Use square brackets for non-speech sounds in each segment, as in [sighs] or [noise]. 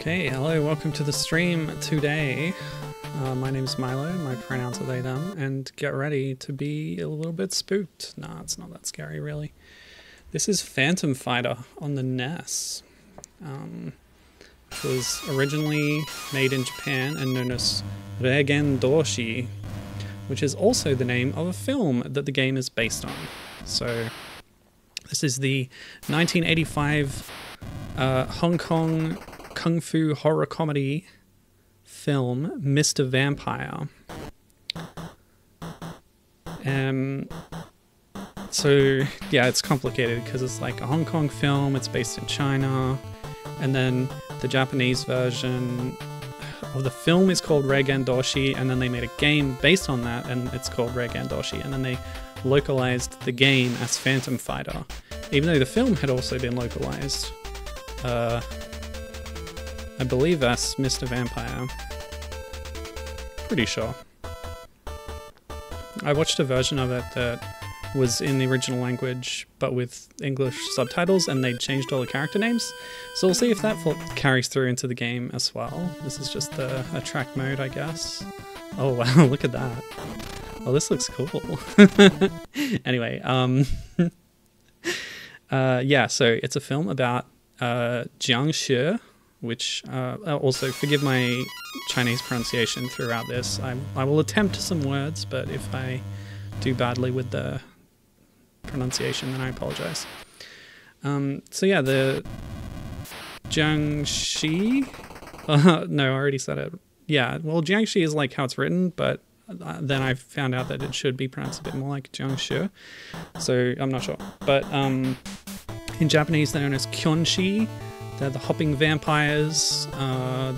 Okay, hello, welcome to the stream today. Uh, my is Milo, my pronouns are they, them, and get ready to be a little bit spooked. Nah, it's not that scary, really. This is Phantom Fighter on the NES. Um, it was originally made in Japan and known as Reigen Doushi, which is also the name of a film that the game is based on. So, this is the 1985 uh, Hong Kong kung fu horror comedy film Mr. Vampire. Um, so yeah, it's complicated because it's like a Hong Kong film. It's based in China, and then the Japanese version of the film is called Reigen Doushi, and then they made a game based on that, and it's called Reigen Doushi, and then they localized the game as Phantom Fighter, even though the film had also been localized. Uh, I believe that's Mr. Vampire. Pretty sure. I watched a version of it that was in the original language but with English subtitles and they changed all the character names. So we'll see if that carries through into the game as well. This is just a, a track mode, I guess. Oh [laughs] wow, look at that. Oh, this looks cool. [laughs] anyway, um, [laughs] uh, yeah, so it's a film about uh, Jiang Shi, which uh, also forgive my Chinese pronunciation throughout this. I, I will attempt some words, but if I do badly with the pronunciation, then I apologize. Um, so yeah, the Jiangxi. [laughs] Uh, no, I already said it. Yeah, well, Jiangxi is like how it's written, but uh, then I found out that it should be pronounced a bit more like Jiangxi. So I'm not sure. But um, in Japanese, they're known as Kyonshi they're the hopping vampires. Uh,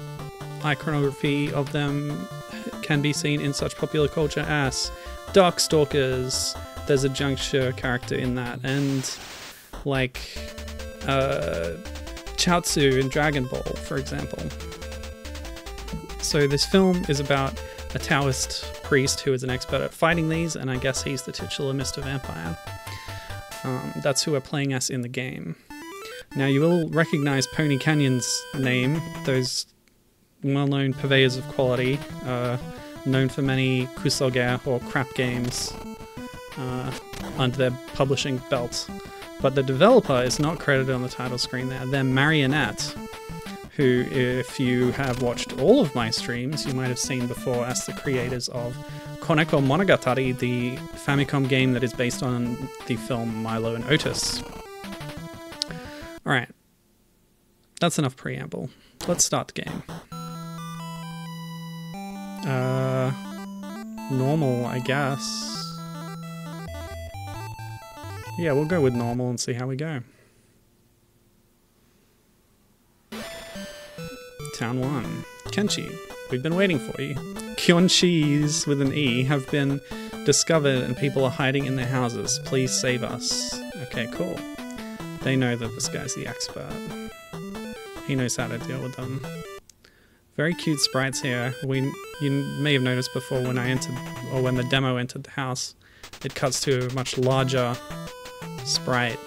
iconography of them can be seen in such popular culture as Darkstalkers. There's a Shi character in that, and like uh, Chaozu in Dragon Ball, for example. So this film is about a Taoist priest who is an expert at fighting these, and I guess he's the titular Mr. Vampire. Um, that's who we're playing as in the game. Now you will recognize Pony Canyon's name, those well-known purveyors of quality, uh, known for many kusoge or crap games uh, under their publishing belt. But the developer is not credited on the title screen there. They're Marionette, who, if you have watched all of my streams, you might have seen before as the creators of Koneko Monogatari, the Famicom game that is based on the film Milo and Otis. All right. That's enough preamble. Let's start the game. Uh, normal, I guess. Yeah, we'll go with normal and see how we go. Town 1. Kenshi, we've been waiting for you. Kyonshis, with an E, have been discovered and people are hiding in their houses. Please save us. Okay, cool. They know that this guy's the expert. He knows how to deal with them. Very cute sprites here. We You may have noticed before when I entered, or when the demo entered the house, it cuts to a much larger sprite.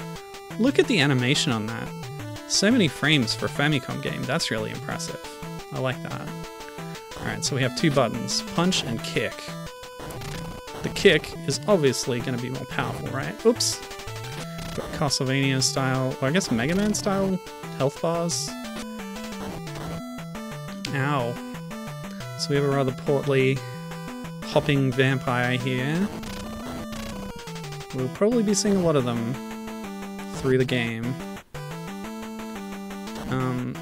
Look at the animation on that. So many frames for a Famicom game. That's really impressive. I like that. Alright, so we have two buttons, punch and kick. The kick is obviously going to be more powerful, right? Oops. Castlevania style, or I guess Mega Man style health bars. Ow. So we have a rather portly hopping vampire here. We'll probably be seeing a lot of them through the game. Um,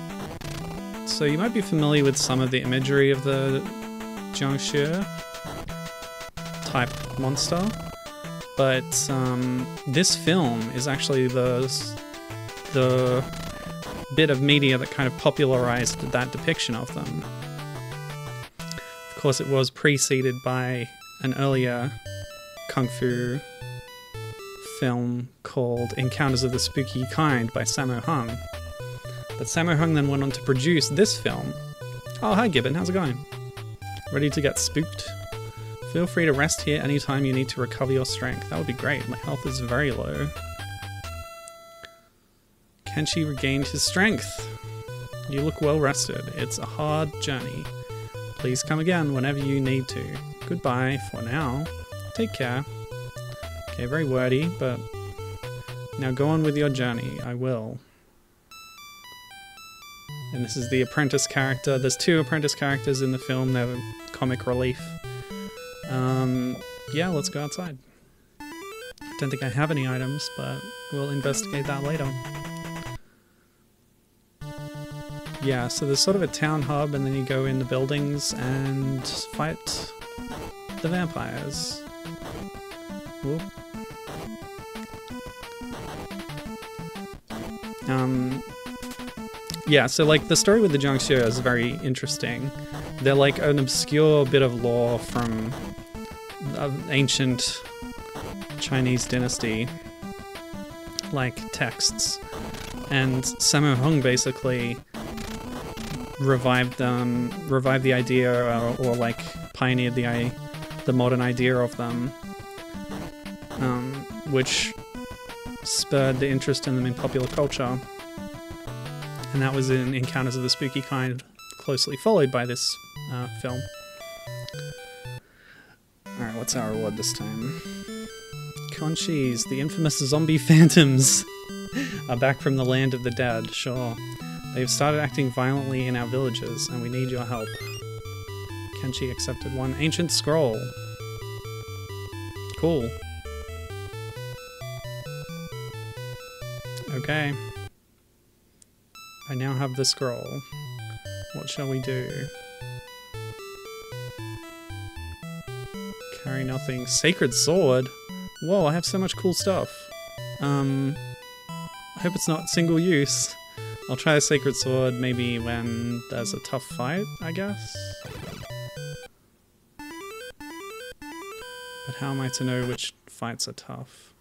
so you might be familiar with some of the imagery of the Jiangshi type monster. But um, this film is actually the the bit of media that kind of popularized that depiction of them. Of course, it was preceded by an earlier kung fu film called Encounters of the Spooky Kind by Sammo Hung. But Sammo Hung then went on to produce this film. Oh, hi Gibbon, how's it going? Ready to get spooked? Feel free to rest here anytime you need to recover your strength. That would be great. My health is very low. Kenshi regained his strength. You look well rested. It's a hard journey. Please come again whenever you need to. Goodbye for now. Take care. Okay, very wordy, but now go on with your journey. I will. And this is the apprentice character. There's two apprentice characters in the film. They're comic relief. Um, yeah, let's go outside. Don't think I have any items, but we'll investigate that later. Yeah, so there's sort of a town hub, and then you go in the buildings and fight the vampires. Whoop. Um, yeah, so like the story with the Jiangshi is very interesting. They're like an obscure bit of lore from an ancient Chinese dynasty, like texts. And Sammo Hung basically revived them, revived the idea, or, or like pioneered the the modern idea of them, um, which spurred the interest in them in popular culture. And that was in Encounters of the Spooky Kind, closely followed by this uh, film. Alright, what's our reward this time? Kyonshis, the infamous zombie [laughs] phantoms, are back from the land of the dead, sure. They've started acting violently in our villages, and we need your help. Kenshi accepted one ancient scroll. Cool. Okay. I now have the scroll. What shall we do? Carry nothing. Sacred sword? Whoa, I have so much cool stuff. Um, I hope it's not single use. I'll try a sacred sword maybe when there's a tough fight, I guess? But how am I to know which fights are tough?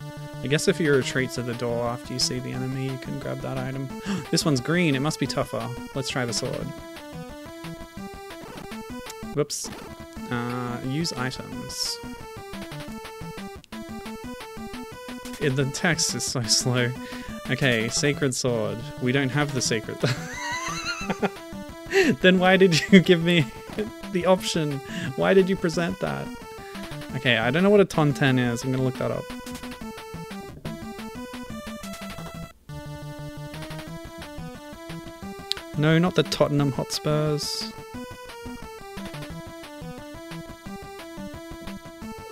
I guess if you retreat to the door after you see the enemy, you can grab that item. [gasps] this one's green, it must be tougher. Let's try the sword. Whoops. Uh, use items. It, the text is so [laughs] slow. Okay, sacred sword. We don't have the sacred. [laughs] then why did you [laughs] give me the option? Why did you present that? Okay, I don't know what a Tonten is. I'm gonna look that up. No, not the Tottenham Hotspurs.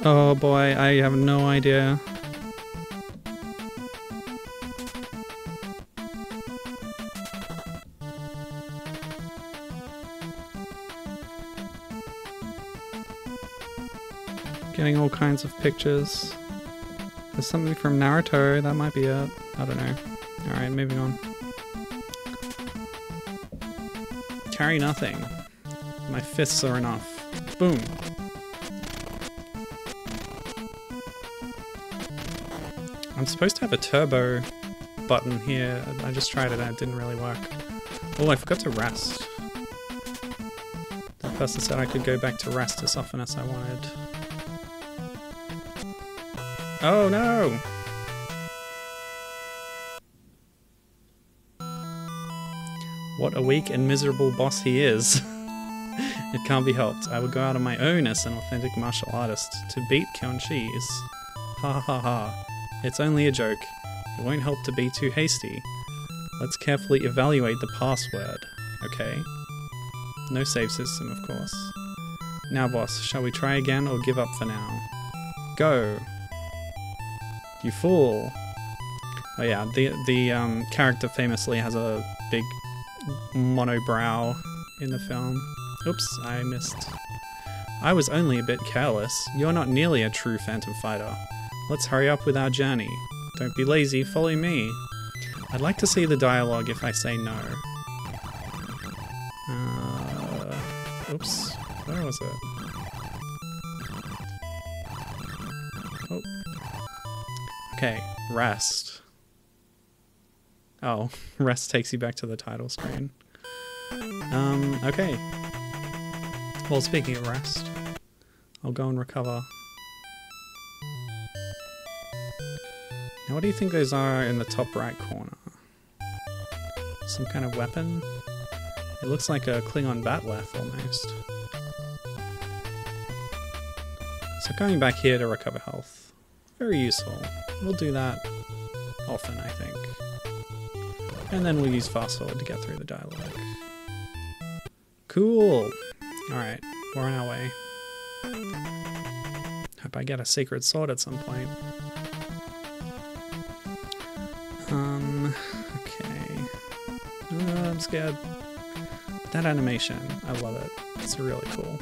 Oh boy, I have no idea. Getting all kinds of pictures. There's something from Naruto, that might be it. I don't know. Alright, moving on. Carry nothing. My fists are enough. Boom. I'm supposed to have a turbo button here. I just tried it and it didn't really work. Oh, I forgot to rest. The person said I could go back to rest as often as I wanted. Oh no! What a weak and miserable boss he is. [laughs] it can't be helped. I would go out on my own as an authentic martial artist to beat Kyonshis. Ha ha ha. It's only a joke. It won't help to be too hasty. Let's carefully evaluate the password, okay? No save system, of course. Now boss, shall we try again or give up for now? Go! You fool! Oh yeah, the the um, character famously has a big monobrow in the film. Oops, I missed. I was only a bit careless. You're not nearly a true Phantom Fighter. Let's hurry up with our journey. Don't be lazy, follow me. I'd like to see the dialogue if I say no. Uh, oops, where was it? Okay, rest. Oh, [laughs] rest takes you back to the title screen. Um, okay. Well, speaking of rest, I'll go and recover. Now, what do you think those are in the top right corner? Some kind of weapon? It looks like a Klingon Bat'leth almost. So going back here to recover health. Very useful. We'll do that often, I think. And then we'll use fast forward to get through the dialogue. Cool! Alright, we're on our way. Hope I get a secret sword at some point. Um, okay. Uh, I'm scared. That animation, I love it. It's really cool.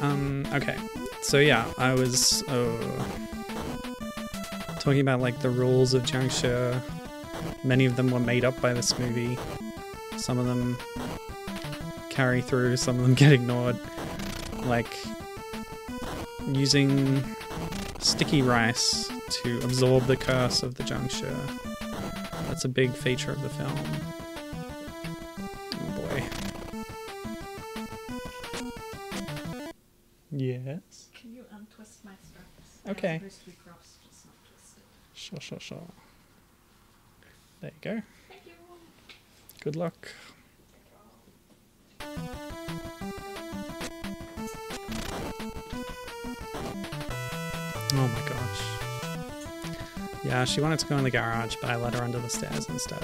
Um, okay. So yeah, I was uh, talking about like the rules of Jiangshi. Many of them were made up by this movie. Some of them carry through, some of them [laughs] get ignored. Like using sticky rice to absorb the curse of the Jiangshi. That's a big feature of the film. Oh boy. Yes. Twisted. Sure, sure, sure. There you go. Thank you. Good luck. Oh my gosh. Yeah, she wanted to go in the garage, but I let her under the stairs instead.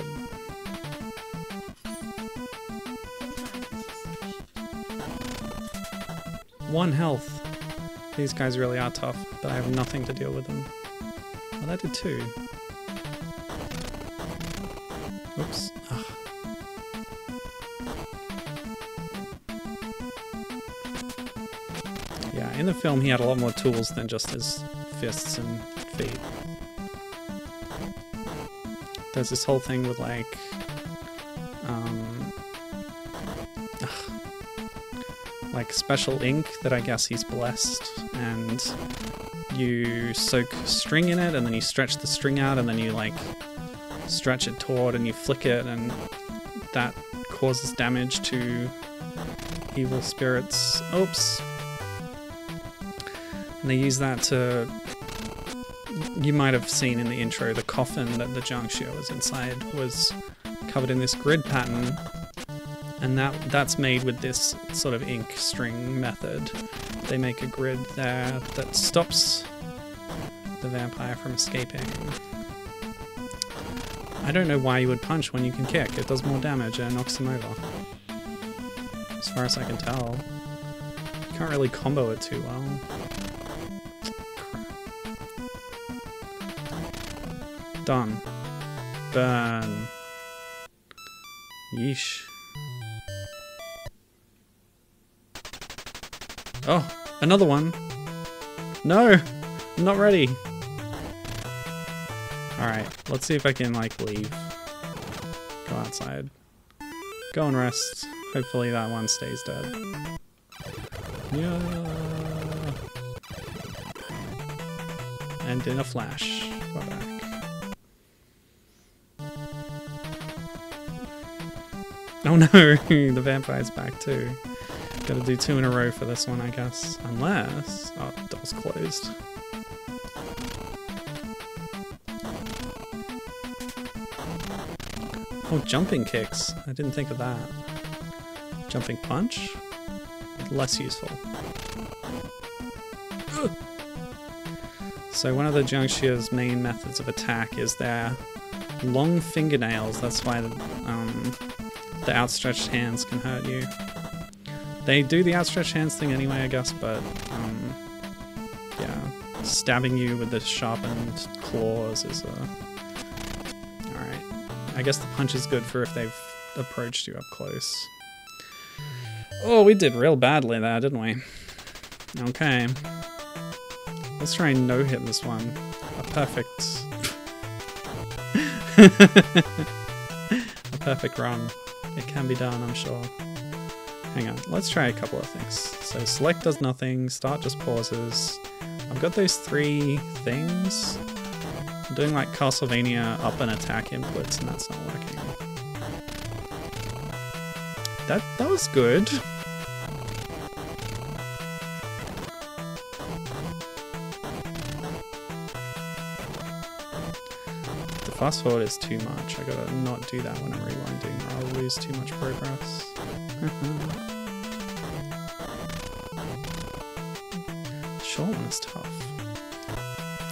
One health. These guys really are tough, but I have nothing to deal with them. Well, that did two. Oops. Ugh. Yeah, in the film he had a lot more tools than just his fists and feet. There's this whole thing with like um ugh, like special ink that I guess he's blessed and you soak string in it and then you stretch the string out and then you like stretch it taut and you flick it and that causes damage to evil spirits. Oops. And they use that to. You might have seen in the intro the coffin that the Jiangxia was inside was covered in this grid pattern, and that that's made with this sort of ink string method. They make a grid there that stops the vampire from escaping. I don't know why you would punch when you can kick. It does more damage and knocks him over. As far as I can tell. You can't really combo it too well. Done. Burn. Yeesh. Oh, another one. No, I'm not ready. Alright, let's see if I can, like, leave. Go outside. Go and rest. Hopefully that one stays dead. Yeah. And in a flash. We're back. Oh [laughs] no, the vampire's back too. Gotta do two in a row for this one, I guess. Unless... Oh, door's closed. Oh, jumping kicks. I didn't think of that. Jumping punch? Less useful. So one of the Jiangxia's main methods of attack is their long fingernails. That's why the, um, the outstretched hands can hurt you. They do the outstretched hands thing anyway, I guess, but um, yeah, stabbing you with the sharpened claws is a. I guess the punch is good for if they've approached you up close. Oh, we did real badly there, didn't we? Okay. Let's try and no-hit this one. A perfect... [laughs] a perfect run. It can be done, I'm sure. Hang on, let's try a couple of things. So select does nothing, start just pauses. I've got those three things. I'm doing like Castlevania up and attack inputs and that's not working. That that was good. The fast forward is too much. I gotta not do that when I'm rewinding or I'll lose too much progress. [laughs] Short one is tough.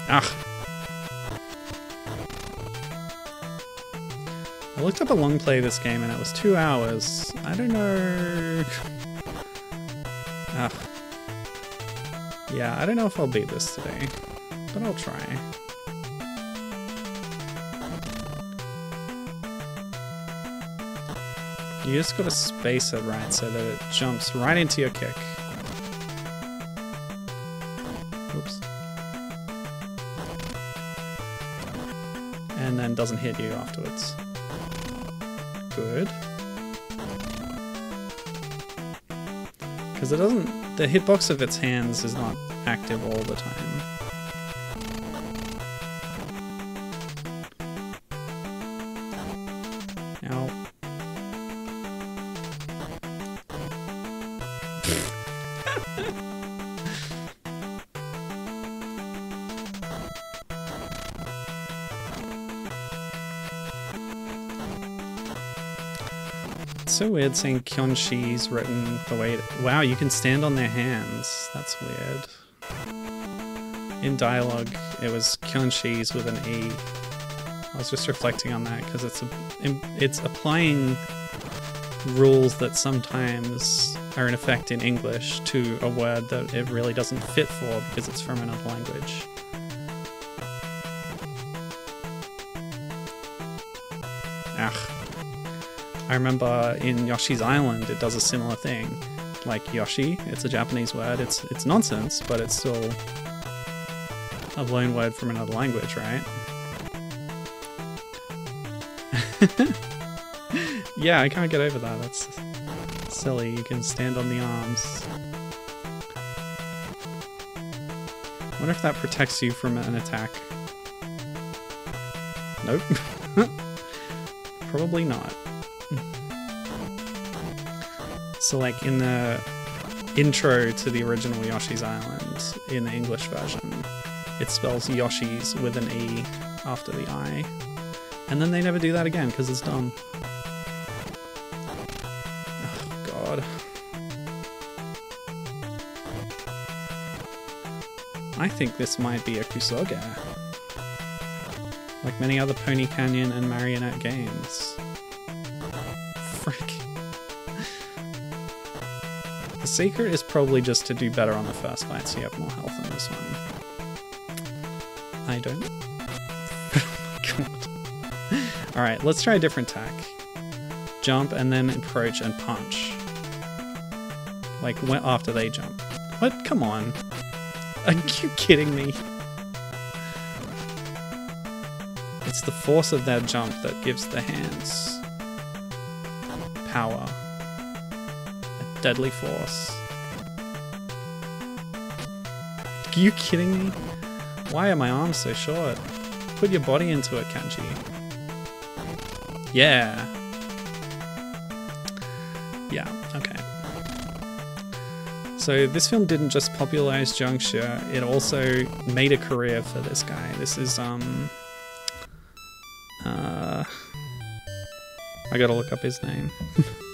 Ah. Looked up a long play this game and it was two hours. I don't know. Ah. Yeah, I don't know if I'll beat this today, but I'll try. You just gotta space it right so that it jumps right into your kick. Oops. And then doesn't hit you afterwards. Good. Because it doesn't. The hitbox of its hands is not active all the time. Weird seeing Kyonshi's written the way. It, wow, you can stand on their hands. That's weird. In dialogue, it was Kyonshi's with an E. I was just reflecting on that because it's a, it's applying rules that sometimes are in effect in English to a word that it really doesn't fit for because it's from another language. Remember in Yoshi's Island it does a similar thing. Like Yoshi, it's a Japanese word, it's it's nonsense, but it's still a loan word from another language, right? [laughs] yeah, I can't get over that. That's silly. You can stand on the arms. wonder if that protects you from an attack. Nope. [laughs] Probably not. So, like in the intro to the original Yoshi's Island in the English version, it spells Yoshi's with an E after the I. And then they never do that again because it's dumb. Oh, God. I think this might be a Kusoge. Like many other Pony Canyon and Marionette games. Secret is probably just to do better on the first fight so you have more health on this one. I don't. [laughs] god. Alright, let's try a different tack. Jump and then approach and punch. Like when, after they jump. What? Come on. [laughs] Are you kidding me? It's the force of that jump that gives the hands deadly force. Are you kidding me? Why are my arms so short? Put your body into it, Kanji. Yeah. Yeah, okay. So this film didn't just popularize Shi, it also made a career for this guy. This is um uh I gotta look up his name. [laughs]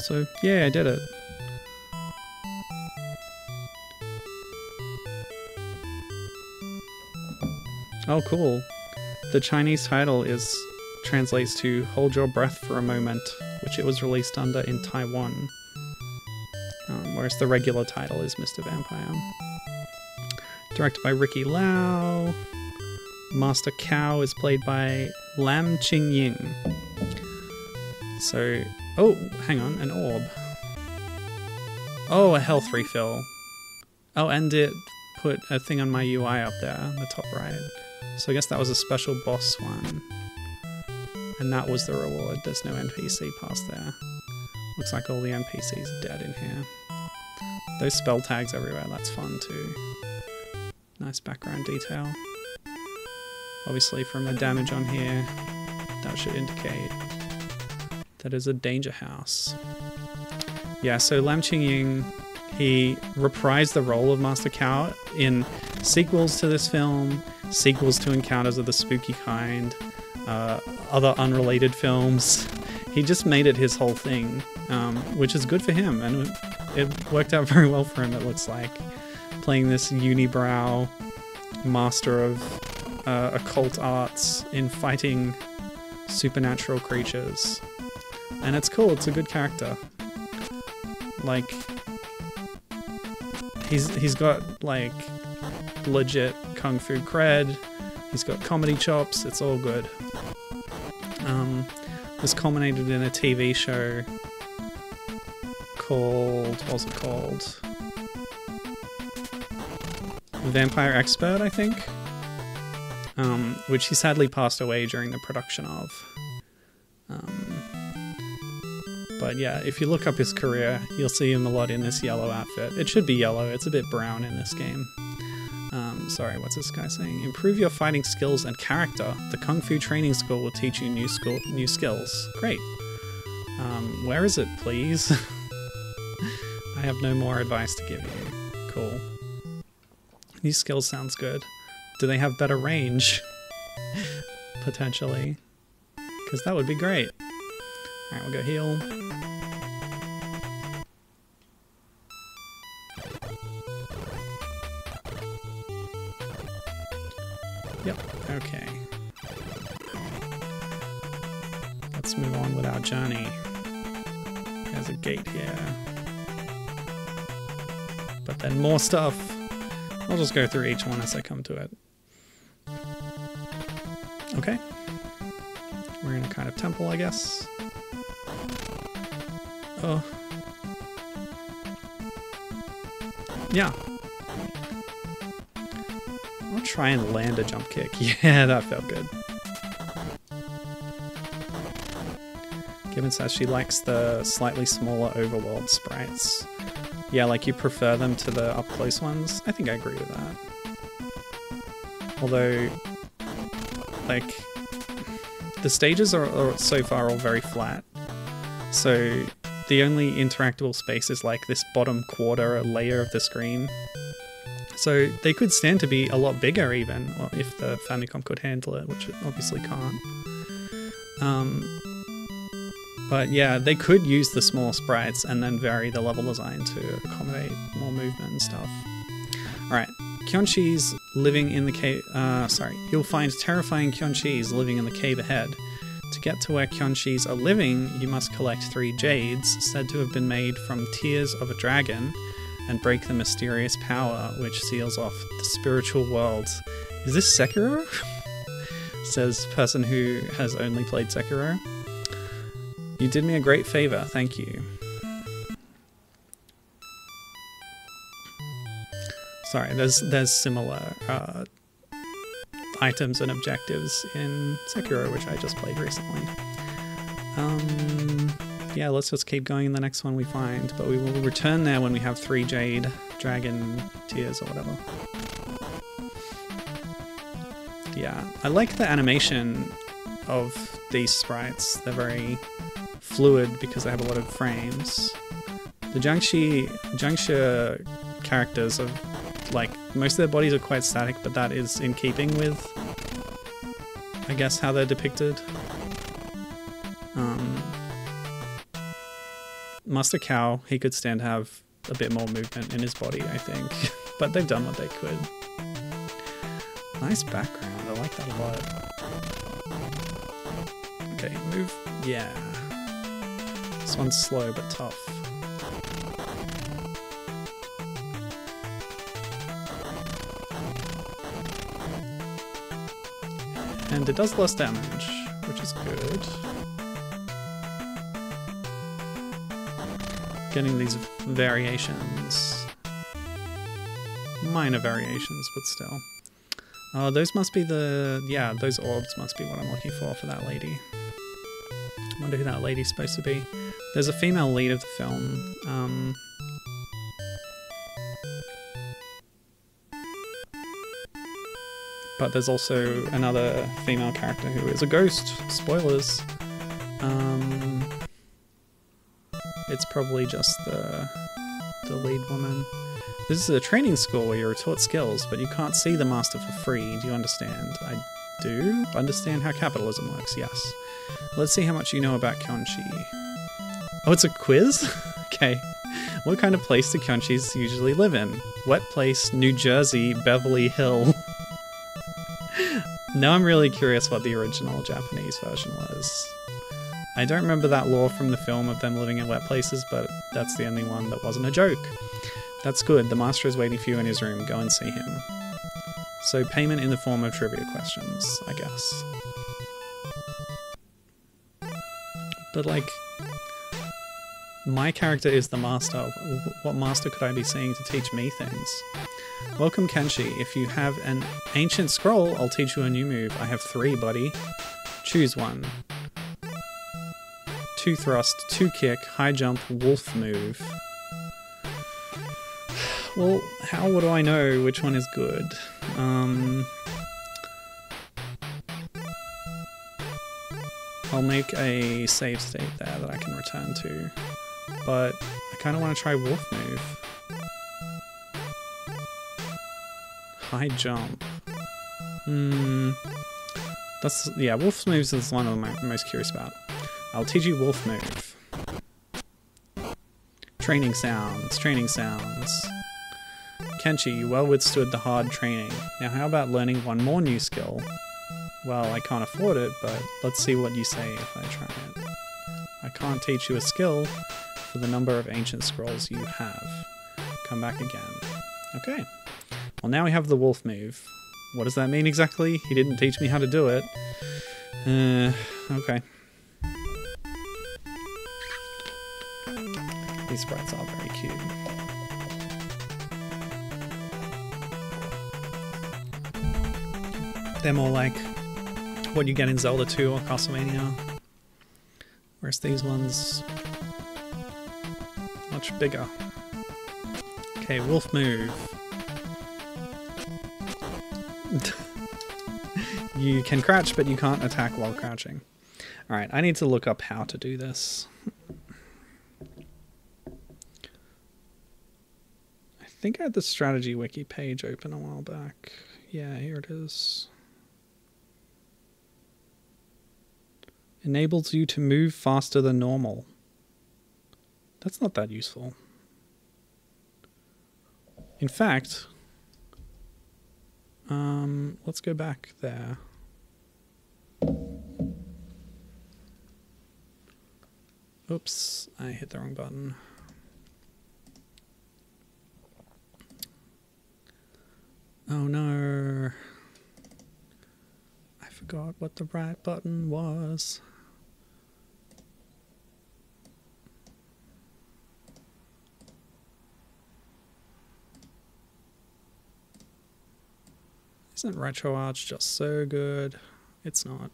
also, yeah, I did it. Oh, cool. The Chinese title is translates to Hold Your Breath for a Moment, which it was released under in Taiwan. Um, whereas the regular title is Mr. Vampire. Directed by Ricky Lau. Master Kau is played by Lam Ching Ying. So, oh, hang on, an orb. Oh, a health refill. Oh, and it put a thing on my UI up there, the top right. So I guess that was a special boss one. And that was the reward. There's no NPC past there. Looks like all the NPCs are dead in here. Those spell tags everywhere, that's fun too. Nice background detail. Obviously from the damage on here, that should indicate that is a danger house. Yeah, so Lam Ching Ying, he reprised the role of Master Kau in sequels to this film sequels to Encounters of the Spooky Kind, uh, other unrelated films. [laughs] He just made it his whole thing, um, which is good for him, and it, worked out [laughs] very well for him. It looks like playing this unibrow master of uh, occult arts in fighting supernatural creatures, and it's cool. It's a good character. Like he's he's got like legit kung fu cred. He's got comedy chops. It's all good. Um, this culminated in a TV show called what was it called? Vampire Expert, I think. Um, which he sadly passed away during the production of. But yeah, if you look up his career, you'll see him a lot in this yellow outfit. It should be yellow, it's a bit brown in this game. Um, sorry, what's this guy saying? Improve your fighting skills and character. The Kung Fu Training School will teach you new school, new skills. Great. Um, where is it, please? [laughs] I have no more advice to give you. Cool. These skills sounds good. Do they have better range? [laughs] Potentially. Because that would be great. Alright, we'll go heal. Yep, okay. Let's move on with our journey. There's a gate here. But then more stuff. I'll just go through each one as I come to it. Okay. We're in a kind of temple, I guess. Oh. Yeah. I'll try and land a jump kick. [laughs] Yeah, that felt good. Gibbon says she likes the slightly smaller overworld sprites. Yeah, like you prefer them to the up close ones. I think I agree with that. Although, like, the stages are, are so far all very flat. So the only interactable space is like this bottom quarter a layer of the screen. So they could stand to be a lot bigger even, if the Famicom could handle it, which it obviously can't. Um, but yeah, they could use the small sprites and then vary the level design to accommodate more movement and stuff. Alright, Kyonshi's living in the cave. Uh, sorry, you'll find terrifying Kyonshis living in the cave ahead. To get to where Kyonshis are living, you must collect three jades, said to have been made from tears of a dragon, and break the mysterious power which seals off the spiritual worlds. Is this Sekiro? [laughs] Says person who has only played Sekiro. You did me a great favor, thank you. Sorry, there's there's similar uh, items and objectives in Sekiro, which I just played recently. Um, yeah, let's just keep going in the next one we find, but we will return there when we have three Jade Dragon Tears or whatever. Yeah, I like the animation of these sprites. They're very fluid because they have a lot of frames. The Jiangshi, Jiangxia characters are like most of their bodies are quite static, but that is in keeping with, I guess, how they're depicted. Um, Master Kau, he could stand to have a bit more movement in his body, I think, [laughs] but they've done what they could. Nice background, I like that a lot. Okay, move. Yeah. This one's slow but tough. And it does less damage, which is good. Getting these variations. Minor variations, but still. Uh, those must be the... Yeah, those orbs must be what I'm looking for for that lady. wonder who that lady's supposed to be. There's a female lead of the film. Um, but there's also another female character who is a ghost. Spoilers. Um, it's probably just the the lead woman. This is a training school where you're taught skills, but you can't see the master for free. Do you understand? I do understand how capitalism works, yes. Let's see how much you know about Kyonshi. Oh, it's a quiz? [laughs] okay. What kind of place do Kyonshis usually live in? Wet place, New Jersey, Beverly Hill. Now I'm really curious what the original Japanese version was. I don't remember that law from the film of them living in wet places, but that's the only one that wasn't a joke. That's good. The master is waiting for you in his room. Go and see him. So payment in the form of trivia questions, I guess. But like, my character is the master. What master could I be seeing to teach me things? Welcome, Kenshi. If you have an ancient scroll, I'll teach you a new move. I have three, buddy. Choose one. Two thrust, two kick, high jump, wolf move. Well, how would I know which one is good? Um, I'll make a save state there that I can return to, but I kind of want to try Wolf Move. High jump. Hmm. That's yeah. Wolf moves is one of the I'm most curious about. I'll teach you Wolf Move. Training sounds. Training sounds. Kenshi, you well withstood the hard training. Now how about learning one more new skill? Well, I can't afford it, but let's see what you say if I try it. I can't teach you a skill for the number of ancient scrolls you have. Come back again. Okay. Well, now we have the wolf move. What does that mean exactly? He didn't teach me how to do it. Uh, okay. These sprites are very cute. They're more like what you get in Zelda 2 or Castlevania. Whereas these ones much bigger. Okay, wolf move. You can crouch, but you can't attack while crouching. Alright, I need to look up how to do this. I think I had the strategy wiki page open a while back. Yeah, here it is. enables you to move faster than normal. That's not that useful. In fact, um, let's go back there. Oops, I hit the wrong button. Oh no. I forgot what the right button was. Isn't RetroArch just so good? It's not.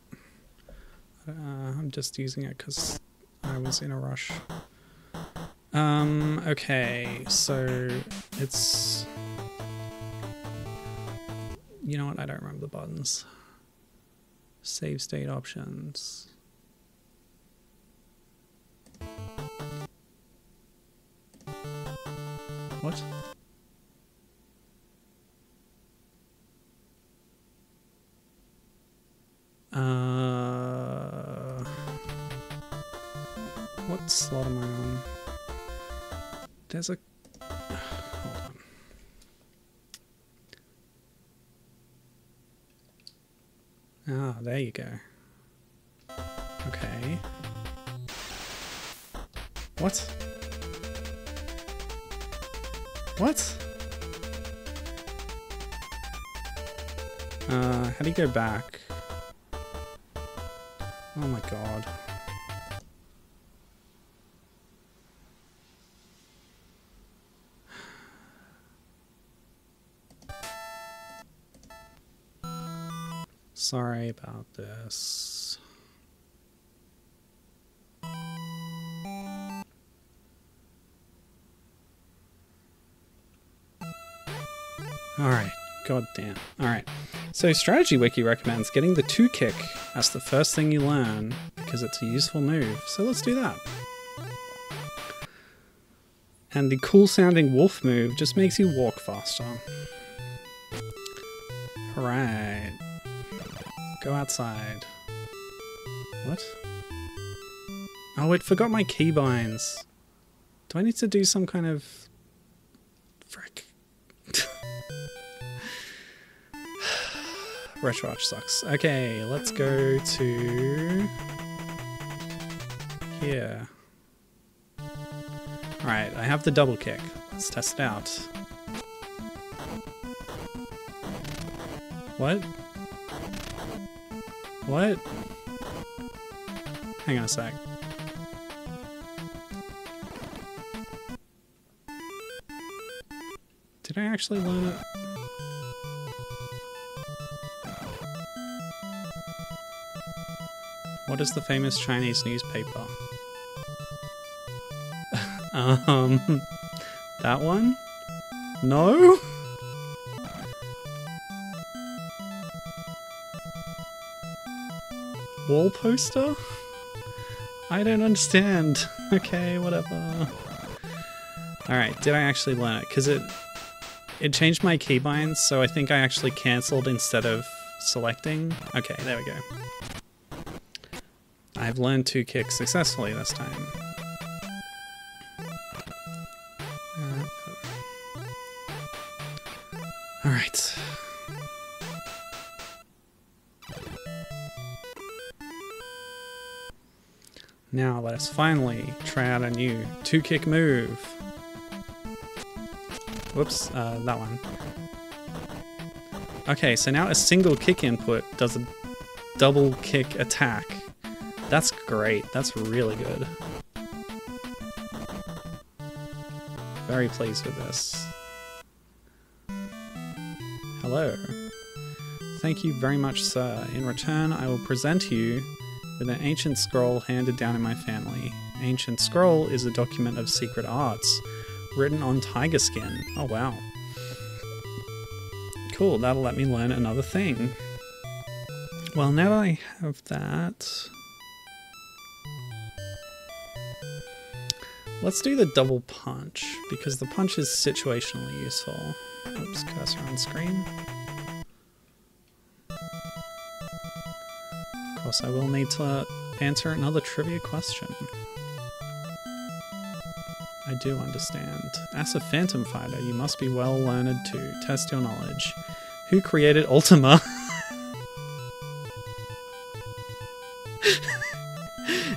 Uh, I'm just using it because I was in a rush. Um, okay, so it's... You know what, I don't remember the buttons. Save state options. What? Uh, what slot am I on? There's a. Hold on. Ah, there you go. Okay. What? What? Uh, how do you go back? Oh my god. Sorry about this. Alright, god damn. Alright. So Strategy Wiki recommends getting the 2 kick as the first thing you learn because it's a useful move. So let's do that. And the cool sounding wolf move just makes you walk faster. Alright. Go outside. What? Oh, it forgot my keybinds. Do I need to do some kind of. Frick. Retroarch sucks. Okay, let's go to. Here. Alright, I have the double kick. Let's test it out. What? What? Hang on a sec. Did I actually learn it? What is the famous Chinese newspaper? [laughs] um, that one? No? Wall poster? I don't understand. [laughs] Okay, whatever. Alright, did I actually learn it? Because it it changed my keybinds, so I think I actually cancelled instead of selecting. Okay, there we go. I've learned to kick successfully this time. Uh, Alright. Now let us finally try out a new two kick move. Whoops, uh, that one. Okay, so now a single kick input does a double kick attack. That's great. That's really good. Very pleased with this. Hello. Thank you very much, sir. In return, I will present you with an ancient scroll handed down in my family. Ancient scroll is a document of secret arts written on tiger skin. Oh wow. Cool, that'll let me learn another thing. Well, now that I have that, let's do the double punch because the punch is situationally useful. Oops, cursor on screen. Of course, I will need to answer another trivia question. I do understand. As a Phantom Fighter, you must be well learned to test your knowledge. Who created Ultima? [laughs]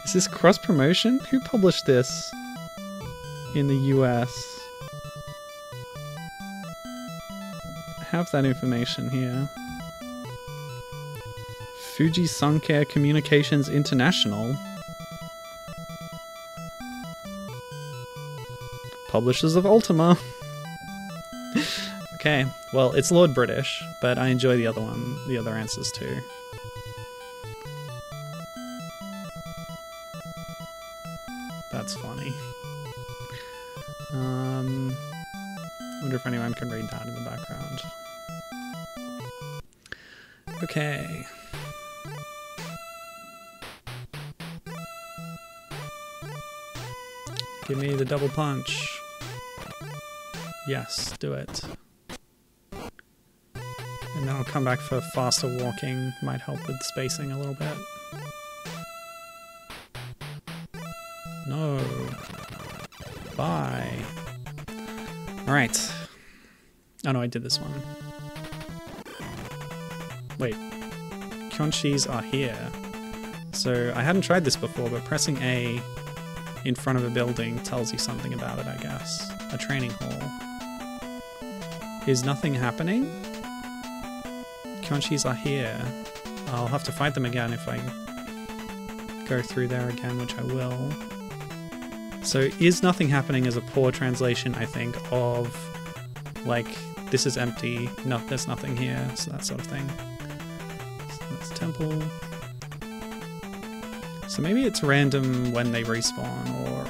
Is this cross promotion? Who published this in the US? Have that information here. Fujisankei Communications International. Publishers of Ultima. [laughs] okay, well, it's Lord British, but I enjoy the other one, the other answers too. Can read that in the background. Okay. Give me the double punch. Yes, do it. And then I'll come back for faster walking. Might help with spacing a little bit. No. Bye. Alright. Oh no, I did this one. Wait. Kyonshis are here. So I hadn't tried this before, but pressing A in front of a building tells you something about it, I guess. A training hall. Is nothing happening? Kyonshis are here. I'll have to fight them again if I go through there again, which I will. So is nothing happening is a poor translation, I think, of like this is empty, no there's nothing here, so that sort of thing. So that's temple. So maybe it's random when they respawn or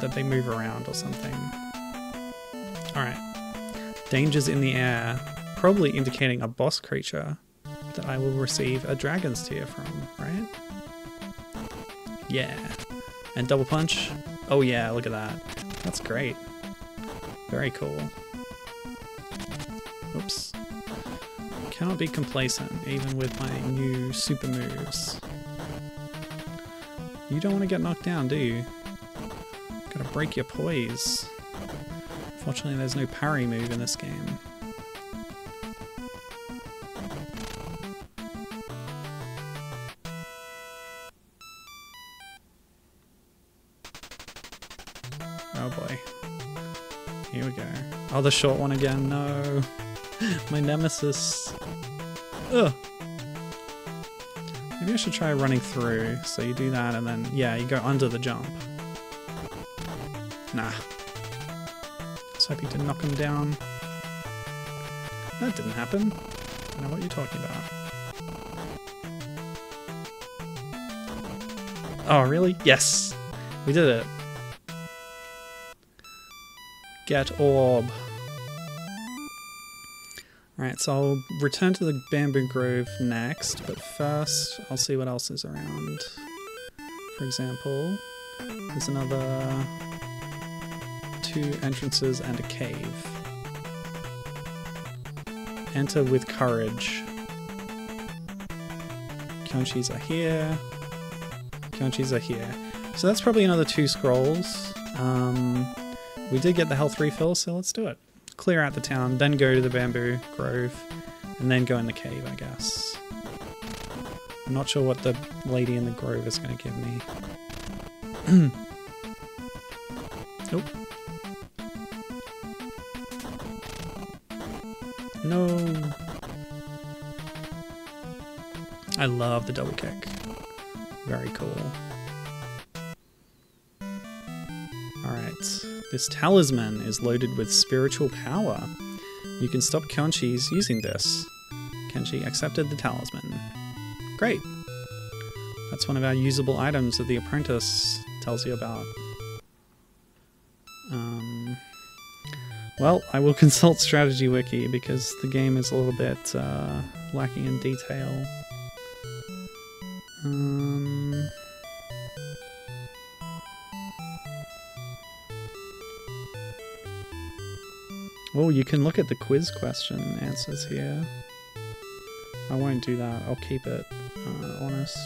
that they move around or something. Alright. Dangers in the air, probably indicating a boss creature that I will receive a dragon's tear from, right? Yeah. And double punch. Oh yeah, look at that. That's great. Very cool. Cannot be complacent, even with my new super moves. You don't want to get knocked down, do you? Gotta break your poise. Fortunately, there's no parry move in this game. Oh boy. Here we go. Oh, the short one again. No. [laughs] My nemesis. Ugh. Maybe I should try running through. So you do that and then, yeah, you go under the jump. Nah. I hoping to knock him down. That didn't happen. Don't know what you're talking about. Oh, really? Yes! We did it. Get orb. Alright, so I'll return to the bamboo grove next, but first I'll see what else is around. For example, there's another two entrances and a cave. Enter with courage. Kyonshis are here. Kyonshis are here. So that's probably another two scrolls. Um, we did get the health refill, so let's do it. Clear out the town, then go to the bamboo grove, and then go in the cave, I guess. I'm not sure what the lady in the grove is going to give me. [clears throat] nope. No. I love the double kick. Very cool. This talisman is loaded with spiritual power. You can stop Kyonshis using this. Kenshi accepted the talisman. Great. That's one of our usable items that the apprentice tells you about. Um, well, I will [laughs] consult Strategy Wiki because the game is a little bit uh, lacking in detail. Well, you can look at the quiz question answers here. I won't do that. I'll keep it uh, honest.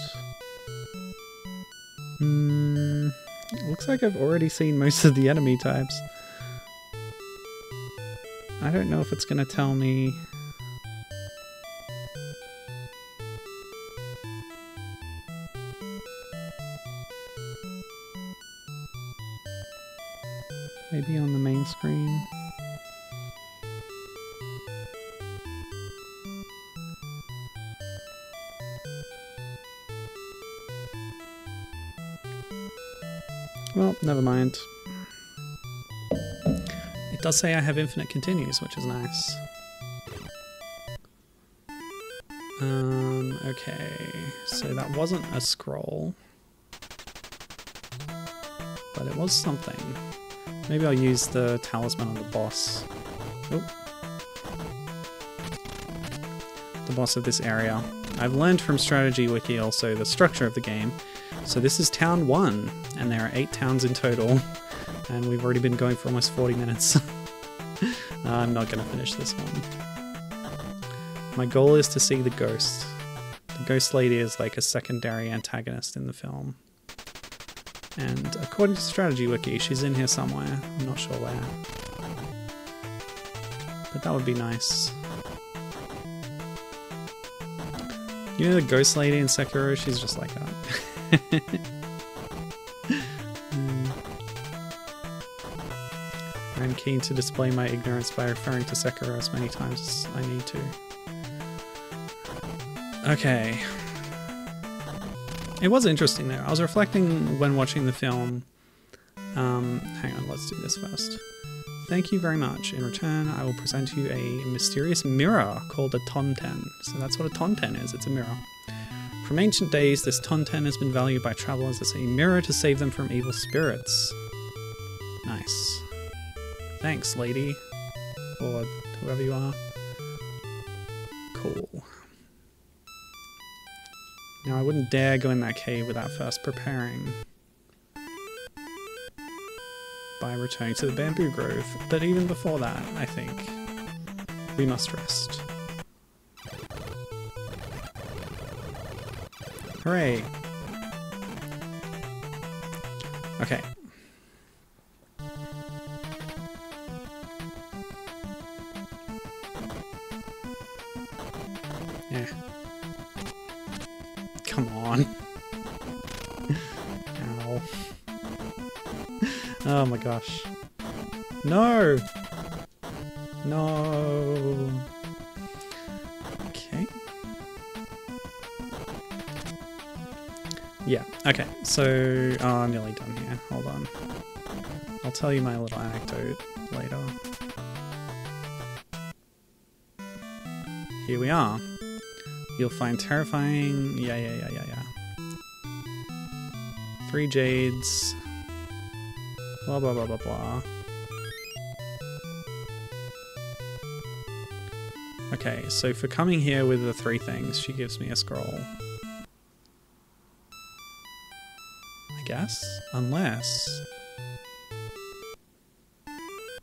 Hmm. Looks like I've already seen most of the enemy types. I don't know if it's going to tell me. Does say I have infinite continues, which is nice. Um, okay, so that wasn't a scroll. But it was something. Maybe I'll use the talisman on the boss. Oh. The boss of this area. I've learned from Strategy Wiki also the structure of the game. So this is town one, and there are eight towns in total, [laughs] and we've already been going for almost 40 minutes. [laughs] I'm not to finish this one. My goal is to see the ghost. The ghost lady is like a secondary antagonist in the film. And according to Strategy Wiki, she's in here somewhere. I'm not sure where. But that would be nice. You know the ghost lady in Sekiro? She's just like that. [laughs] keen to display my ignorance by referring to Sekiro as many times as I need to. Okay. It was interesting though. I was reflecting when watching the film. Um, hang on, let's do this first. Thank you very much. In return, I will present you a mysterious mirror called a Tonten. So that's what a Tonten is, it's a mirror. From ancient days, this Tonten has been valued by travelers as a mirror to save them from evil spirits. Nice. Thanks, lady. Or whoever you are. Cool. Now, I wouldn't dare go in that cave without first preparing. by returning to the bamboo grove. But even before that, I think we must rest. Hooray! Okay. Gosh. No! No! Okay. Yeah, okay, so oh, I'm nearly done here. Hold on. I'll tell you my little anecdote later. Here we are. You'll find terrifying. Yeah, yeah, yeah, yeah, yeah. Three jades. Blah, blah, blah, blah, blah. Okay, so for coming here with the three things, she gives me a scroll. I guess? Unless.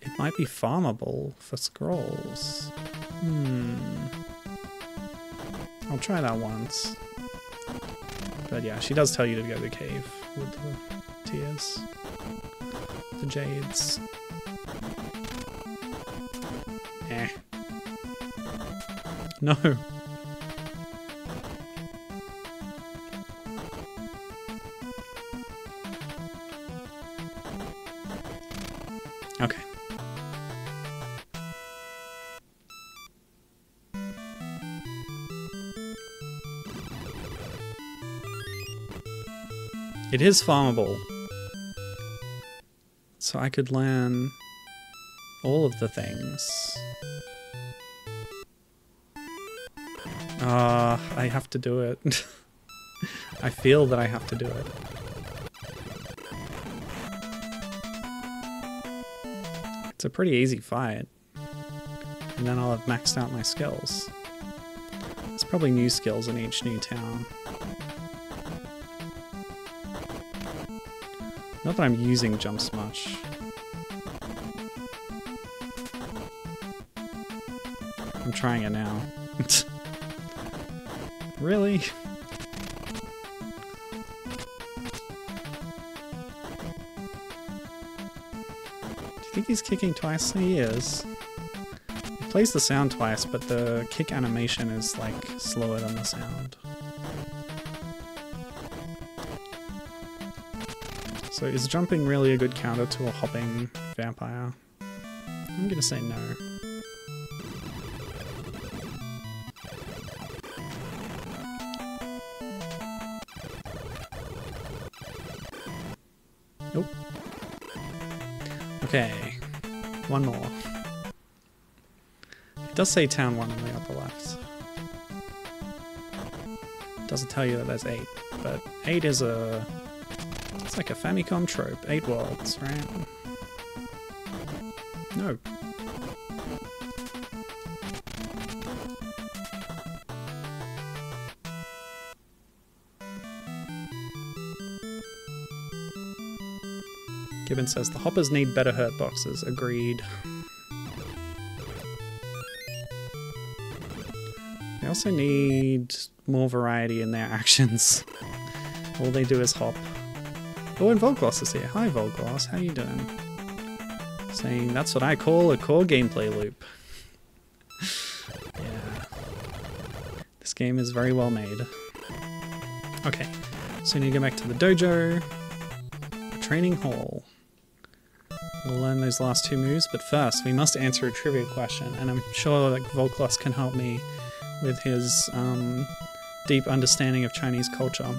It might be farmable for scrolls. Hmm. I'll try that once. But yeah, she does tell you to go to the cave with the tears. The jades. Eh. No. Okay. It is farmable. So I could learn all of the things. Ah, I have to do it. [laughs] I feel that I have to do it. It's a pretty easy fight. And then I'll have maxed out my skills. There's probably new skills in each new town. Not that I'm using jumps much. I'm trying it now. [laughs] really? Do you think he's kicking twice? He is. He plays the sound twice, but the kick animation is like slower than the sound. So is jumping really a good counter to a hopping vampire? I'm gonna say no. Nope. Okay, one more. It does say town one on the upper left. Doesn't tell you that there's eight, but eight is a like a Famicom trope. Eight worlds, right? No. Gibbon says the hoppers need better hurt boxes. Agreed. They also need more variety in their [laughs] actions. All they do is hop. Oh, and Volgloss is here. Hi, Volgloss. How you doing? Saying that's what I call a core gameplay loop. yeah. This game is very well made. Okay, so we need to go back to the dojo. Training hall. We'll learn those last two moves, but first we must answer a trivia question, and I'm sure that Volgloss can help me with his um, deep understanding of Chinese culture.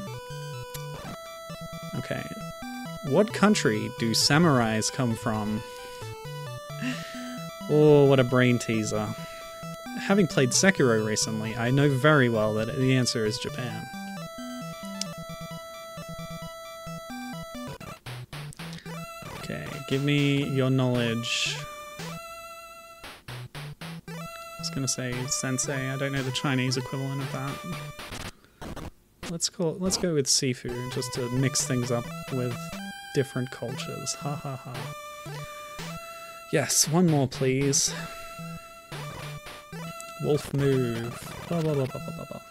What country do samurais come from? Oh, what a brain teaser. Having played Sekiro recently, I know very well that the answer is Japan. Okay, give me your knowledge. I was gonna say sensei, I don't know the Chinese equivalent of that. Let's call let's go with Sifu just to mix things up with different cultures. Ha ha ha. Yes, one more, please. Wolf move. Blah, blah, blah, blah, blah, blah.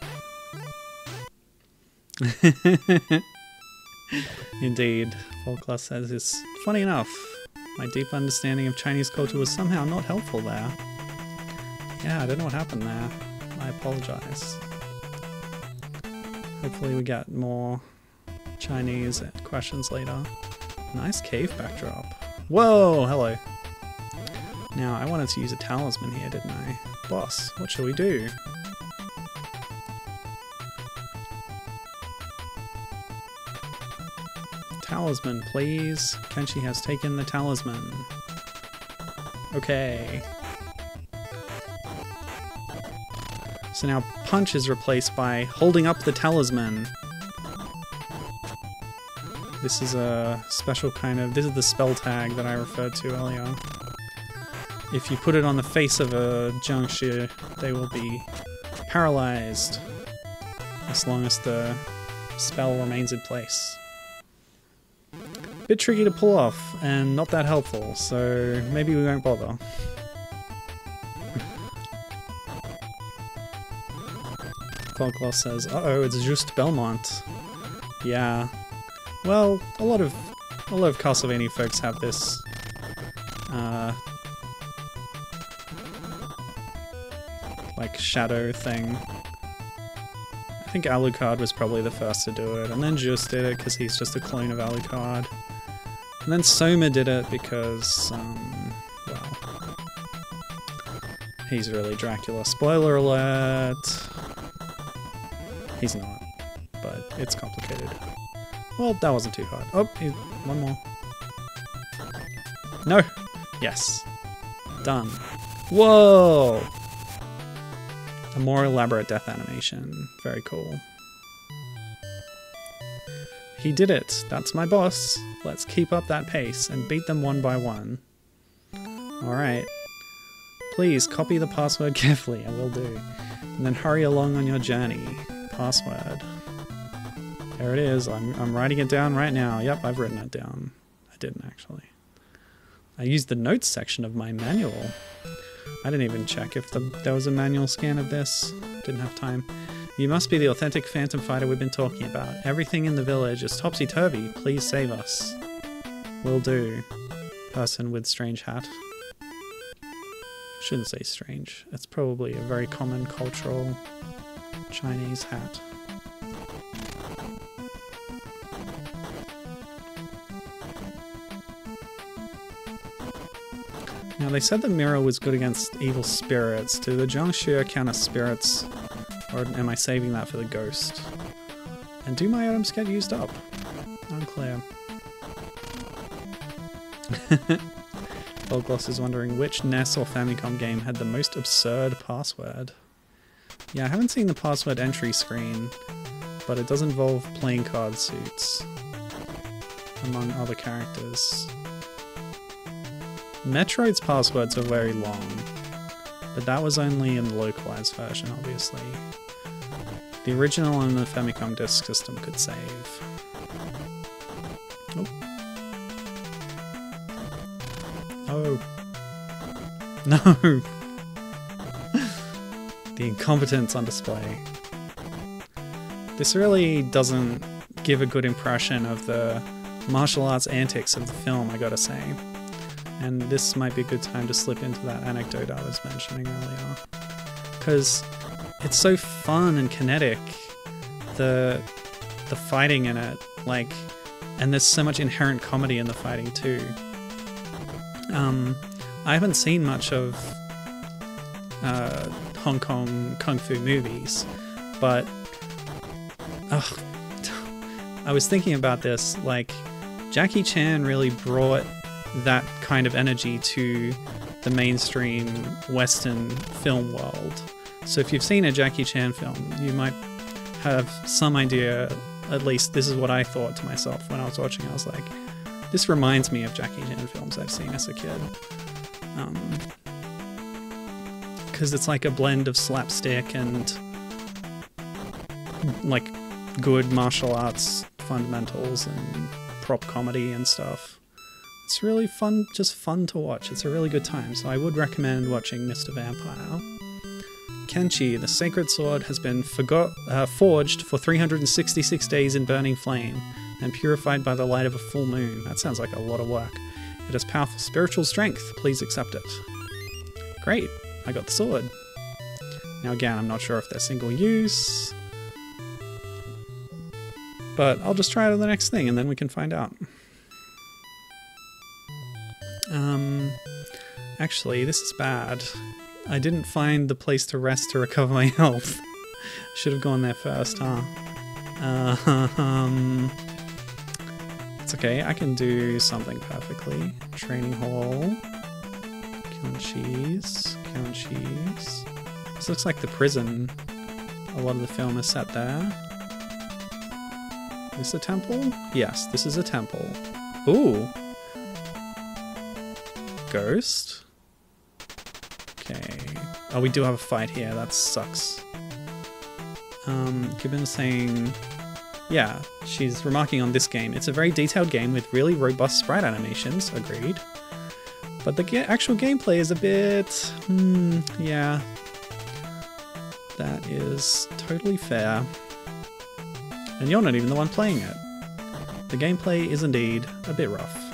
Indeed, Volklar says it's funny enough. My deep understanding of Chinese culture was somehow not helpful there. Yeah, I don't know what happened there. I apologize. Hopefully we get more Chinese questions later. Nice cave backdrop. Whoa, hello. Now, I wanted to use a talisman here, didn't I? Boss, what shall we do? Talisman, please. Kenshi has taken the talisman. Okay. So now punch is replaced by holding up the talisman. This is a special kind of, this is the spell tag that I referred to earlier. If you put it on the face of a Jiangshi, they will be paralyzed as long as the spell remains in place. Bit tricky to pull off and not that helpful, so maybe we won't bother. Folklore says, uh-oh, it's just Belmont. Yeah. Well, a lot of a lot of Castlevania folks have this uh, like shadow thing. I think Alucard was probably the first to do it, and then Juste did it because he's just a clone of Alucard. And then Soma did it because, um, well, he's really Dracula. Spoiler alert! He's not, but it's complicated. Well, that wasn't too hard. Oh, one more. No! Yes. Done. Whoa! A more elaborate death animation. Very cool. He did it. That's my boss. Let's keep up that pace and beat them one by one. Alright. Please copy the password [laughs] carefully, I will do. And then hurry along on your journey. Password. There it is. I'm, I'm writing it down right now. Yep, I've written it down. I didn't actually. I used the notes section of my manual. I didn't even check if the, there was a manual scan of this. Didn't have time. You must be the authentic phantom fighter we've been talking about. Everything in the village is topsy-turvy. Please save us. Will do. Person with strange hat. Shouldn't say strange. It's probably a very common cultural Chinese hat. Now they said the mirror was good against evil spirits. Do the Jiangshi count as spirits? Or am I saving that for the ghost? And do my items get used up? Unclear. [laughs] Volgloss is wondering which NES or Famicom game had the most absurd password. Yeah, I haven't seen the password entry screen, but it does involve playing card suits, among other characters. Metroid's passwords are very long, but that was only in the localized version, obviously. The original on the Famicom Disk System could save. Oh. Oh. [laughs] No! the incompetence on display. This really doesn't give a good impression of the martial arts antics of the film, I gotta say. And this might be a good time to slip into that anecdote I was mentioning earlier. Because it's so fun and kinetic, the the fighting in it, like, and there's so much inherent comedy in the fighting too. Um, I haven't seen much of uh, Hong Kong kung fu movies, but ugh, [sighs] I was thinking about this. Like, Jackie Chan really brought that kind of energy to the mainstream Western film world. So if you've seen a Jackie Chan film, you might have some idea. At least this is what I thought to myself when I was watching. I was like, this reminds me of Jackie Chan films I've seen as a kid. Um, because it's like a blend of slapstick and like good martial arts fundamentals and prop comedy and stuff. It's really fun, just fun to watch. It's a really good time, so I would recommend watching Mr. Vampire. Kenchi, the sacred sword, has been forgot, uh, forged for 366 days in burning flame and purified by the light of a full moon. That sounds like a lot of work. It has powerful spiritual strength. Please accept it. Great, I got the sword. Now, again, I'm not sure if they're single use, but I'll just try it on the next thing and then we can find out. Um, actually, this is bad. I didn't find the place to rest to recover my [laughs] health. Should have gone there first, huh? Uh, um, it's okay, I can do something perfectly. Training hall. Kyonshis. Kiln cheese. This looks like the prison. A lot of the film is set there. Is this a temple? Yes, this is a temple. Ooh. Ghost. Okay. Oh, we do have a fight here. That sucks. Um, Gibbon saying, yeah, she's remarking on this game. It's a very detailed game with really robust sprite animations. Agreed. But the ga- actual gameplay is a bit, hmm, yeah. That is totally fair. And you're not even the one playing it. The gameplay is indeed a bit rough.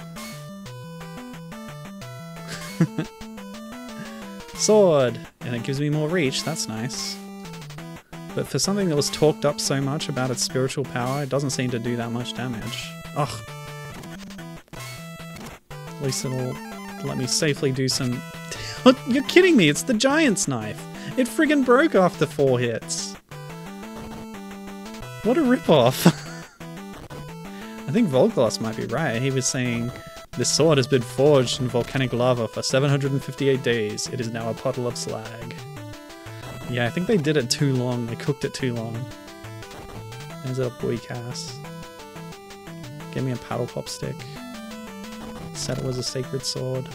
[laughs] Sword! And it gives me more reach, that's nice. But for something that was talked up so much about its spiritual power, it doesn't seem to do that much damage. Ugh. At least it'll let me safely do some... [laughs] You're kidding me, it's the giant's knife! It friggin' broke after four hits! What a ripoff! [laughs] I think Volgloss might be right. He was saying, This sword has been forged in volcanic lava for 758 days. It is now a puddle of slag. Yeah, I think they did it too long. They cooked it too long. There's a weak ass. Give me a paddle pop stick. Said it was a sacred sword.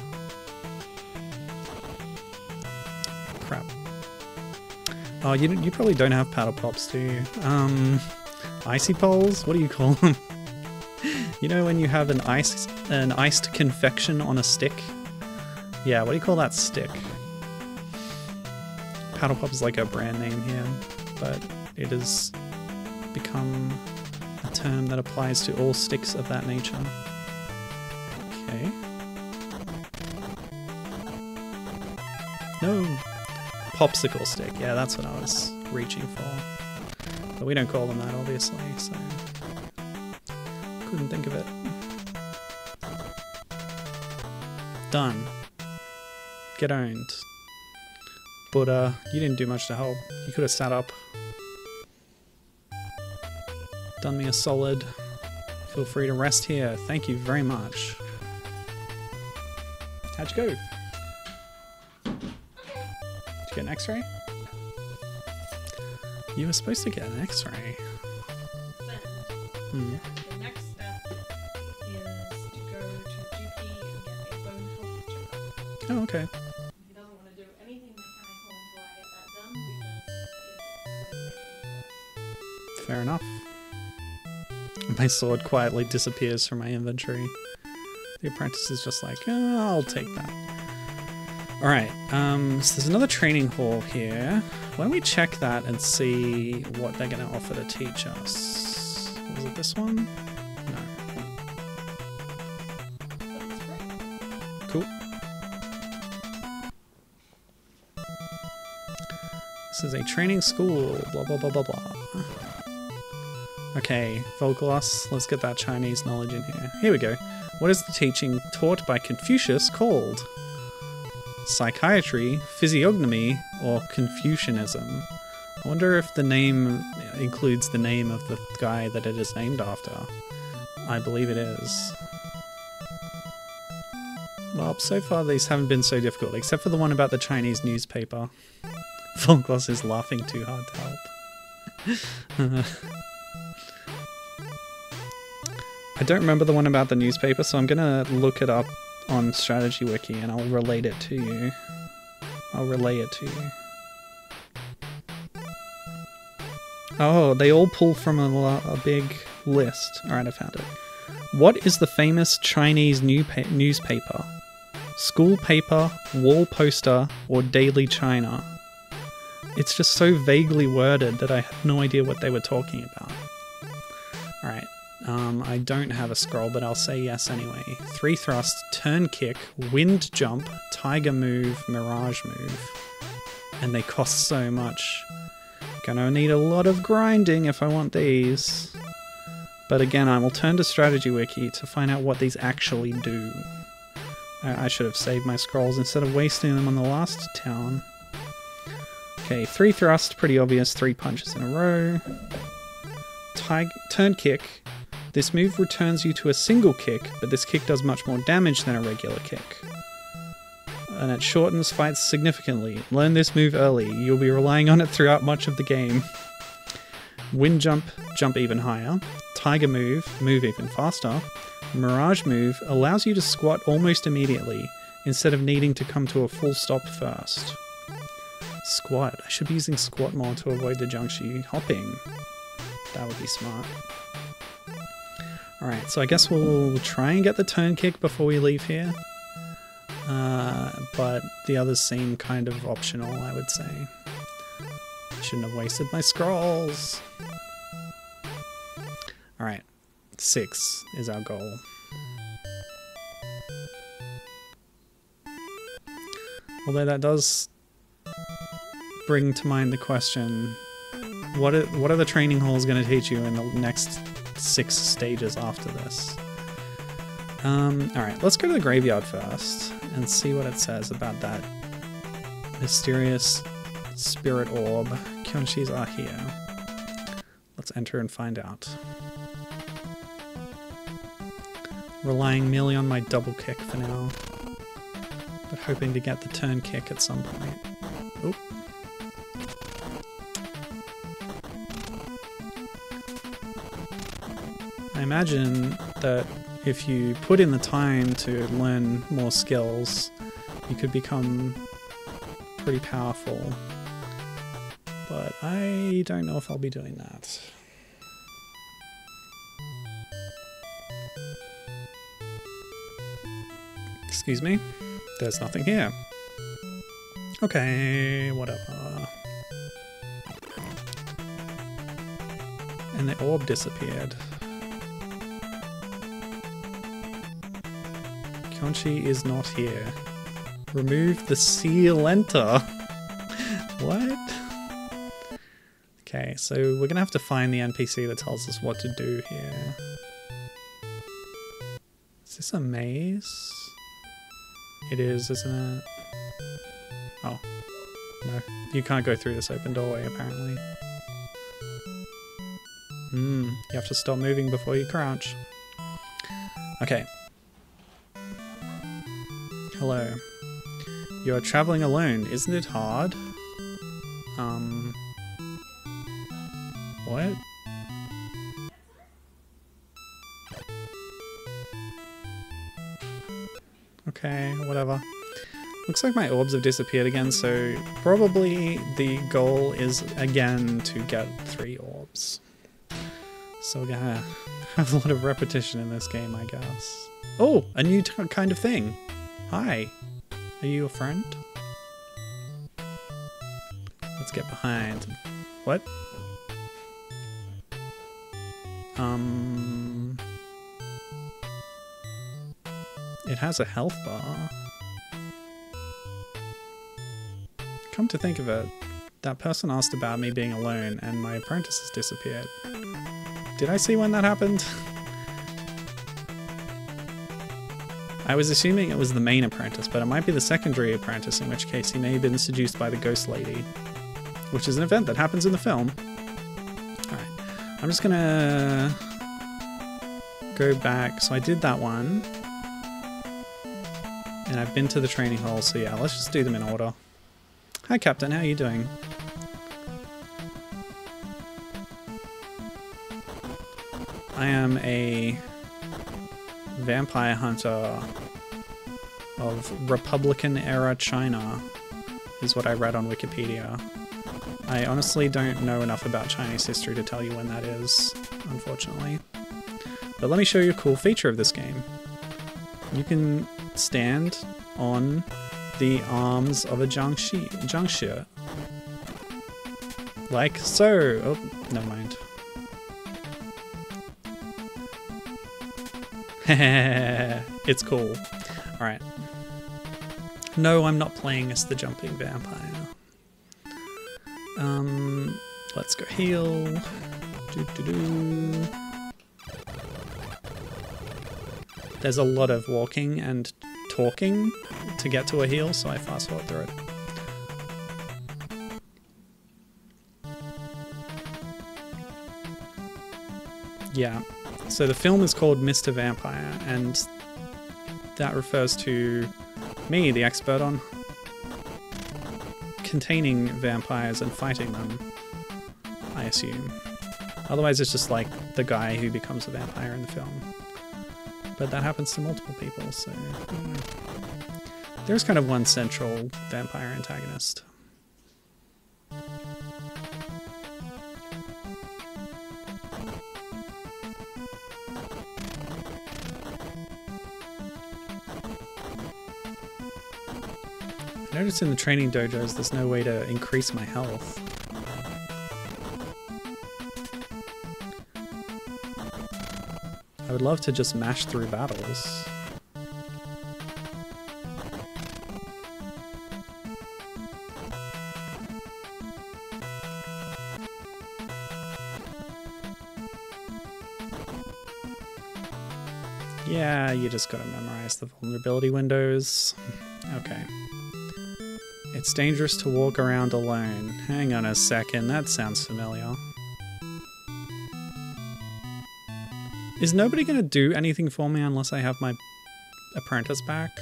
Crap. Oh, you, you probably don't have paddle pops, do you? Um, icy poles? What do you call them? [laughs] you know when you have an ice an iced confection on a stick? Yeah, what do you call that stick? Paddle Pop is like a brand name here, but it has become a term that applies to all sticks of that nature. Okay. No. Popsicle stick. Yeah, that's what I was reaching for. But we don't call them that, obviously, so. Couldn't think of it. Done. Get owned. But uh, you didn't do much to help. You could have sat up. Done me a solid. Feel free to rest here. Thank you very much. How'd you go? Did you get an x-ray? You were supposed to get an x-ray. Hmm. Done because Fair enough. My sword quietly disappears from my inventory. The apprentice is just like, "Oh, I'll take that. Alright, um, so there's another training hall here. Why don't we check that and see what they're going to offer to teach us? Was it this one? This is a training school, blah blah blah blah blah. Okay, Volgloss, let's get that Chinese knowledge in here. Here we go. What is the teaching taught by Confucius called? Psychiatry, physiognomy, or Confucianism? I wonder if the name includes the name of the guy that it is named after. I believe it is. Well, so far these haven't been so difficult, except for the one about the Chinese newspaper. Volgloss is laughing too hard to help. I don't remember the one about the newspaper, so I'm gonna look it up on Strategy Wiki and I'll relate it to you. I'll relay it to you. Oh, they all pull from a, a big list. Alright, I found it. What is the famous Chinese new newspaper? School paper, wall poster, or Daily China? It's just so vaguely worded that I have no idea what they were talking about. Alright, um, I don't have a scroll, but I'll say yes anyway. Three thrust, turn kick, wind jump, tiger move, mirage move. And they cost so much. Gonna need a lot of grinding if I want these. But again, I will turn to Strategy Wiki to find out what these actually do. I, I should have saved my scrolls instead of wasting them on the last town. Okay, three thrust, pretty obvious, three punches in a row. Tig- turn kick. This move returns you to a single kick, but this kick does much more damage than a regular kick. And it shortens fights significantly. Learn this move early, you'll be relying on it throughout much of the game. Wind jump, jump even higher. Tiger move, move even faster. Mirage move allows you to squat almost immediately, instead of needing to come to a full stop first. Squat. I should be using squat more to avoid the Jiangshi hopping. That would be smart. Alright, so I guess we'll try and get the turn kick before we leave here. Uh, but the others seem kind of optional, I would say. Shouldn't have wasted my scrolls. Alright, six is our goal. Although that does bring to mind the question what are, what are the training halls going to teach you in the next six stages after this? Um, Alright, let's go to the graveyard first and see what it says about that mysterious spirit orb. Kyonshis are here. Let's enter and find out. Relying merely on my double kick for now, but hoping to get the turn kick at some point. Oop. Imagine that if you put in the time to learn more skills, you could become pretty powerful. But I don't know if I'll be doing that. Excuse me? There's nothing here. Okay, whatever. And the orb disappeared. Kyonshi is not here. Remove the Sealenta. what? Okay, so we're gonna have to find the NPC that tells us what to do here. Is this a maze? It is, isn't it? Oh. No. You can't go through this open doorway, apparently. Hmm, you have to stop moving before you crouch. Okay. Hello. You're traveling alone, isn't it hard? Um. What? Okay, whatever. Looks like my orbs have disappeared again, so probably the goal is again to get three orbs. So we're gonna [laughs] have a lot of repetition in this game, I guess. Oh, a new kind of thing. Hi. Are you a friend? Let's get behind. What? Um. It has a health bar. Come to think of it, that person asked about me being alone and my apprentice has disappeared. Did I see when that happened? [laughs] I was assuming it was the main apprentice, but it might be the secondary apprentice, in which case he may have been seduced by the ghost lady, which is an event that happens in the film. Alright, I'm just gonna go back. So I did that one, and I've been to the training hall, so yeah, let's just do them in order. Hi, Captain, how are you doing? I am a vampire hunter of Republican era China, is what I read on Wikipedia. I honestly don't know enough about Chinese history to tell you when that is, unfortunately. But let me show you a cool feature of this game. You can stand on the arms of a Jiangshi, Jiangxia. Like so. Oh, never mind. [laughs] it's cool. Alright. No, I'm not playing as the jumping vampire. Um, let's go heal. There's a lot of walking and talking to get to a heal, so I fast forward through it. Yeah. So the film is called Mr. Vampire, and that refers to me, the expert on containing vampires and fighting them, I assume. Otherwise, it's just like the guy who becomes a vampire in the film. But that happens to multiple people, so. mm. There's kind of one central vampire antagonist. I noticed in the training dojos there's no way to increase my health. I would love to just mash through battles. Yeah, you just gotta memorize the vulnerability windows. [laughs] Okay. It's dangerous to walk around alone. Hang on a second, that sounds familiar. Is nobody gonna do anything for me unless I have my apprentice back?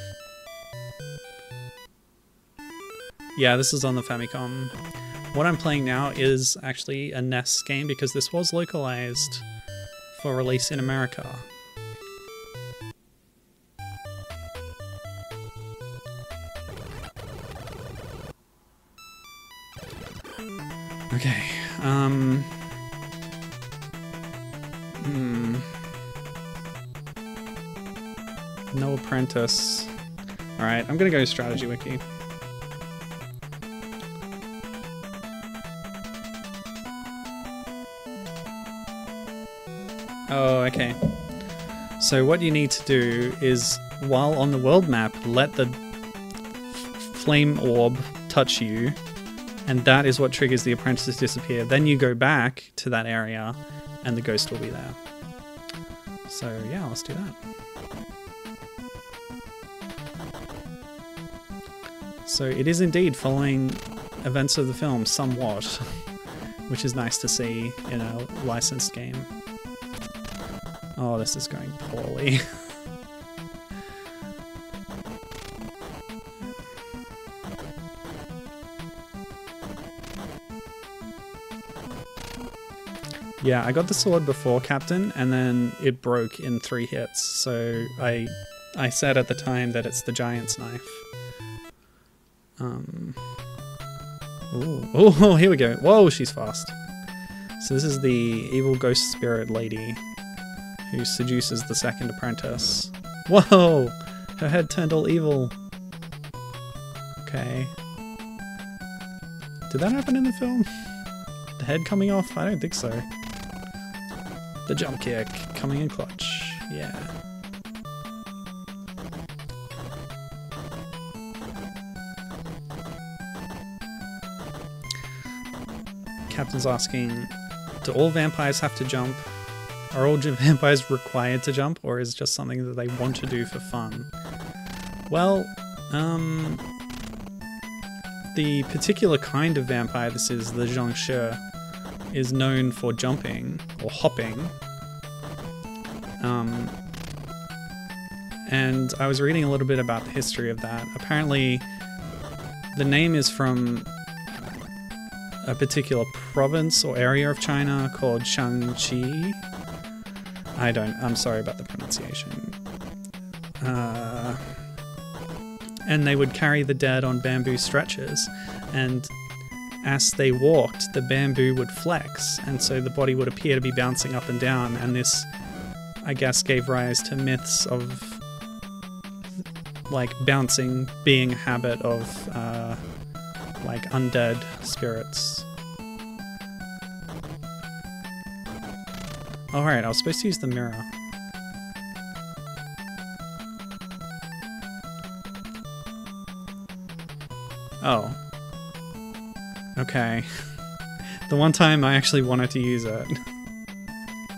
Yeah, this is on the Famicom. What I'm playing now is actually a NES game because this was localized for release in America. Okay. Um. Hmm. No apprentice. All right, I'm gonna go strategy wiki. Oh, okay. So what you need to do is, while on the world map, let the flame orb touch you, and that is what triggers the apprentice to disappear. Then you go back to that area, and the ghost will be there. So yeah, let's do that. So it is indeed following events of the film somewhat, [laughs] which is nice to see in a licensed game. Oh, this is going poorly. [laughs] Yeah, I got the sword before Captain, and then it broke in three hits. So I, I said at the time that it's the giant's knife. Um. Ooh. [laughs] Oh, here we go. Whoa, she's fast. So this is the evil ghost spirit lady who seduces the second apprentice. Whoa! Her head turned all evil. Okay. Did that happen in the film? The head coming off? I don't think so. The jump kick coming in clutch. Yeah. Captain's asking, do all vampires have to jump? Are all [laughs] vampires required to jump, or is it just something that they want to do for fun? Well, um, the particular kind of vampire this is, the Jiangshi, is known for jumping or hopping. Um, and I was reading a little bit about the history of that. Apparently, the name is from a particular province or area of China called Shangqi. I don't, I'm sorry about the pronunciation. Uh, and they would carry the dead on bamboo stretchers, and as they walked, the bamboo would flex, and so the body would appear to be bouncing up and down, and this I guess, gave rise to myths of like bouncing being a habit of uh, like undead spirits. Alright, I was supposed to use the mirror. Oh. Okay. [laughs] the one time I actually wanted to use it.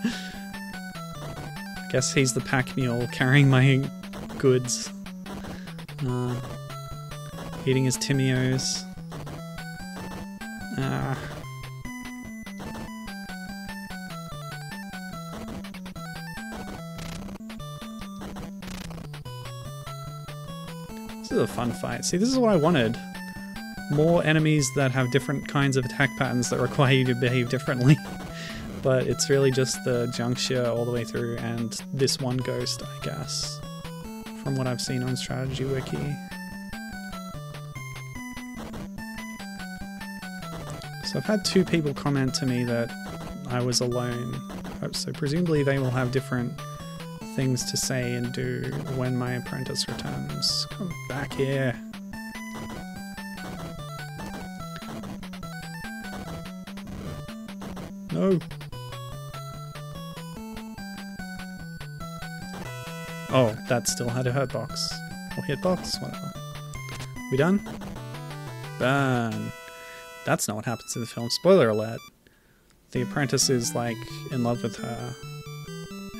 I [laughs] guess he's the pack mule carrying my goods. Uh, eating his Timios. Ah. This is a fun fight. See, this is what I wanted. More enemies that have different kinds of attack patterns that [laughs] require you to behave differently. but it's really just the Jiangshi all the way through and this one ghost, I guess. From what I've seen on Strategy Wiki. So I've had two people comment to me that I was alone. So presumably they will have different things to say and do when my apprentice returns. Come back here. Oh, that still had a hurt box. Or hitbox, whatever. We done? Burn. That's not what happens in the film. Spoiler alert. The apprentice is like in love with her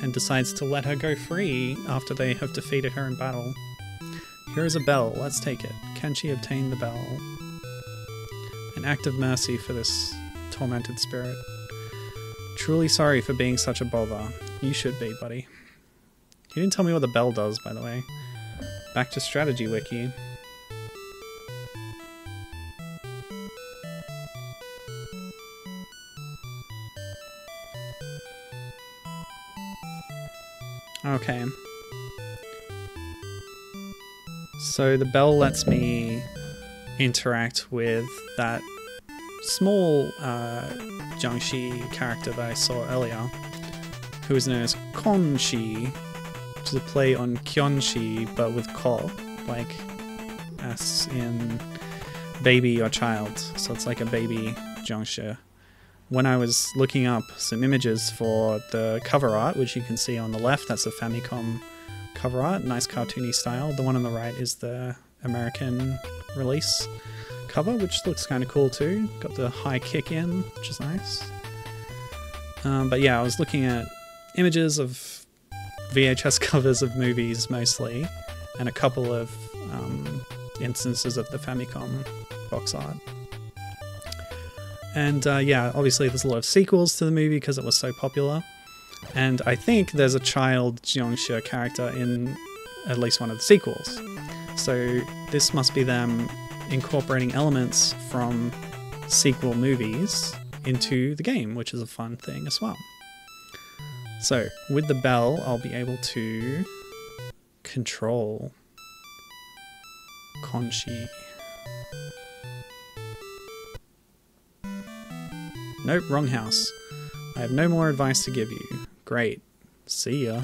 and decides to let her go free after they have defeated her in battle. Here is a bell, let's take it. Can she obtain the bell? An act of mercy for this tormented spirit. Truly sorry for being such a bother. You should be, buddy. He didn't tell me what the bell does, by the way. Back to Strategy Wiki. Okay. So the bell lets me interact with that small uh, Jiangshi character that I saw earlier, who is known as Konshi, which is play on Kyonshi but with ko, like as in baby or child. So it's like a baby Jiangshi when I was looking up some images for the cover art, which you can see on the left, that's the Famicom cover art, nice cartoony style. The one on the right is the American release cover, which looks kind of cool too. Got the high kick in, which is nice. Um, but yeah, I was looking at images of VHS [laughs] covers of movies mostly, and a couple of um, instances of the Famicom box art. And uh, yeah, obviously there's a lot of sequels to the movie because it was so popular. And I think there's a child Jiangshi character in at least one of the sequels. So this must be them incorporating elements from sequel movies into the game, which is a fun thing as well. So with the bell, I'll be able to control Konshi. Nope, wrong house. I have no more advice to give you. Great. See ya.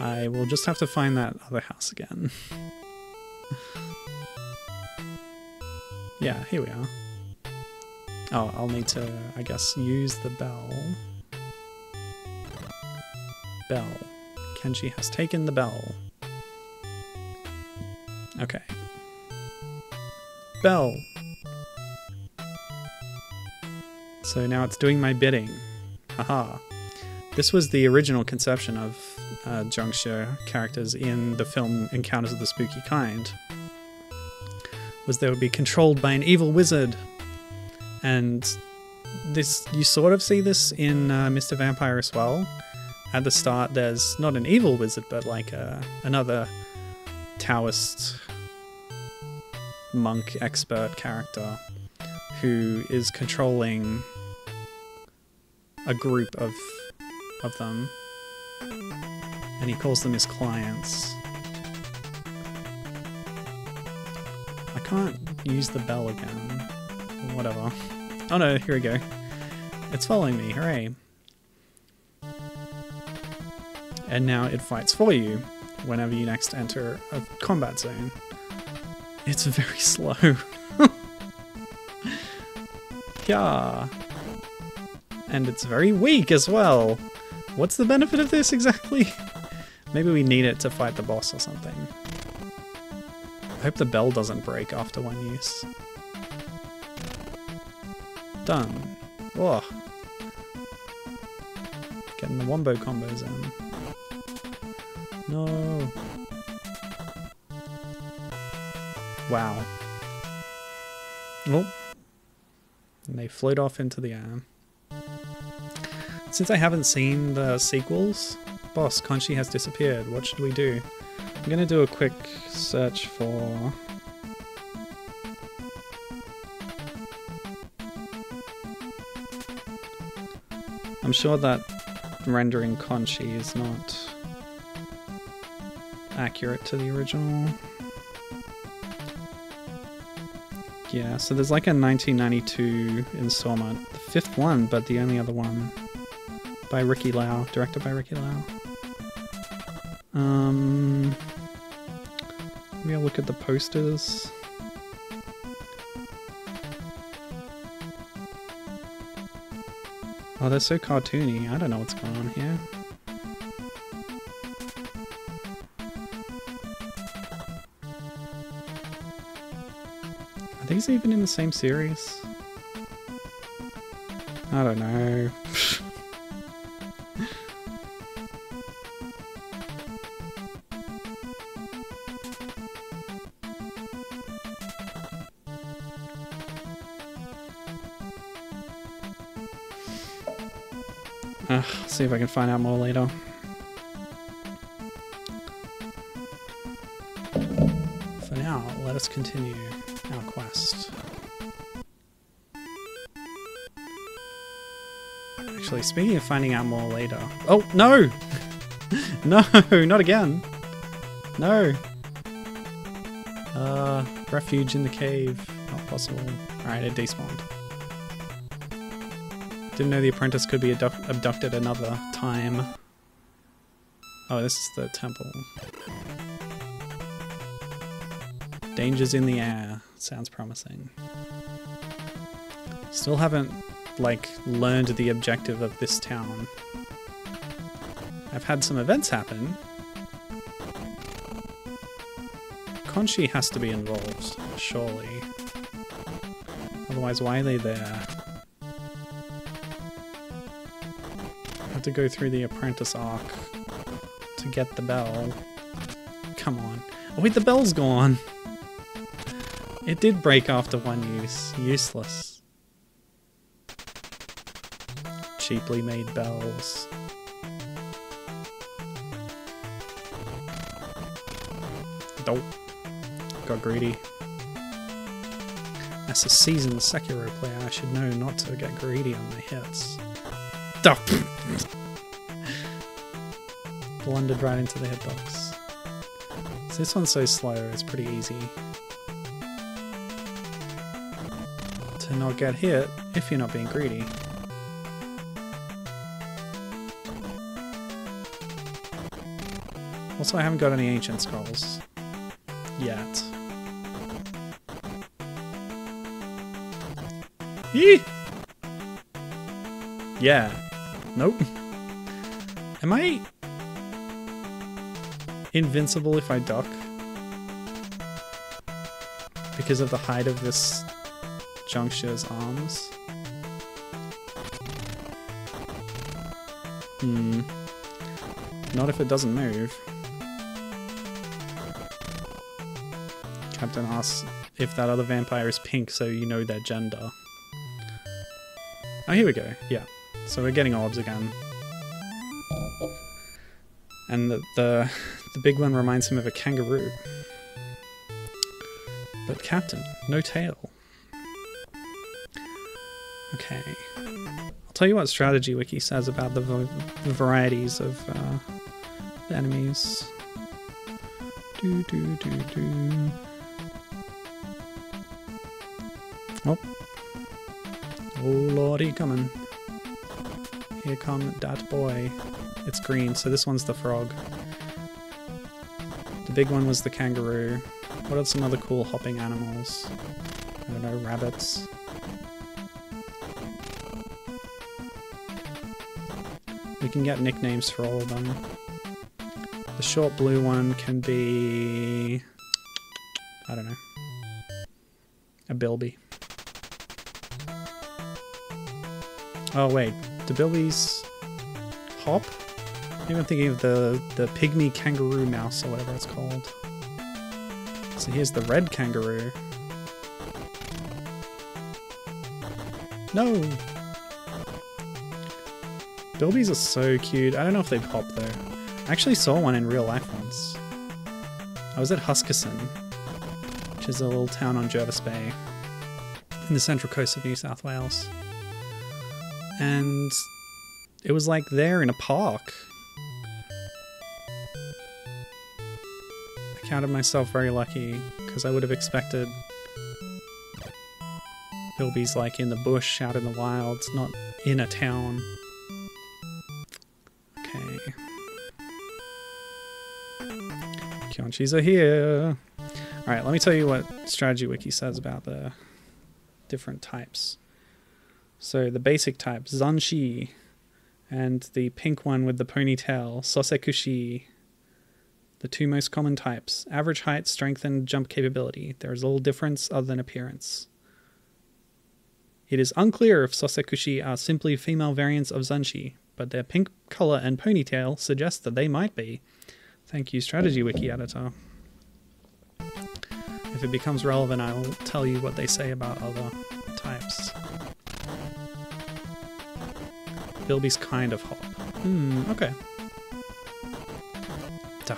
I will just have to find that other house again. [laughs] yeah, here we are. Oh, I'll need to, I guess, use the bell. Bell. Kenshi has taken the bell. Okay. Bell. So now it's doing my bidding. Haha. This was the original conception of uh, characters in the film Encounters of the Spooky Kind. Was they would be controlled by an evil wizard. And this you sort of see this in uh, Mr. Vampire as well. At the start, there's not an evil wizard, but like a, another Taoist monk expert character who is controlling a group of of them, and he calls them his clients. I can't use the bell again. Whatever. Oh no, here we go. It's following me, hooray. and now it fights for you whenever you next enter a combat zone. It's very [laughs] slow. yeah. And it's very weak as well. What's the benefit of this exactly? [laughs] Maybe we need it to fight the boss or something. I hope the bell doesn't break after one use. Done. Oh. Getting the wombo combos in. No. Wow. Oh. And they float off into the air. Since I haven't seen the sequels, boss, Conchi has disappeared. What should we do? I'm gonna do a quick search for... I'm sure that rendering Conchi is not accurate to the original. Yeah, so there's like a 1992 installment, the fifth one, but the only other one by Ricky Lau, directed by Ricky Lau. Um, maybe I'll look at the posters. Oh, they're so cartoony. I don't know what's going on here. Are these even in the same series? I don't know. [laughs] see if I can find out more later. For now, let us continue our quest. Actually, speaking of finding out more later. Oh, no! [laughs] no, not again! No! Uh, refuge in the cave. Not possible. Alright, it despawned. Didn't know the apprentice could be abducted another time. Oh, this is the temple. Dangers in the air. Sounds promising. Still haven't, like, learned the objective of this town. I've had some events happen. Conchi has to be involved, surely. Otherwise, why are they there? To go through the apprentice arc to get the bell. Come on. Oh wait, the bell's gone! It did break after one use. Useless. Cheaply made bells. Nope. Got greedy. As a seasoned Sekiro player, I should know not to get greedy on my hits. Duh. Blundered right into the hitbox. So this one's so slow, it's pretty easy. To not get hit if you're not being greedy. Also, I haven't got any ancient scrolls. Yet. Yee! Yeah. Nope. Am I invincible if I duck? Because of the height of this Jiangshi's arms? Hmm. Not if it doesn't move. Captain asks if that other vampire is pink so you know their gender. Oh, here we go. Yeah. So we're getting orbs again. And the, the, the big one reminds him of a kangaroo. But Captain, no tail. Okay. I'll tell you what Strategy Wiki says about the, the varieties of uh, enemies. Do do do do. Oh. Oh lordy, coming. Here come that boy. It's green, so this one's the frog. The big one was the kangaroo. What are some other cool hopping animals? I don't know, rabbits. We can get nicknames for all of them. The short blue one can be. I don't know. A bilby. Oh, wait. Do bilbies hop? I'm thinking of the, the pygmy kangaroo mouse or whatever it's called. So here's the red kangaroo. No! Bilbies are so cute. I don't know if they pop though. I actually saw one in real life once. I was at Huskisson, which is a little town on Jervis Bay in the central coast of New South Wales. And it was like there in a park. I counted myself very lucky because I would have expected bilbies like in the bush, out in the wilds, not in a town. Okay. Kyonshis are here. Alright, let me tell you what Strategy Wiki says about the different types. So the basic type, Zanshi, and the pink one with the ponytail, Sosekushi. The two most common types average height, strength, and jump capability. There is little difference other than appearance. It is unclear if Sosekushi are simply female variants of Zanshi, but their pink color and ponytail suggest that they might be. Thank you, Strategy Wiki editor. If it becomes relevant, I will tell you what they say about other types. Bilby's kind of hop. Hmm, okay. Duh.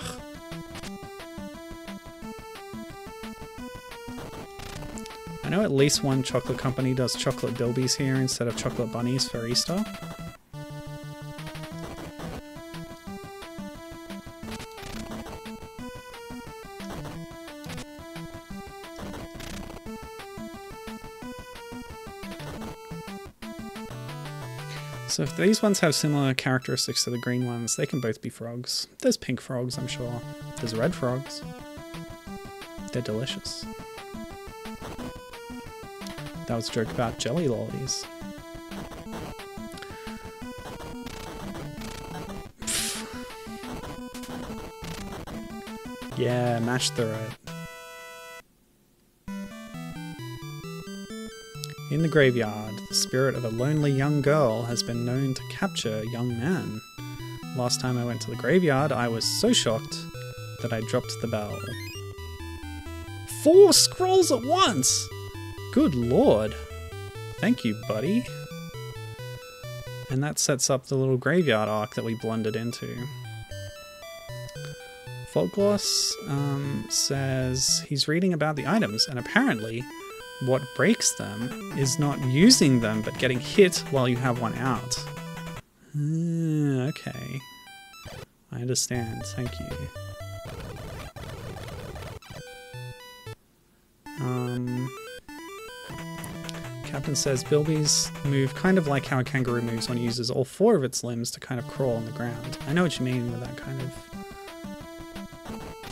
I know at least one chocolate company does chocolate bilbies here instead of chocolate bunnies for Easter. So if these ones have similar characteristics to the green ones, they can both be frogs. There's pink frogs, I'm sure. There's red frogs. They're delicious. That was a joke about jelly lollies. [sighs] Yeah, mash the it. In the graveyard, the spirit of a lonely young girl has been known to capture a young man. Last time I went to the graveyard, I was so shocked that I dropped the bell. Four scrolls at once! Good lord. Thank you, buddy. And that sets up the little graveyard arc that we blundered into. Volgloss um, says he's reading about the items, and apparently, what breaks them is not using them but getting hit while you have one out. Uh, okay. I understand. Thank you. Um, Captain says bilbies move kind of like how a kangaroo moves when it uses all four of its limbs to kind of crawl on the ground. I know what you mean with that kind of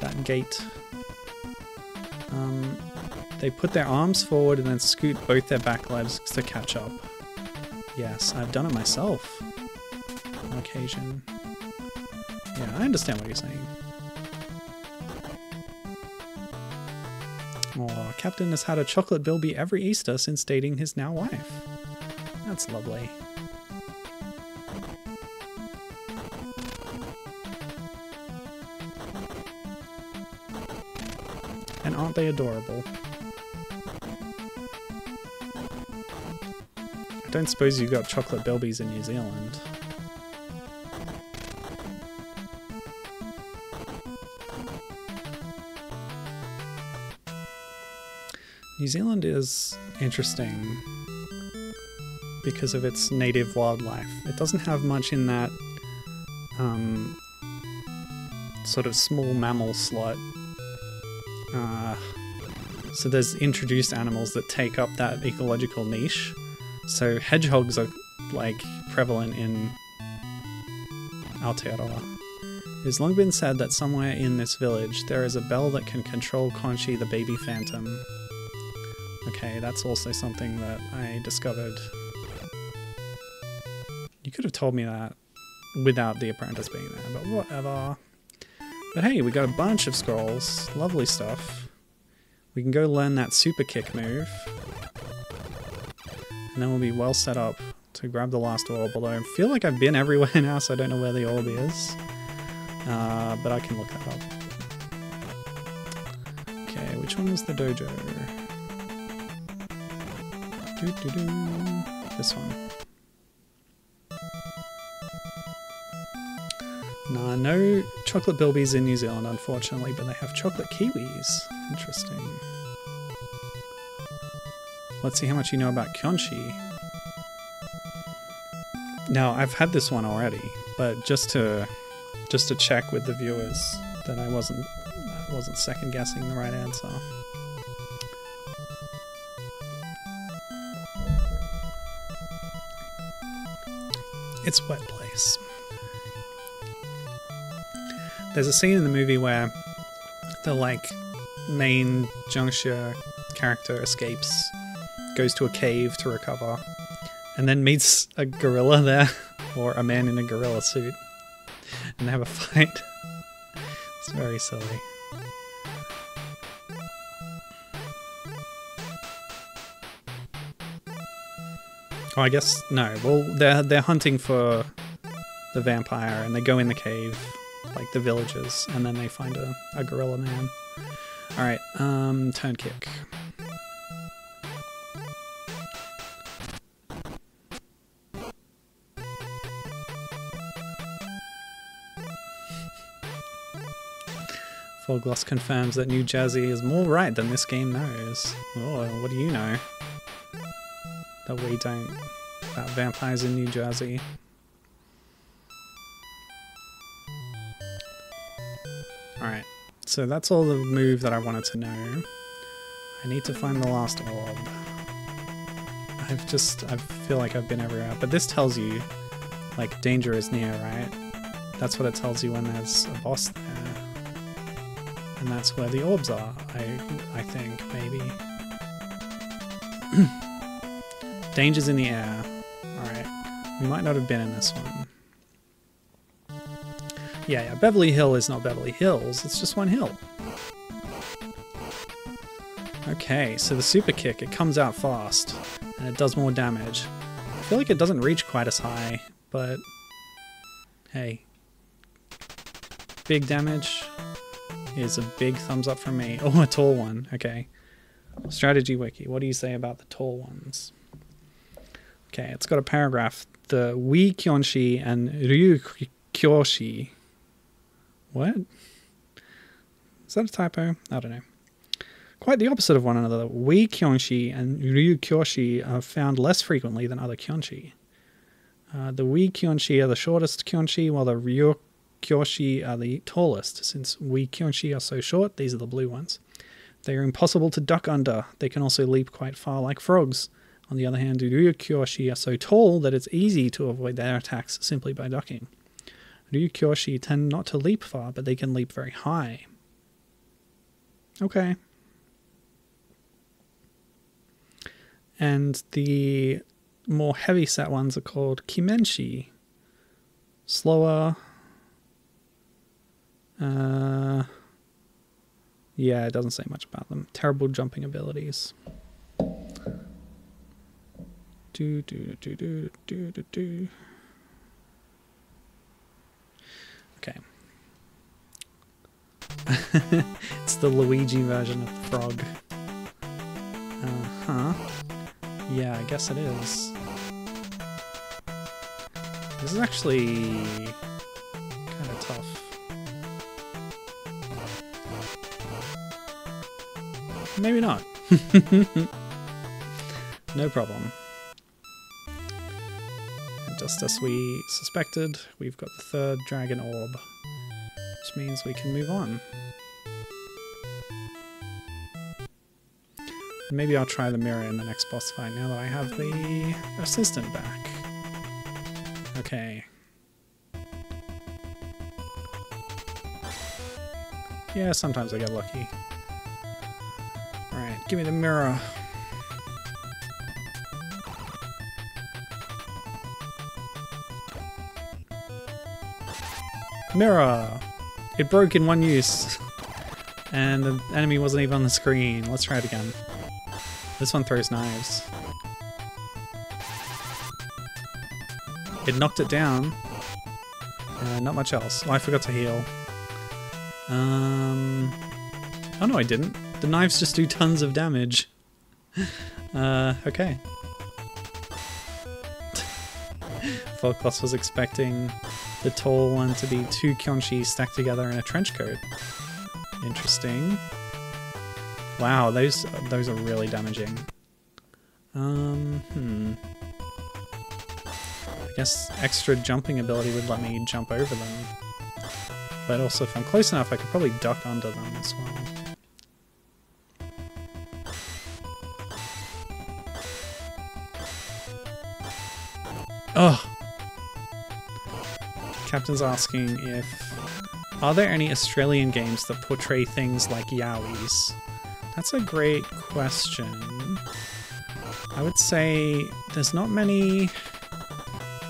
that gait. Um, they put their arms forward and then scoot both their back legs to catch up. Yes, I've done it myself on occasion. Yeah, I understand what you're saying. Oh, Captain has had a chocolate bilby every Easter since dating his now wife. That's lovely. And aren't they adorable? Don't suppose you got chocolate bilbies in New Zealand. New Zealand is interesting because of its native wildlife. It doesn't have much in that um, sort of small mammal slot. Uh, so there's introduced animals that take up that ecological niche. So hedgehogs are like prevalent in Aotearoa. It has long been said that somewhere in this village there is a bell that can control Conchi the baby phantom. Okay, that's also something that I discovered. You could have told me that without the apprentice being there, but whatever. But hey, we got a bunch of scrolls. Lovely stuff. We can go learn that super kick move. And then we'll be well set up to grab the last orb, although I feel like I've been everywhere [laughs] now, so I don't know where the orb is. Uh, but I can look that up. Okay, which one was the dojo? Doo -doo -doo. This one. Nah, no chocolate bilbies in New Zealand, unfortunately, but they have chocolate kiwis. Interesting. Let's see how much you know about Kyonshi. Now, I've had this one already, but just to just to check with the viewers that I wasn't I wasn't second guessing the right answer. It's Wet Place. There's a scene in the movie where the like main Jiangshi character escapes, goes to a cave to recover, and then meets a gorilla there, [laughs] or a man in a gorilla suit, and they have a fight. [laughs] it's very silly. Oh, I guess no. Well, they're they're hunting for the vampire, and they go in the cave, like the villagers, and then they find a, a gorilla man. All right, um, turn kick. Volgloss confirms that New Jersey is more right than this game knows. Oh, what do you know? That we don't. About vampires in New Jersey. Alright, so that's all the move that I wanted to know. I need to find the last orb. I've just, I feel like I've been everywhere, but this tells you, like, danger is near, right? That's what it tells you when there's a boss there. And that's where the orbs are, I, I think, maybe. [clears throat] Danger's in the air. Alright. We might not have been in this one. Yeah, yeah, Beverly Hill is not Beverly Hills, it's just one hill. Okay, so the super kick, it comes out fast, and it does more damage. I feel like it doesn't reach quite as high, but hey. Big damage is a big thumbs up from me. [laughs] Oh, a tall one, okay. Strategy wiki, what do you say about the tall ones? Okay, it's got a paragraph. The Wii Kyonshi and Ryu Kyoshi. What? Is that a typo? I don't know. Quite the opposite of one another. Wii Kyonshi and Ryu Kyoshi are found less frequently than other Kyonshi. Uh, the Wii Kyonshi are the shortest Kyonshi, while the Ryu Kyoshi are the tallest. Since we Kyonshi are so short, these are the blue ones. They are impossible to duck under. They can also leap quite far like frogs. On the other hand, Ryukyoshi are so tall that it's easy to avoid their attacks simply by ducking. Ryukyoshi tend not to leap far, but they can leap very high. Okay. And the more heavy set ones are called Kimenshi. Slower. Uh, yeah, it doesn't say much about them. Terrible jumping abilities. Do do do do do do do. Okay. [laughs] it's the Luigi version of the frog. Uh huh. Yeah, I guess it is. This is actually kind of tough. Maybe not. [laughs] no problem. Just as we suspected, we've got the third dragon orb, which means we can move on. Maybe I'll try the mirror in the next boss fight now that I have the assistant back. Okay. Yeah, sometimes I get lucky. Give me the mirror. Mirror! It broke in one use. And the enemy wasn't even on the screen. Let's try it again. This one throws knives. It knocked it down. Uh, not much else. Oh, I forgot to heal. Um. Oh no, I didn't. The knives just do tons of damage. Uh, okay. [laughs] Volgloss was expecting the tall one to be two Kyonshi stacked together in a trench coat. Interesting. Wow, those those are really damaging. Um, hmm. I guess extra jumping ability would let me jump over them. But also, if I'm close enough, I could probably duck under them as well. Oh! Captain's asking if... Are there any Australian games that portray things like yowies? That's a great question. I would say there's not many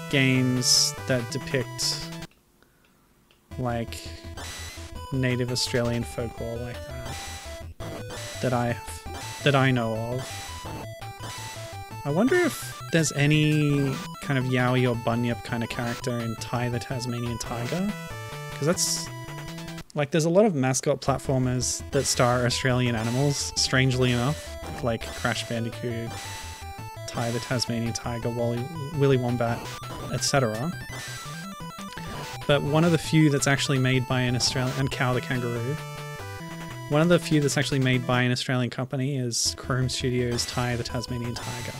games that depict like native Australian folklore like that that I that I know of. I wonder if there's any kind of Yowie or Bunyip kind of character in Ty the Tasmanian Tiger, because that's like there's a lot of mascot platformers that star Australian animals. Strangely enough, like Crash Bandicoot, Ty the Tasmanian Tiger, Wally, Willy Wombat, etc. But one of the few that's actually made by an Australian, and Kao the Kangaroo. One of the few that's actually made by an Australian company is Krome Studios' Ty the Tasmanian Tiger.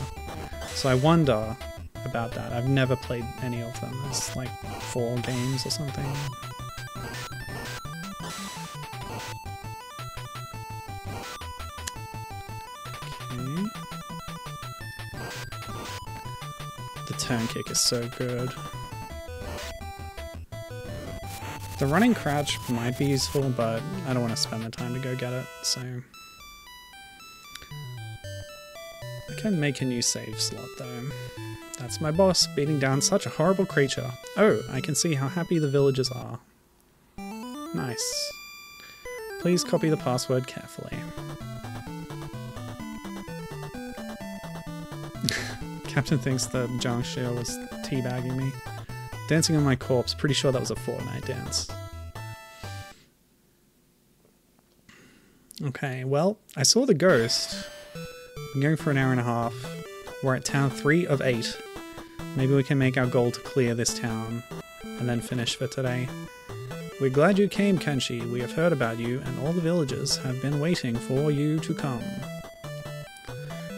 So I wonder about that. I've never played any of them. It's like four games or something. Okay. The turn kick is so good. The running crouch might be useful, but I don't want to spend the time to go get it, so... can make a new save slot, though. That's my boss, beating down such a horrible creature. Oh, I can see how happy the villagers are. Nice. Please copy the password carefully. [laughs] Captain thinks that Jiangshi was teabagging me. Dancing on my corpse, pretty sure that was a Fortnite dance. Okay, well, I saw the ghost. I'm going for an hour and a half. We're at town 3 of 8. Maybe we can make our goal to clear this town, and then finish for today. We're glad you came, Kenshi. We have heard about you, and all the villagers have been waiting for you to come.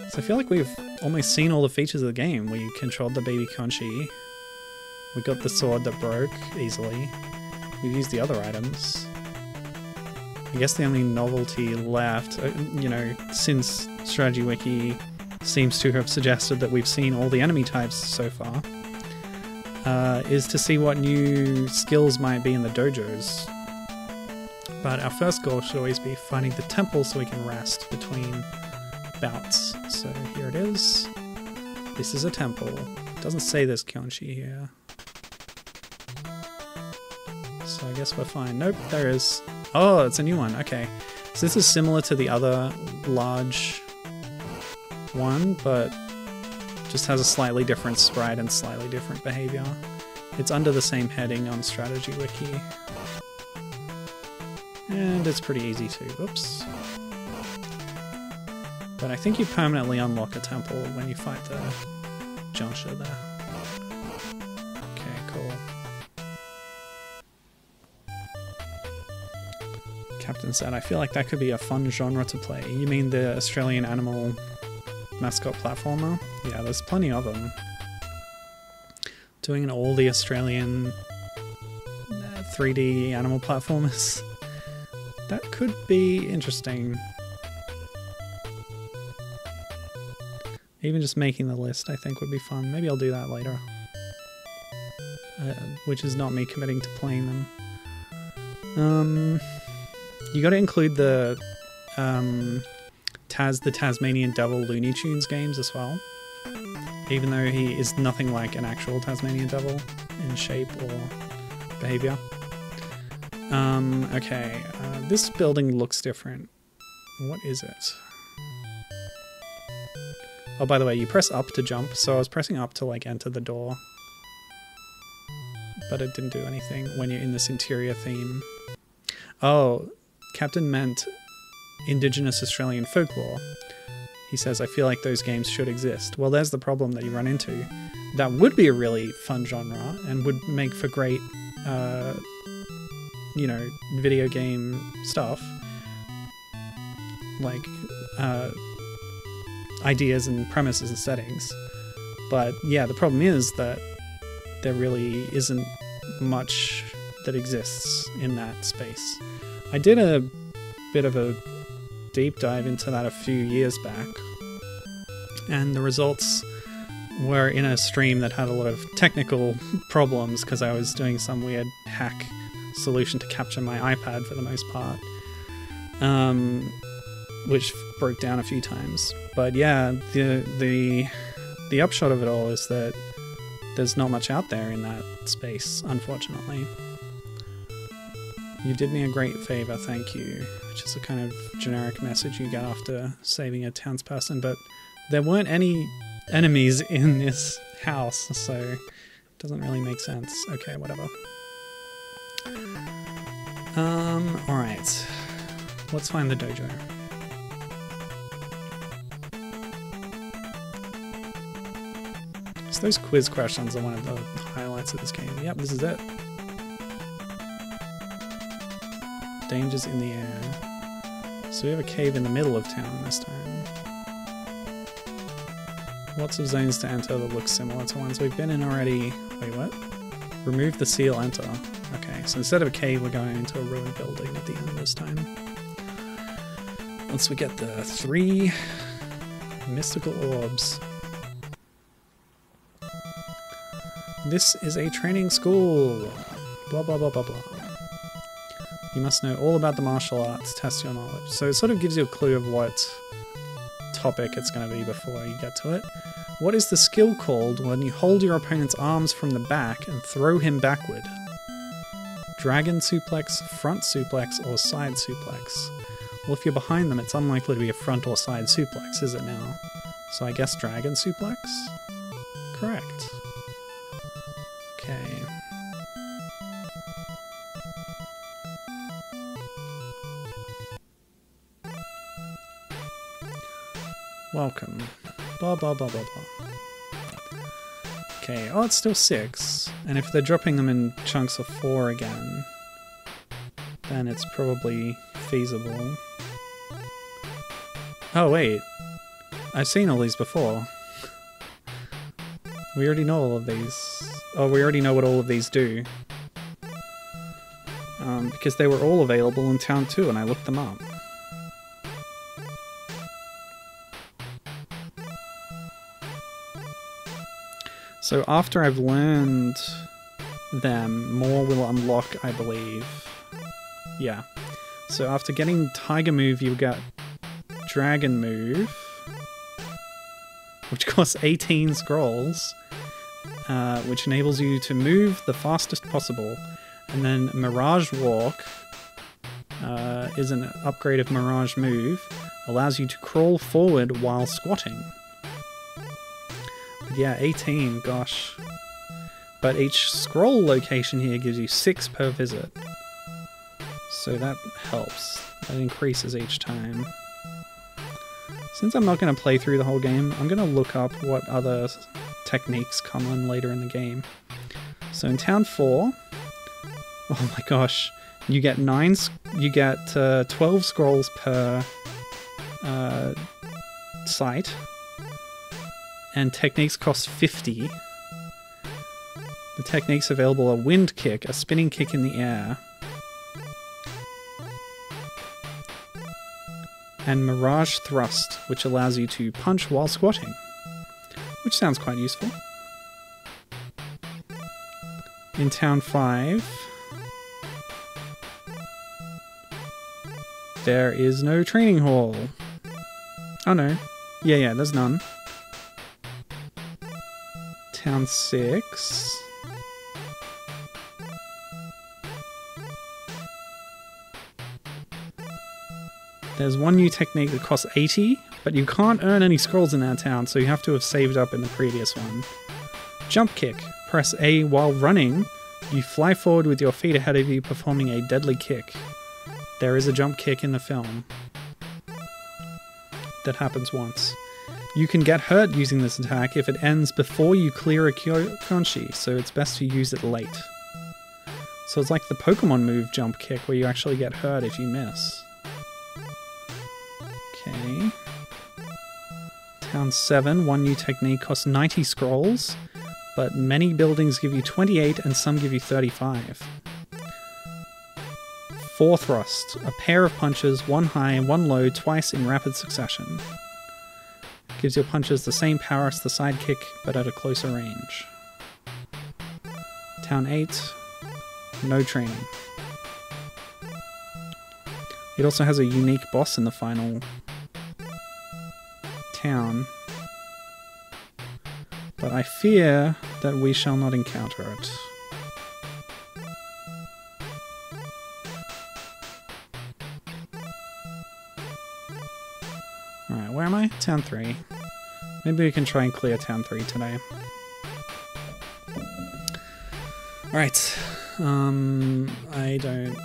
So I feel like we've almost seen all the features of the game. We controlled the baby Kenshi, we got the sword that broke easily. We've used the other items. I guess the only novelty left, uh, you know, since Strategy Wiki seems to have suggested that we've seen all the enemy types so far, uh, is to see what new skills might be in the dojos. But our first goal should always be finding the temple so we can rest between bouts. So here it is. This is a temple. It doesn't say there's Kyonshi here. So I guess we're fine. Nope, there is. Oh, it's a new one. Okay. So this is similar to the other large one, but just has a slightly different sprite and slightly different behavior. It's under the same heading on Strategy Wiki. And it's pretty easy too. Oops. But I think you permanently unlock a temple when you fight the Jiangshi there. Okay, cool. Captain said, I feel like that could be a fun genre to play. You mean the Australian animal mascot platformer? Yeah, there's plenty of them. Doing all the Australian 3D animal platformers. [laughs] That could be interesting. Even just making the list, I think, would be fun. Maybe I'll do that later. Uh, which is not me committing to playing them. Um, you got to include the um, Taz the Tasmanian Devil Looney Tunes games as well. Even though he is nothing like an actual Tasmanian Devil in shape or behavior. Um, okay, uh, this building looks different. What is it? Oh, by the way, you press up to jump, so I was pressing up to like enter the door. But it didn't do anything when you're in this interior theme. Oh, Captain meant Indigenous Australian folklore. He says, I feel like those games should exist. Well, there's the problem that you run into. That would be a really fun genre and would make for great, uh, you know, video game stuff. Like, uh, ideas and premises and settings. But yeah, the problem is that there really isn't much that exists in that space. I did a bit of a deep dive into that a few years back, and the results were in a stream that had a lot of technical problems because I was doing some weird hack solution to capture my iPad for the most part, um, which broke down a few times. But yeah, the the the upshot of it all is that there's not much out there in that space, unfortunately. You did me a great favor, thank you. Which is a kind of generic message you get after saving a townsperson, but there weren't any enemies [laughs] in this house, so it doesn't really make sense. Okay, whatever. Um, alright. Let's find the dojo. So those quiz questions are one of the highlights of this game. Yep, this is it. Dangers in the air. So we have a cave in the middle of town this time. Lots of zones to enter that look similar to ones we've been in already. Wait, what? Remove the seal, enter. Okay, so instead of a cave, we're going into a ruined building at the end this time. Once we get the three mystical orbs. This is a training school. Blah blah blah blah blah. You must know all about the martial arts, test your knowledge. So it sort of gives you a clue of what topic it's going to be before you get to it. What is the skill called when you hold your opponent's arms from the back and throw him backward? Dragon suplex, front suplex, or side suplex? Well, if you're behind them, it's unlikely to be a front or side suplex, is it now? So I guess dragon suplex? Correct. Okay. Welcome. Blah blah blah blah blah. Okay, oh, it's still six. And if they're dropping them in chunks of four again, then it's probably feasible. Oh, wait. I've seen all these before. We already know all of these. Oh, we already know what all of these do. Um, because they were all available in Town 2 and I looked them up. So after I've learned them, more will unlock, I believe. Yeah. So after getting Tiger Move, you get Dragon Move, which [laughs] costs 18 scrolls, uh, which enables you to move the fastest possible. And then Mirage Walk uh, is an upgrade of Mirage Move, allows you to crawl forward while squatting. Yeah, 18, gosh. But each scroll location here gives you 6 per visit. So that helps. That increases each time. Since I'm not going to play through the whole game, I'm going to look up what other techniques come on later in the game. So in Town 4, [laughs] oh my gosh, you get nine, you get uh, 12 scrolls per uh, site, and techniques cost 50. The techniques available are Wind Kick, a spinning kick in the air, and Mirage Thrust, which allows you to punch while squatting, which sounds quite useful. In Town 5, There is no training hall. Oh no. Yeah, yeah, there's none. 6. There's one new technique that costs 80, but you can't earn any scrolls in that town, so you have to have saved up in the previous one. Jump kick. Press A while running. You fly forward with your feet ahead of you, performing a deadly kick. There is a jump kick in the film. That happens once. You can get hurt using this attack if it ends before you clear a Kyo- Kyonshi, so it's best to use it late. So it's like the Pokemon move jump kick where you actually get hurt if you miss. Okay. Town 7, one new technique costs 90 scrolls, but many buildings give you 28 and some give you 35. Four thrust, a pair of punches, one high and one low, twice in rapid succession. Gives your punches the same power as the sidekick, but at a closer range. Town 8, no training. It also has a unique boss in the final town, but I fear that we shall not encounter it. Am I? Town 3. Maybe we can try and clear Town 3 today. Alright. Um, I don't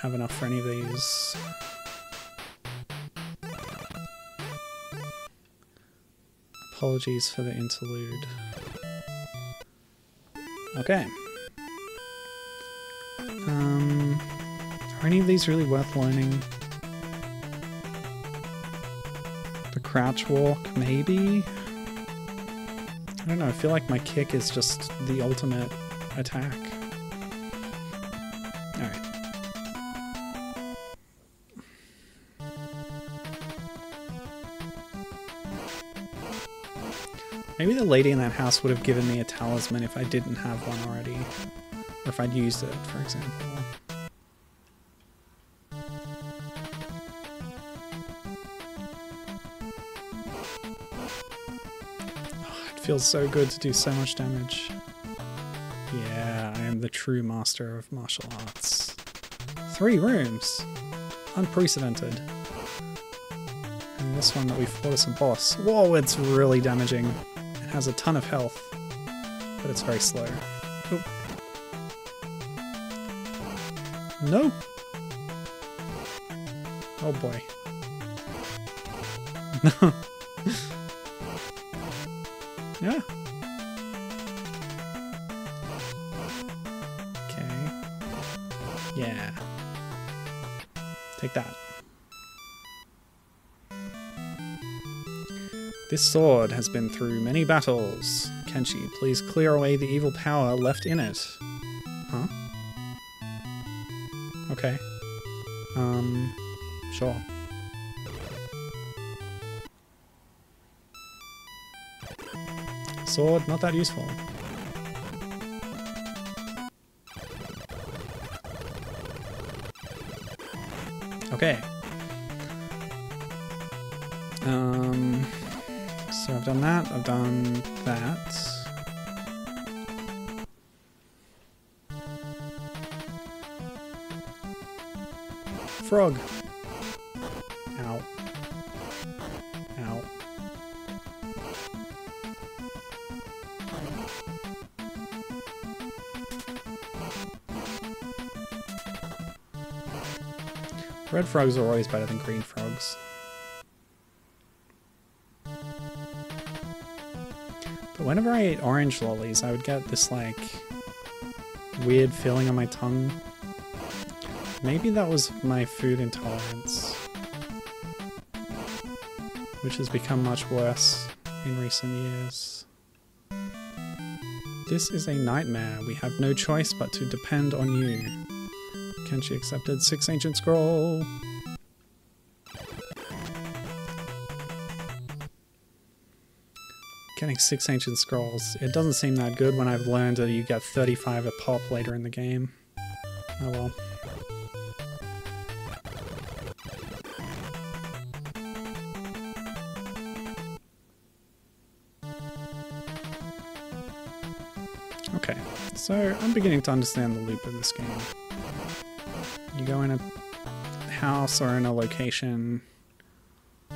have enough for any of these. Apologies for the interlude. Okay. Um, are any of these really worth learning? Crouch walk, maybe? I don't know, I feel like my kick is just the ultimate attack. Alright. Maybe the lady in that house would have given me a talisman if I didn't have one already. Or if I'd used it, for example. Feels so good to do so much damage. Yeah, I am the true master of martial arts. Three rooms! Unprecedented. And this one that we fought as a boss. Whoa, it's really damaging. It has a ton of health, but it's very slow. Oop. No! Oh boy. [laughs] No. Yeah. Okay. Yeah. Take that. This sword has been through many battles. Kenshi, please clear away the evil power left in it. Huh? Okay. Um, sure. Sword, not that useful. Okay. Um, so I've done that, I've done that. Frogs are always better than green frogs. But whenever I ate orange lollies, I would get this like weird feeling on my tongue. Maybe that was my food intolerance, which has become much worse in recent years. This is a nightmare. We have no choice but to depend on you. Kenshi accepted. Six Ancient Scroll. Getting six Ancient Scrolls. It doesn't seem that good when I've learned that you get 35 a pop later in the game. Oh well. Okay, so I'm beginning to understand the loop of this game. Go in a house or in a location,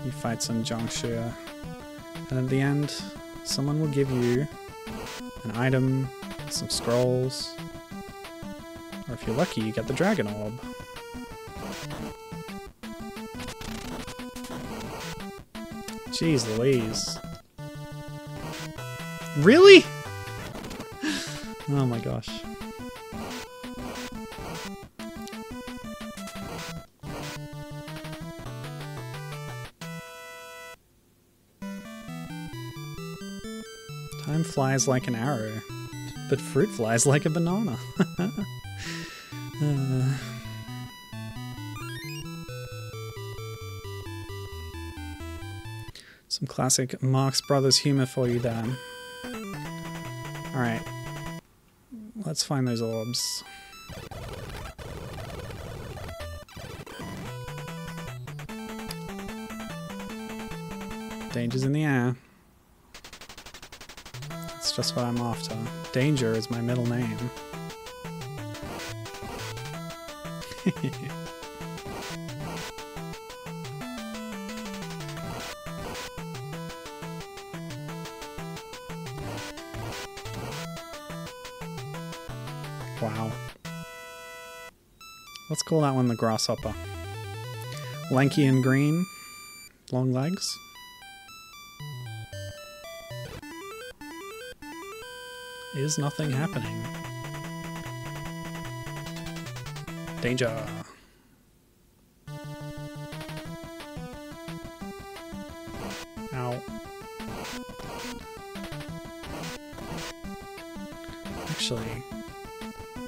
you fight some Jiangshi, and at the end, someone will give you an item, some scrolls, or if you're lucky, you get the dragon orb. Jeez Louise. Really? [laughs] Oh my gosh. Flies like an arrow, but fruit flies like a banana. [laughs] Uh, some classic Marx Brothers humor for you there. Alright. Let's find those orbs. Danger's in the air. That's just what I'm after. Danger is my middle name. [laughs] wow. Let's call that one the grasshopper. Lanky and green, long legs. Is nothing happening? Danger. Ow. Actually,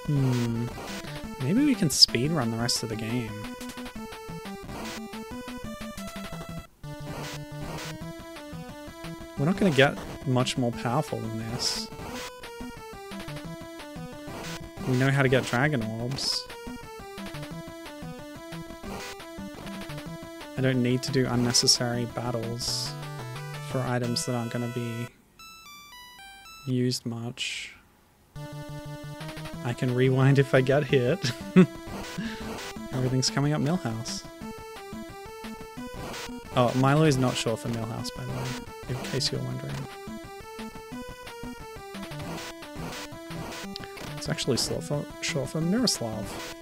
hmm, maybe we can speed run the rest of the game. We're not going to get much more powerful than this. We know how to get dragon orbs. I don't need to do unnecessary battles for items that aren't going to be used much. I can rewind if I get hit. [laughs] Everything's coming up Milhouse. Oh, Milo is not short for Milhouse, by the way, in case you're wondering. It's actually for Miroslav.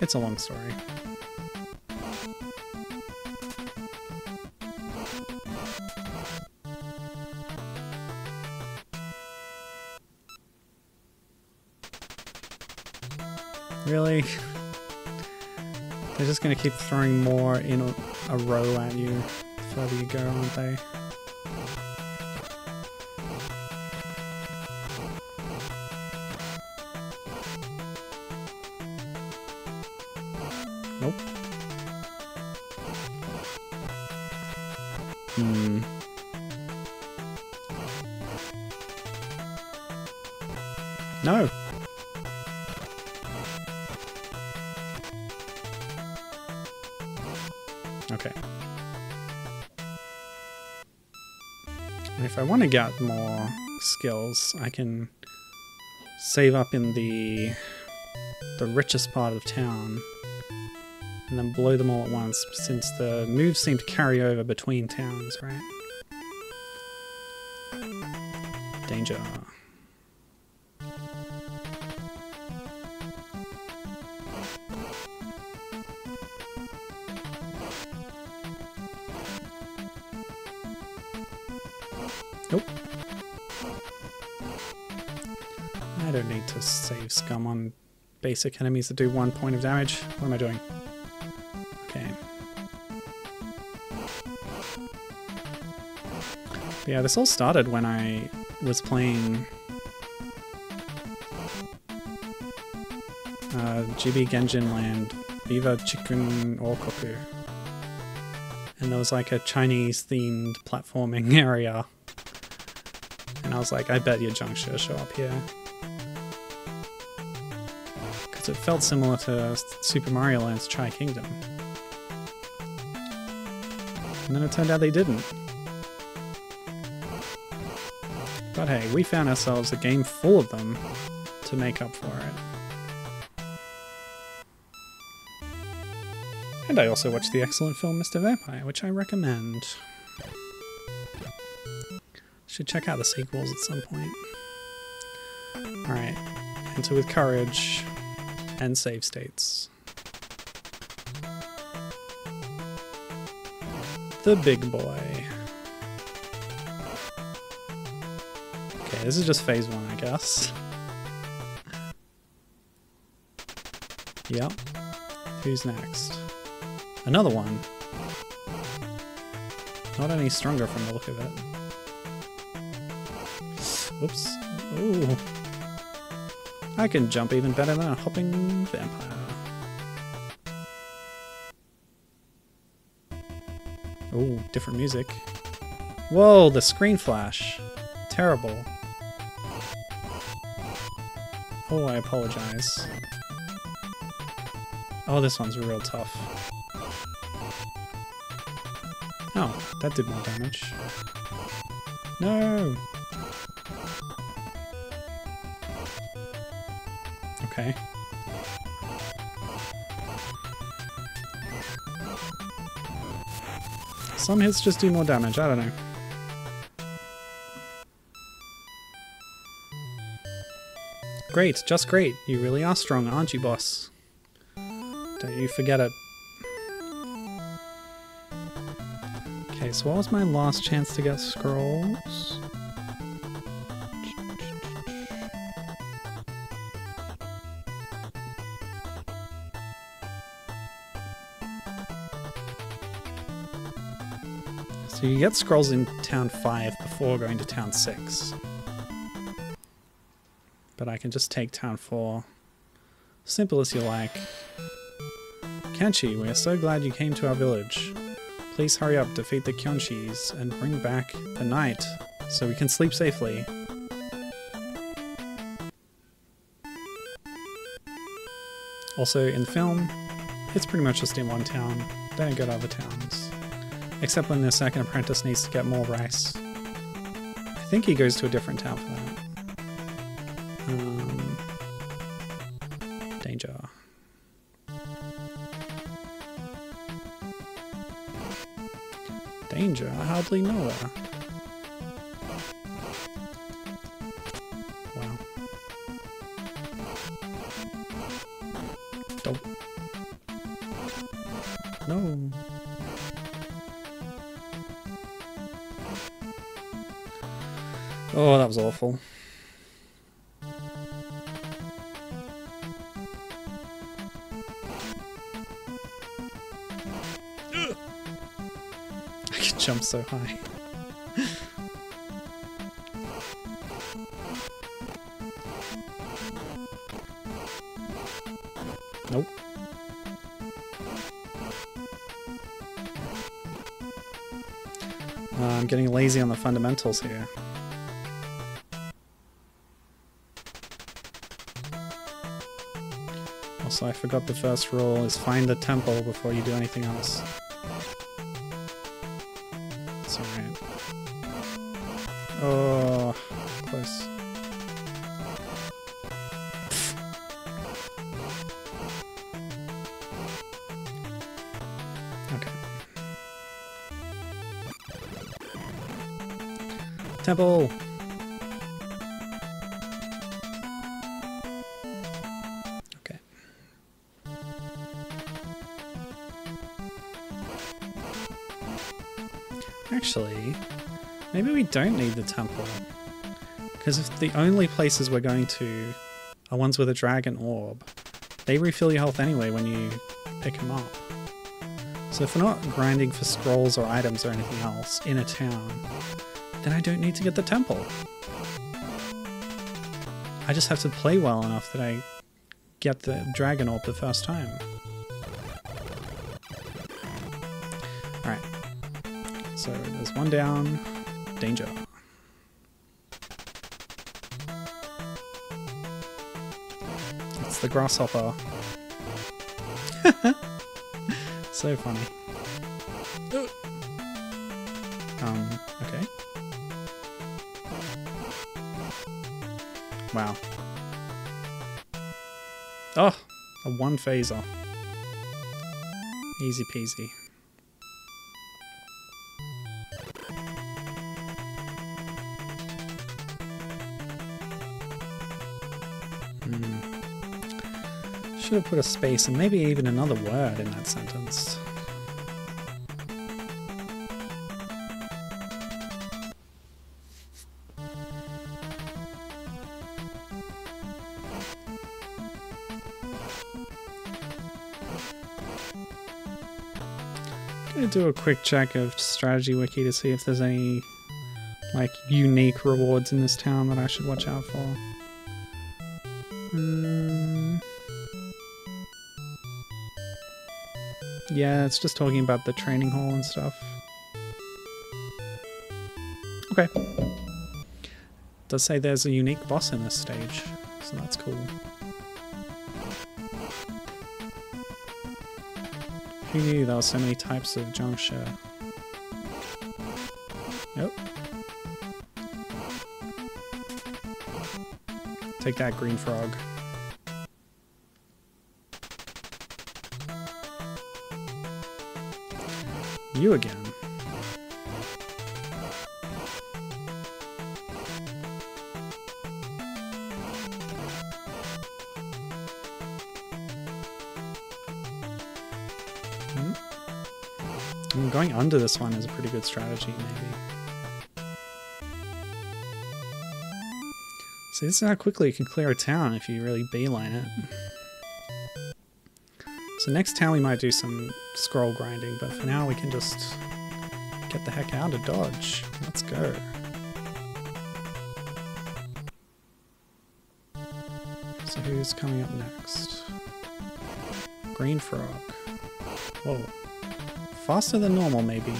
It's a long story. Really? They're just gonna keep throwing more in a, a row at you the further you go, aren't they? Get more skills, I can save up in the the richest part of town and then blow them all at once since the moves seem to carry over between towns, right? Danger. Basic enemies that do one point of damage. What am I doing? Okay. But yeah, this all started when I was playing uh, GB Genjin Land Viva Chikkun Oukoku. And there was like a Chinese themed platforming [laughs] area. And I was like, I bet your Jiangshi show up here. Because it felt similar to Super Mario Land's Chai Kingdom. And then it turned out they didn't. But hey, we found ourselves a game full of them to make up for it. And I also watched the excellent film Mr. Vampire, which I recommend. Should check out the sequels at some point. Alright, enter with courage and save states. The big boy. Okay, this is just phase one, I guess. Yep. Who's next? Another one. Not any stronger from the look of it. Whoops. Ooh. I can jump even better than a hopping vampire. Oh, different music. Whoa, the screen flash. Terrible. Oh, I apologize. Oh, this one's real tough. Oh, that did more damage. No! Okay. Some hits just do more damage, I don't know. Great, just great. You really are strong, aren't you, boss? Don't you forget it. Okay, so what was my last chance to get scrolls? So you get scrolls in town 5 before going to town 6. But I can just take town 4. Simple as you like. Kenshi, we are so glad you came to our village. Please hurry up, defeat the Kyonshis, and bring back the night so we can sleep safely. Also, in the film, it's pretty much just in one town. They don't go to other towns. Except when the second apprentice needs to get more rice. I think he goes to a different town for that. Um, danger. Danger? I hardly know her. Awful. [laughs] I can jump so high. [laughs] nope. Uh, I'm getting lazy on the fundamentals here. Also, I forgot the first rule is find the temple before you do anything else. Don't need the temple. Because if the only places we're going to are ones with a dragon orb, they refill your health anyway when you pick them up. So if we're not grinding for scrolls or items or anything else in a town, then I don't need to get the temple. I just have to play well enough that I get the dragon orb the first time. Alright. So there's one down. Danger. It's the grasshopper. [laughs] so funny. [gasps] Um, okay. Wow. Oh, a one phaser. Easy peasy. Should have put a space and maybe even another word in that sentence. Gonna do a quick check of strategy wiki to see if there's any like unique rewards in this town that I should watch out for. Yeah, it's just talking about the training hall and stuff. Okay. Does say there's a unique boss in this stage, so that's cool. Who knew there were so many types of Jiangshi? Nope. Take that, green frog. You again. Hmm. Mm, Going under this one is a pretty good strategy, maybe. See, this is how quickly you can clear a town if you really beeline it. Next town we might do some scroll grinding, but for now we can just get the heck out of Dodge. Let's go. So who's coming up next? Green Frog. Whoa. Faster than normal, maybe.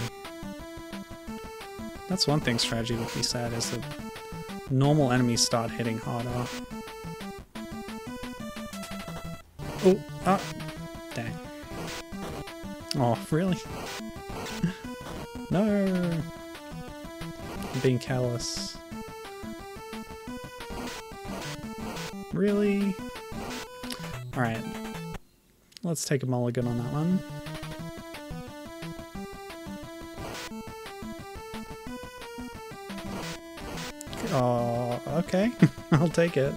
That's one thing strategy would be sad is that normal enemies start hitting harder. Oh, ah, dang. Oh, really? [laughs] no! I'm being callous. Really? Alright. Let's take a mulligan on that one. Oh, okay. [laughs] I'll take it.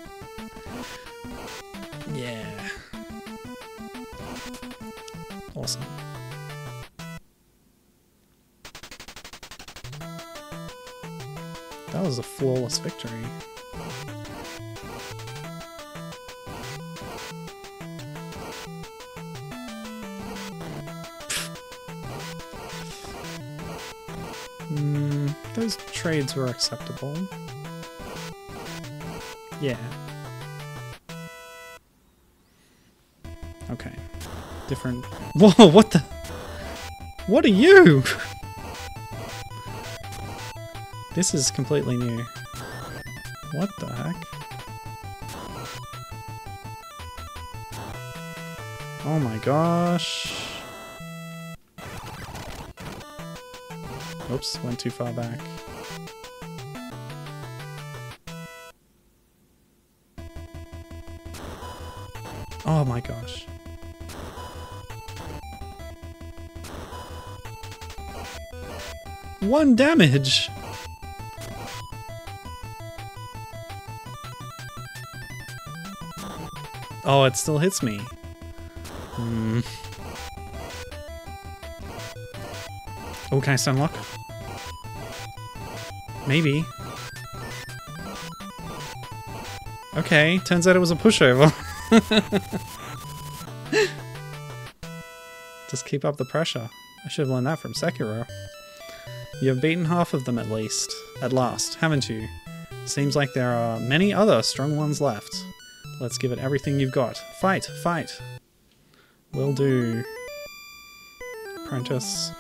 Flawless victory. Hmm, those trades were acceptable. Yeah. Okay. Different. [laughs] Whoa, what the? What are you? [laughs] This is completely new. What the heck? Oh my gosh. Oops, went too far back. Oh my gosh. One damage! Oh, it still hits me. Hmm. Oh, can I stun lock? Maybe. Okay, turns out it was a pushover. [laughs] Just keep up the pressure. I should have learned that from Sekiro. You've beaten half of them at least. At last, haven't you? Seems like there are many other strong ones left. Let's give it everything you've got. Fight, fight. Will do. Apprentice.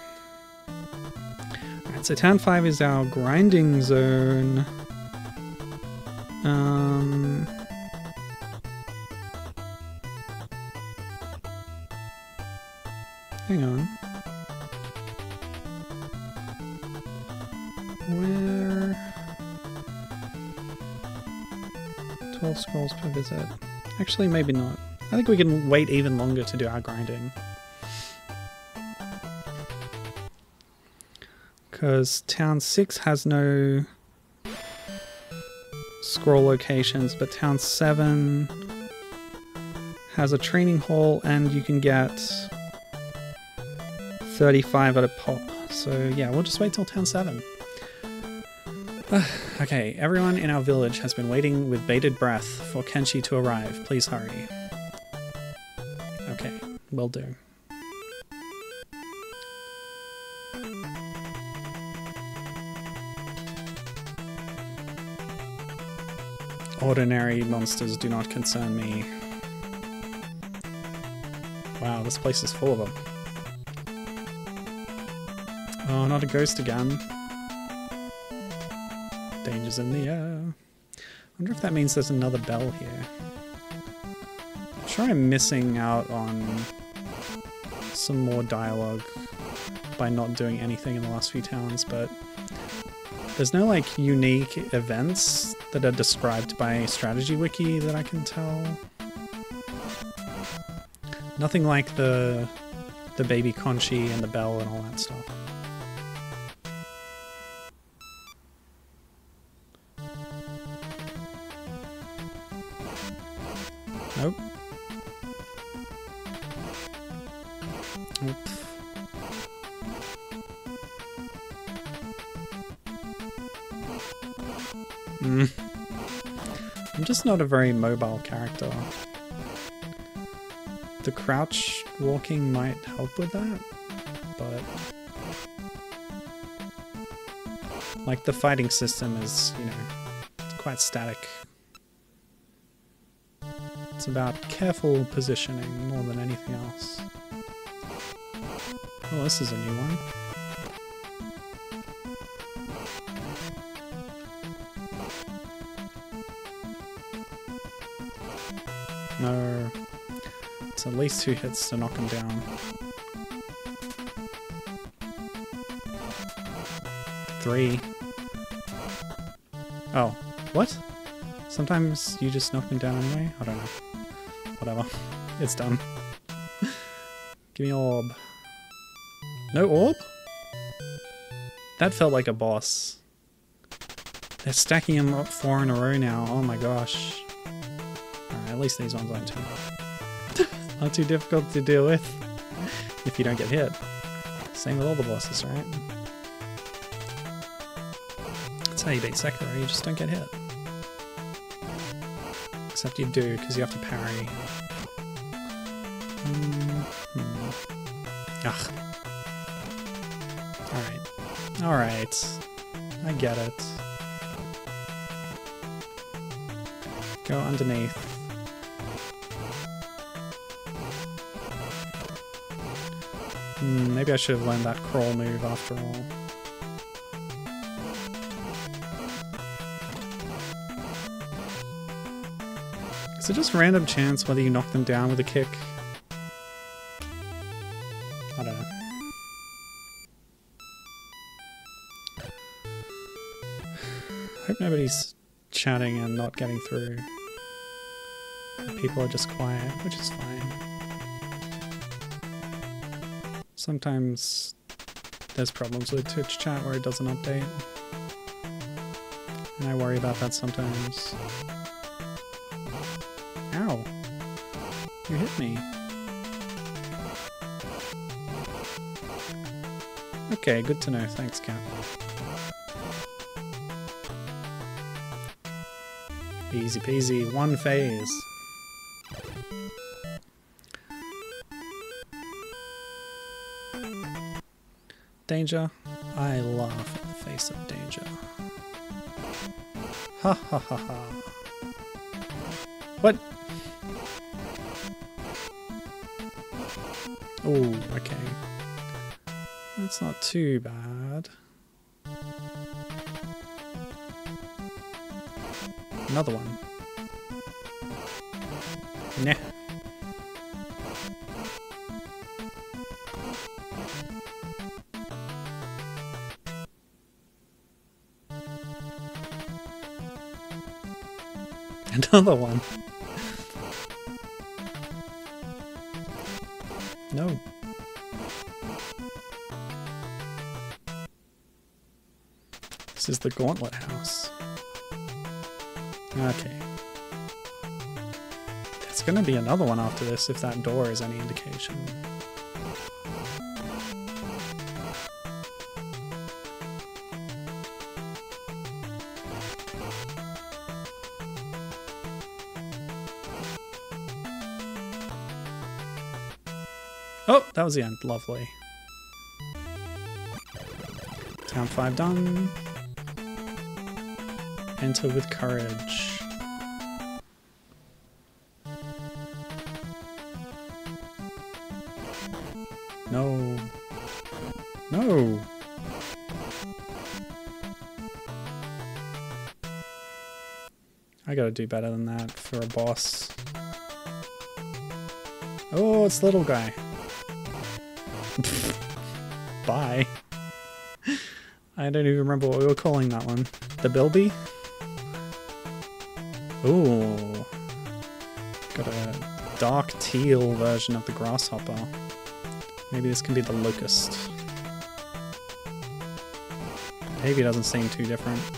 Alright, so town 5 is our grinding zone. Per visit. Actually, maybe not. I think we can wait even longer to do our grinding. Because Town 6 has no scroll locations, but Town 7 has a training hall and you can get 35 at a pop. So yeah, we'll just wait till Town 7. [sighs] okay, everyone in our village has been waiting with bated breath for Kenshi to arrive. Please hurry. Okay, will do. Ordinary monsters do not concern me. Wow, this place is full of them. Oh, not a ghost again. Dangers in the uh, air. wonder if that means there's another bell here. I'm sure I'm missing out on some more dialogue by not doing anything in the last few towns, but there's no like unique events that are described by Strategy Wiki that I can tell. Nothing like the the baby Kyonshi and the bell and all that stuff. Not a very mobile character. The crouch walking might help with that, but... Like, the fighting system is, you know, quite static. It's about careful positioning more than anything else. Oh, this is a new one. At least two hits to knock him down. Three. Oh, what? Sometimes you just knock them down anyway? I don't know. Whatever. [laughs] It's done. Give me orb. No orb? That felt like a boss. They're stacking them up four in a row now. Oh my gosh. At least these ones aren't too, not too difficult to deal with if you don't get hit. Same with all the bosses, right? That's how you beat Sekiro, you just don't get hit. Except you do, because you have to parry. Mm -hmm. Ugh. Alright. Alright. I get it. Go underneath. Hmm, maybe I should have learned that crawl move after all. Is it just random chance whether you knock them down with a kick? I don't know. I [sighs] hope nobody's chatting and not getting through. People are just quiet, which is fine. Sometimes there's problems with Twitch chat where it doesn't update. And I worry about that sometimes. Ow! You hit me. Okay, good to know. Thanks, Cat. Easy peasy, one phase. Danger. I laugh in the face of danger. Ha ha ha ha. What? Oh, okay. That's not too bad. Another one. Nah. Another one. No. This is the Gauntlet House. Okay. There's gonna be another one after this if that door is any indication. That was the end. Lovely. Town 5 done. Enter with courage. No. No. I gotta do better than that for a boss. Oh, it's little guy. I don't even remember what we were calling that one. The Bilby? Ooh. Got a dark teal version of the grasshopper. Maybe this can be the locust. Maybe it doesn't seem too different. [laughs]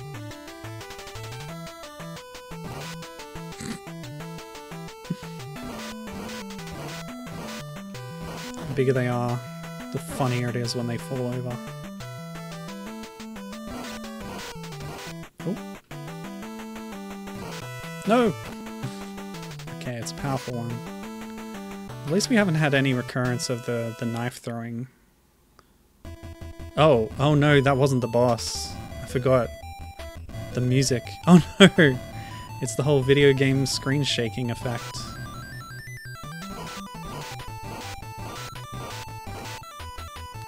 the bigger they are, the funnier it is when they fall over. No! Okay, it's a powerful one. At least we haven't had any recurrence of the, the knife throwing. Oh, oh no, that wasn't the boss. I forgot. The music. [laughs] Oh no! It's the whole video game screen shaking effect.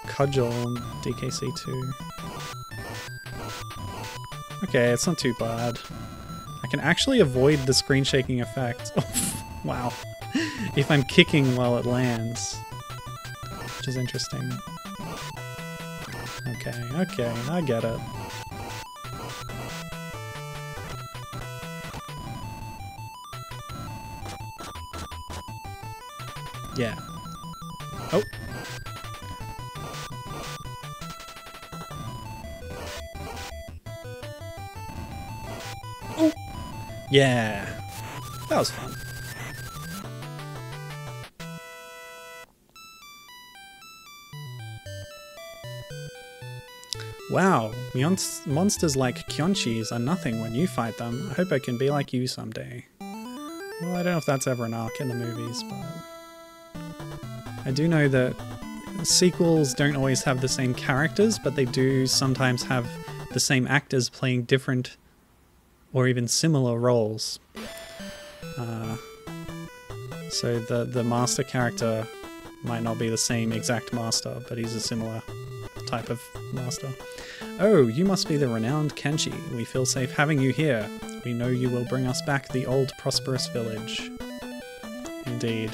Kudgel DKC2. Okay, it's not too bad. Can actually avoid the screen shaking effect. [laughs] Oh, wow. if I'm kicking while it lands. Which is interesting. Okay, okay, I get it. Yeah. Yeah. That was fun. Wow, monsters like Kyonshis are nothing when you fight them. I hope I can be like you someday. Well, I don't know if that's ever an arc in the movies, but I do know that sequels don't always have the same characters, but they do sometimes have the same actors playing different or even similar roles. Uh, so the the master character might not be the same exact master, but he's a similar type of master. Oh, you must be the renowned Kenshi. We feel safe having you here. We know you will bring us back the old prosperous village. Indeed.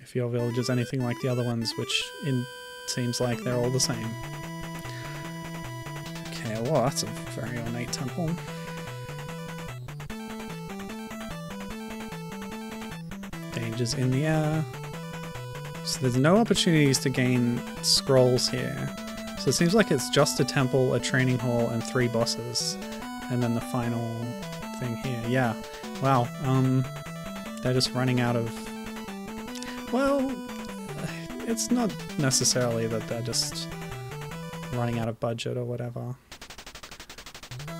If your village is anything like the other ones, which seems like they're all the same. Okay, well that's a very ornate temple. In the air. So there's no opportunities to gain scrolls here. So it seems like it's just a temple, a training hall, and three bosses. And then the final thing here. Yeah. Wow. Um they're just running out of well it's not necessarily that they're just running out of budget or whatever.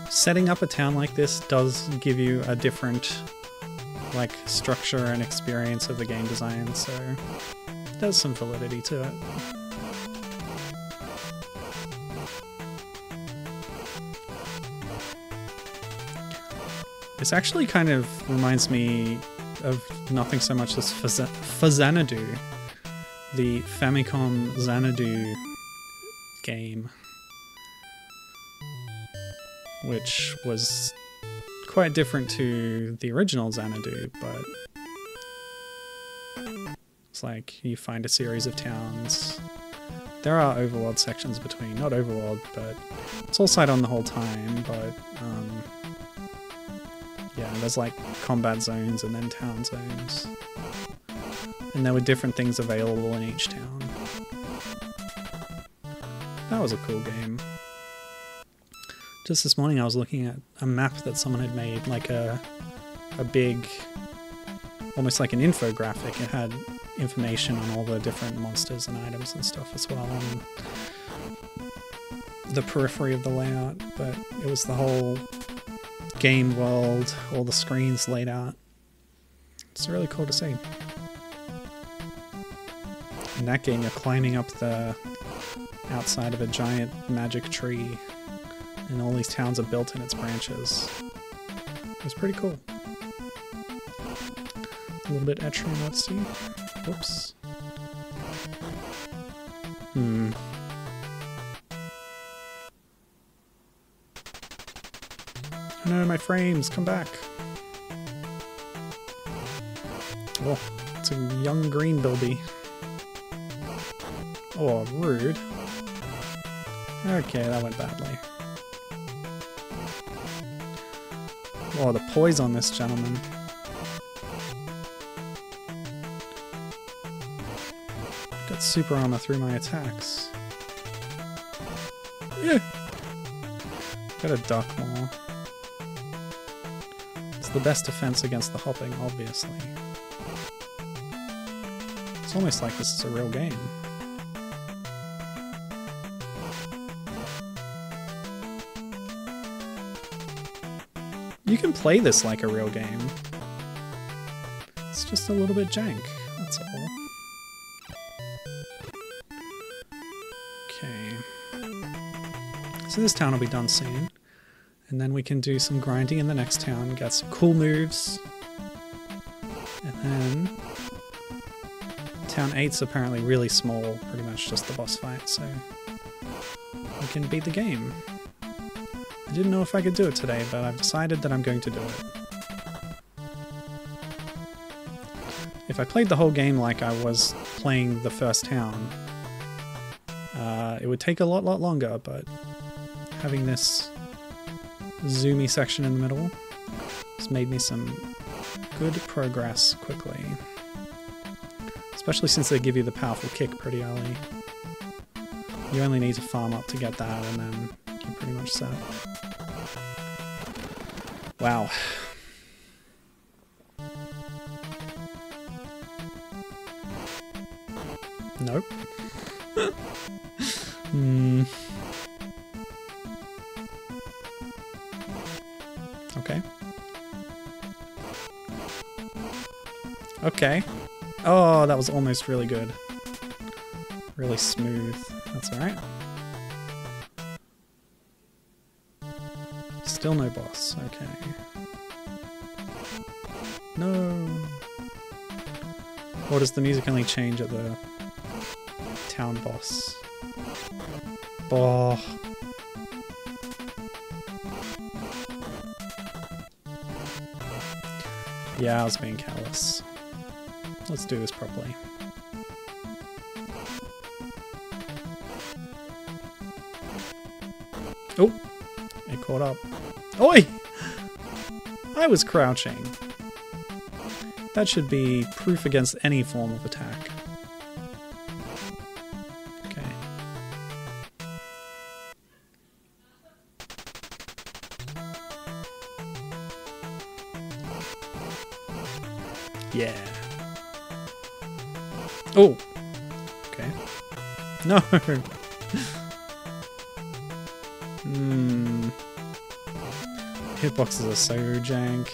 Setting up a town like this does give you a different like structure and experience of the game design, so there's some validity to it. This actually kind of reminds me of nothing so much as Faz- Faxanadu, the Famicom Xanadu game, which was quite different to the original Xanadu, but it's like you find a series of towns. There are overworld sections between, not overworld, but it's all side on the whole time, but um, yeah. there's like combat zones and then town zones. And there were different things available in each town. That was a cool game. Just this morning I was looking at a map that someone had made, like a a big almost like an infographic. It had information on all the different monsters and items and stuff as well on the periphery of the layout, but it was the whole game world, all the screens laid out. It's really cool to see. In that game, you're climbing up the outside of a giant magic tree, and all these towns are built in its branches. It was pretty cool. A little bit Etrian, let's see. Whoops. Hmm. No, my frames, come back. Oh, it's a young green bilby. Oh, rude. Okay, that went badly. Oh, the poise on this gentleman. Got super armor through my attacks. Yeah. Gotta duck more. It's the best defense against the hopping, obviously. It's almost like this is a real game. You can play this like a real game. It's just a little bit jank, that's all. Okay. So this town will be done soon. And then we can do some grinding in the next town, get some cool moves. And then... Town 8's apparently really small, pretty much just the boss fight, so... We can beat the game. Didn't know if I could do it today, but I've decided that I'm going to do it. If I played the whole game like I was playing the first town, uh, it would take a lot, lot longer, but having this zoomy section in the middle has made me some good progress quickly. Especially since they give you the powerful kick pretty early. You only need to farm up to get that and then pretty much set. Wow. Nope. Hmm. Okay. Okay. Oh, that was almost really good. Really smooth. That's alright. Still no boss. Okay. No. Or does the music only change at the town boss? Oh. Yeah, I was being callous. Let's do this properly. Oh! It caught up. Oi! I was crouching. That should be proof against any form of attack. Okay. Yeah. Oh! Okay. [laughs] No! Hitboxes are so jank.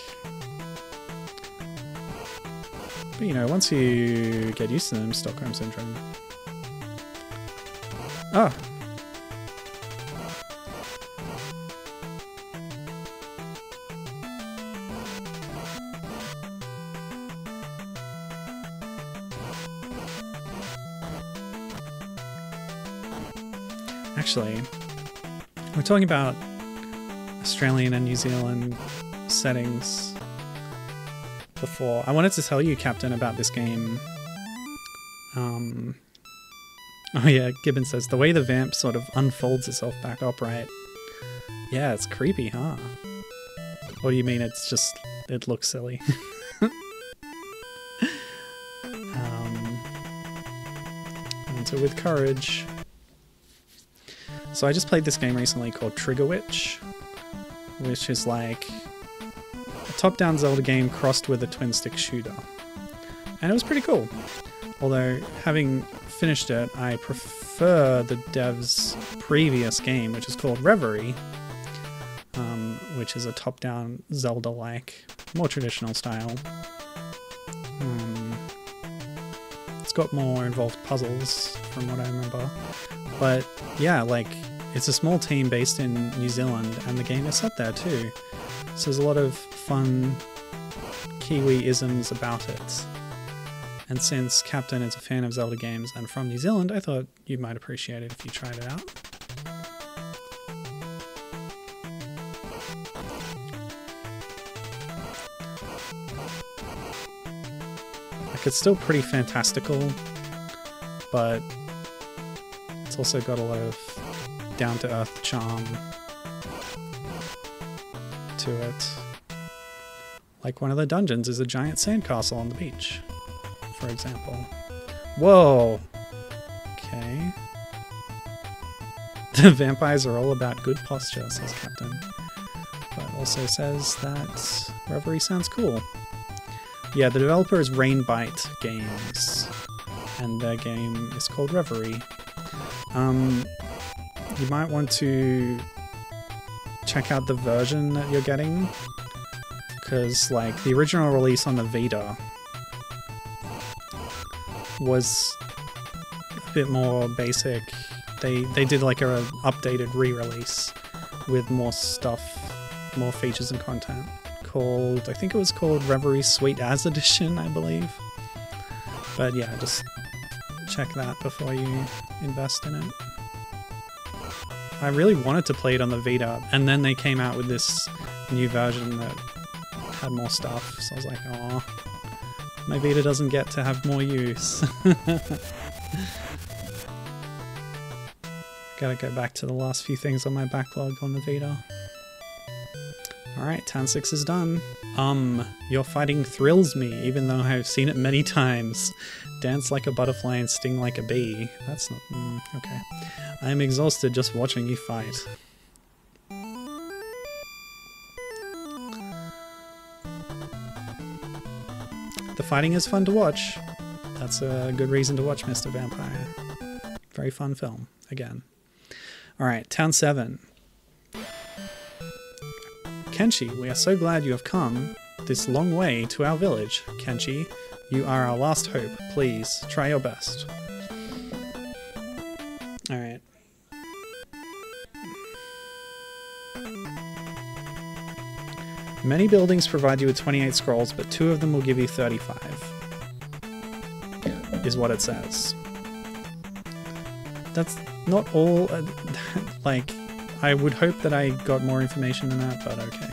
But you know, once you get used to them, Stockholm Syndrome. Ah! Actually, we're talking about Australian and New Zealand settings before. I wanted to tell you, Captain, about this game. Um, oh yeah, Gibbon says the way the vamp sort of unfolds itself back upright. Yeah, it's creepy, huh? Or do you mean it's just it looks silly? [laughs] um, enter with courage. So I just played this game recently called Trigger Witch, which is like a top-down Zelda game crossed with a twin-stick shooter, and it was pretty cool. Although having finished it, I prefer the dev's previous game, which is called Reverie, um, which is a top-down Zelda-like, more traditional style. Um, it's got more involved puzzles, from what I remember. But yeah, like it's a small team based in New Zealand, and the game is set there too. So there's a lot of fun Kiwi isms about it. And since Captain is a fan of Zelda games and from New Zealand, I thought you might appreciate it if you tried it out. Like it's still pretty fantastical, but it's also got a lot of down to earth charm to it. Like one of the dungeons is a giant sandcastle on the beach, for example. Whoa! Okay. [laughs] The vampires are all about good posture, says Captain. But also says that Reverie sounds cool. Yeah, the developer is Rainbite Games, and their game is called Reverie. Um, you might want to check out the version that you're getting, because like the original release on the Vita was a bit more basic. They they did like a updated re-release with more stuff, more features and content called I think it was called Reverie Sweet As Edition, I believe. But yeah, just check that before you invest in it. I really wanted to play it on the Vita, and then they came out with this new version that had more stuff, so I was like, oh, my Vita doesn't get to have more use. [laughs] Gotta go back to the last few things on my backlog on the Vita. Alright, Town 6 is done. Um, your fighting thrills me, even though I've seen it many [laughs] times. Dance like a butterfly and sting like a bee. That's not... Mm, okay. I am exhausted just watching you fight. The fighting is fun to watch. That's a good reason to watch Mr. Vampire. Very fun film, again. Alright, Town 7. Kenshi, we are so glad you have come this long way to our village. Kenshi, you are our last hope. Please, try your best. Many buildings provide you with 28 scrolls, but two of them will give you 35. Is what it says. That's not all. Uh, [laughs] like, I would hope that I got more information than that, but okay.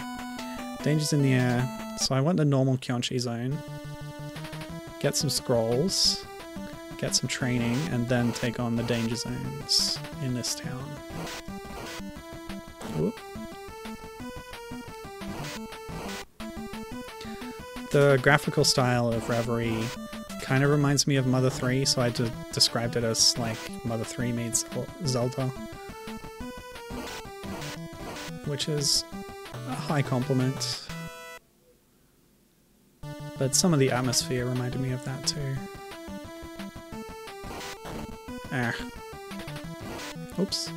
Dangers in the air. So I want the normal Kyonshi zone. Get some scrolls. Get some training, and then take on the danger zones in this town. The graphical style of Reverie kind of reminds me of Mother 3, so I described it as like Mother 3 meets Zelda. Which is a high compliment. But some of the atmosphere reminded me of that too. Ah. Oops.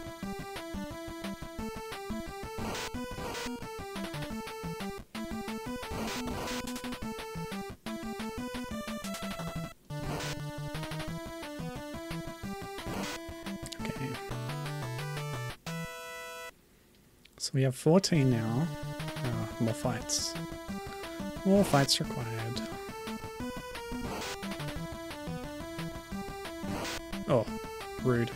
We have 14 now. Oh, more fights. More fights required. Oh, rude.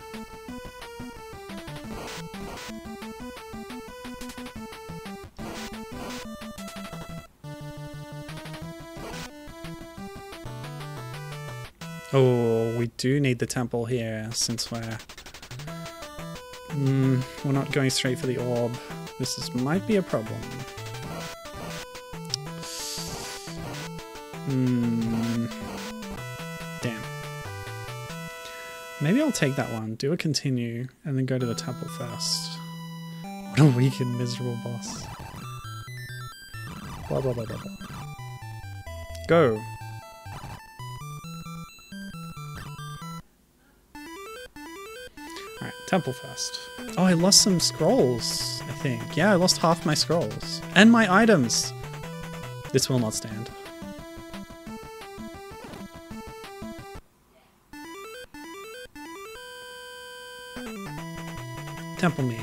Oh, we do need the temple here since we're... Mm, we're not going straight for the orb. This is, might be a problem. Hmm. Damn. Maybe I'll take that one, do a continue, and then go to the temple first. What a weak and miserable boss. Blah blah blah blah blah. Go. Alright, temple first. Oh, I lost some scrolls, I think. Yeah, I lost half my scrolls. And my items! This will not stand. Temple me.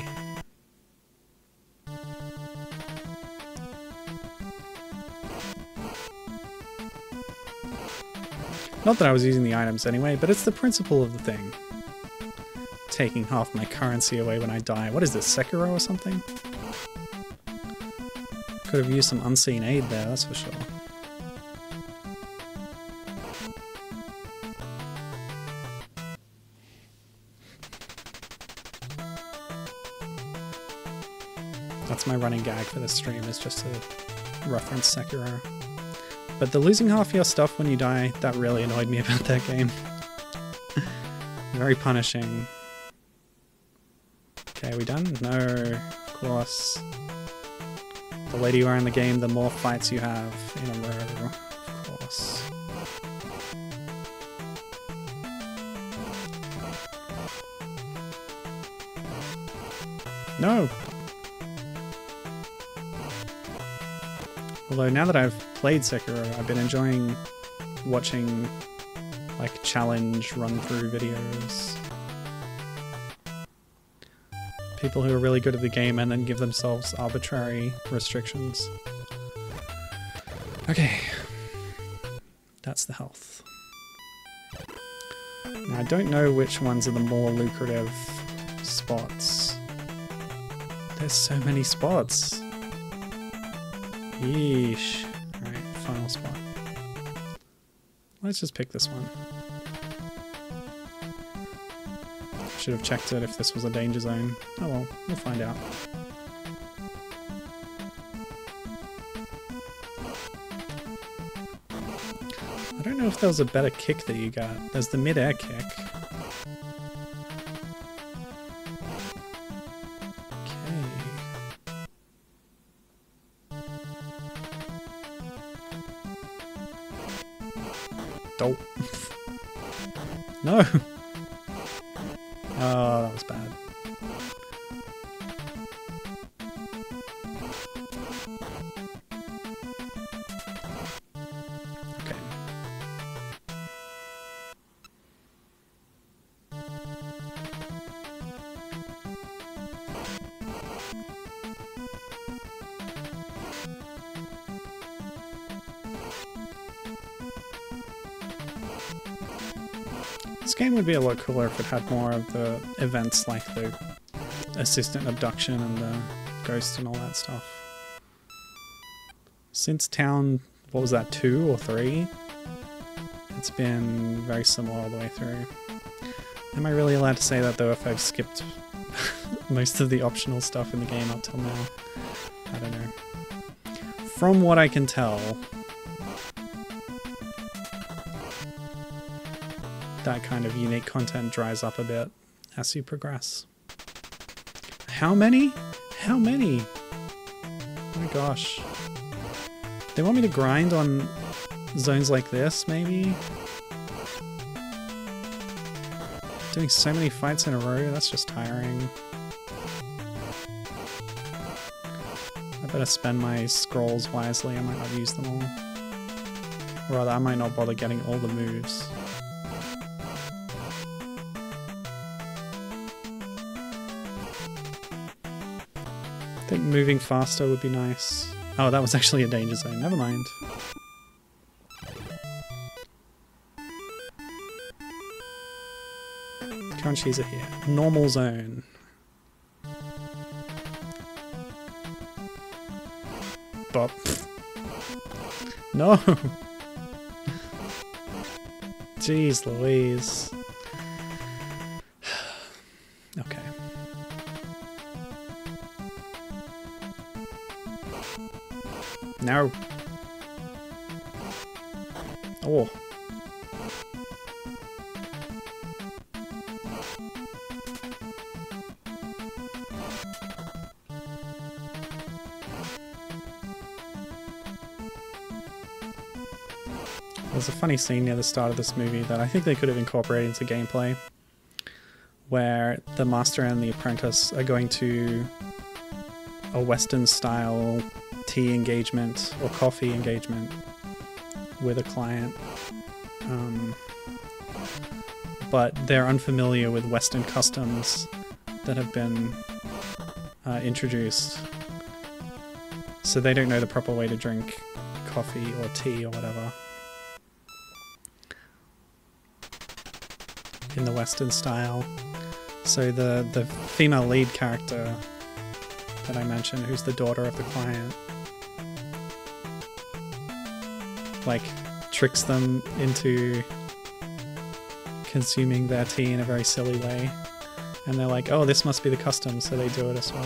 Not that I was using the items anyway, but it's the principle of the thing. Taking half my currency away when I die. What is this, Sekiro or something? Could have used some unseen aid there, that's for sure. That's my running gag for this stream, is just to reference Sekiro. But the losing half your stuff when you die, that really annoyed me about that game. [laughs] Very punishing. Okay, are we done? No, of course. The later you are in the game, the more fights you have in a row, of course. No! Although now that I've played Sekiro, I've been enjoying watching like challenge run through videos. People who are really good at the game and then give themselves arbitrary restrictions. Okay. That's the health. Now I don't know which ones are the more lucrative spots. There's so many spots. Yeesh. Alright, final spot. Let's just pick this one. Should have checked it if this was a danger zone. Oh well, we'll find out. I don't know if there was a better kick that you got. There's the mid-air kick. Lot cooler if it had more of the events like the assistant abduction and the ghost and all that stuff. Since Town, what was that, two or three? It's been very similar all the way through. Am I really allowed to say that though if I've skipped [laughs] most of the optional stuff in the game up till now? I don't know. From what I can tell, that kind of unique content dries up a bit as you progress. How many? How many? Oh my gosh. They want me to grind on zones like this, maybe? Doing so many fights in a row, that's just tiring. I better spend my scrolls wisely, I might not use them all. Or rather, I might not bother getting all the moves. Moving faster would be nice. Oh, that was actually a danger zone. Never mind. Crunchies are here. Normal zone. But [laughs] no. [laughs] Jeez Louise. No. Oh. There's a funny scene near the start of this movie that I think they could have incorporated into gameplay where the master and the apprentice are going to a Western style tea engagement or coffee engagement with a client. Um, but they're unfamiliar with Western customs that have been uh, introduced. So they don't know the proper way to drink coffee or tea or whatever. In the Western style. So the, the female lead character that I mentioned, who's the daughter of the client, like tricks them into consuming their tea in a very silly way. And they're like, oh, this must be the custom, so they do it as well.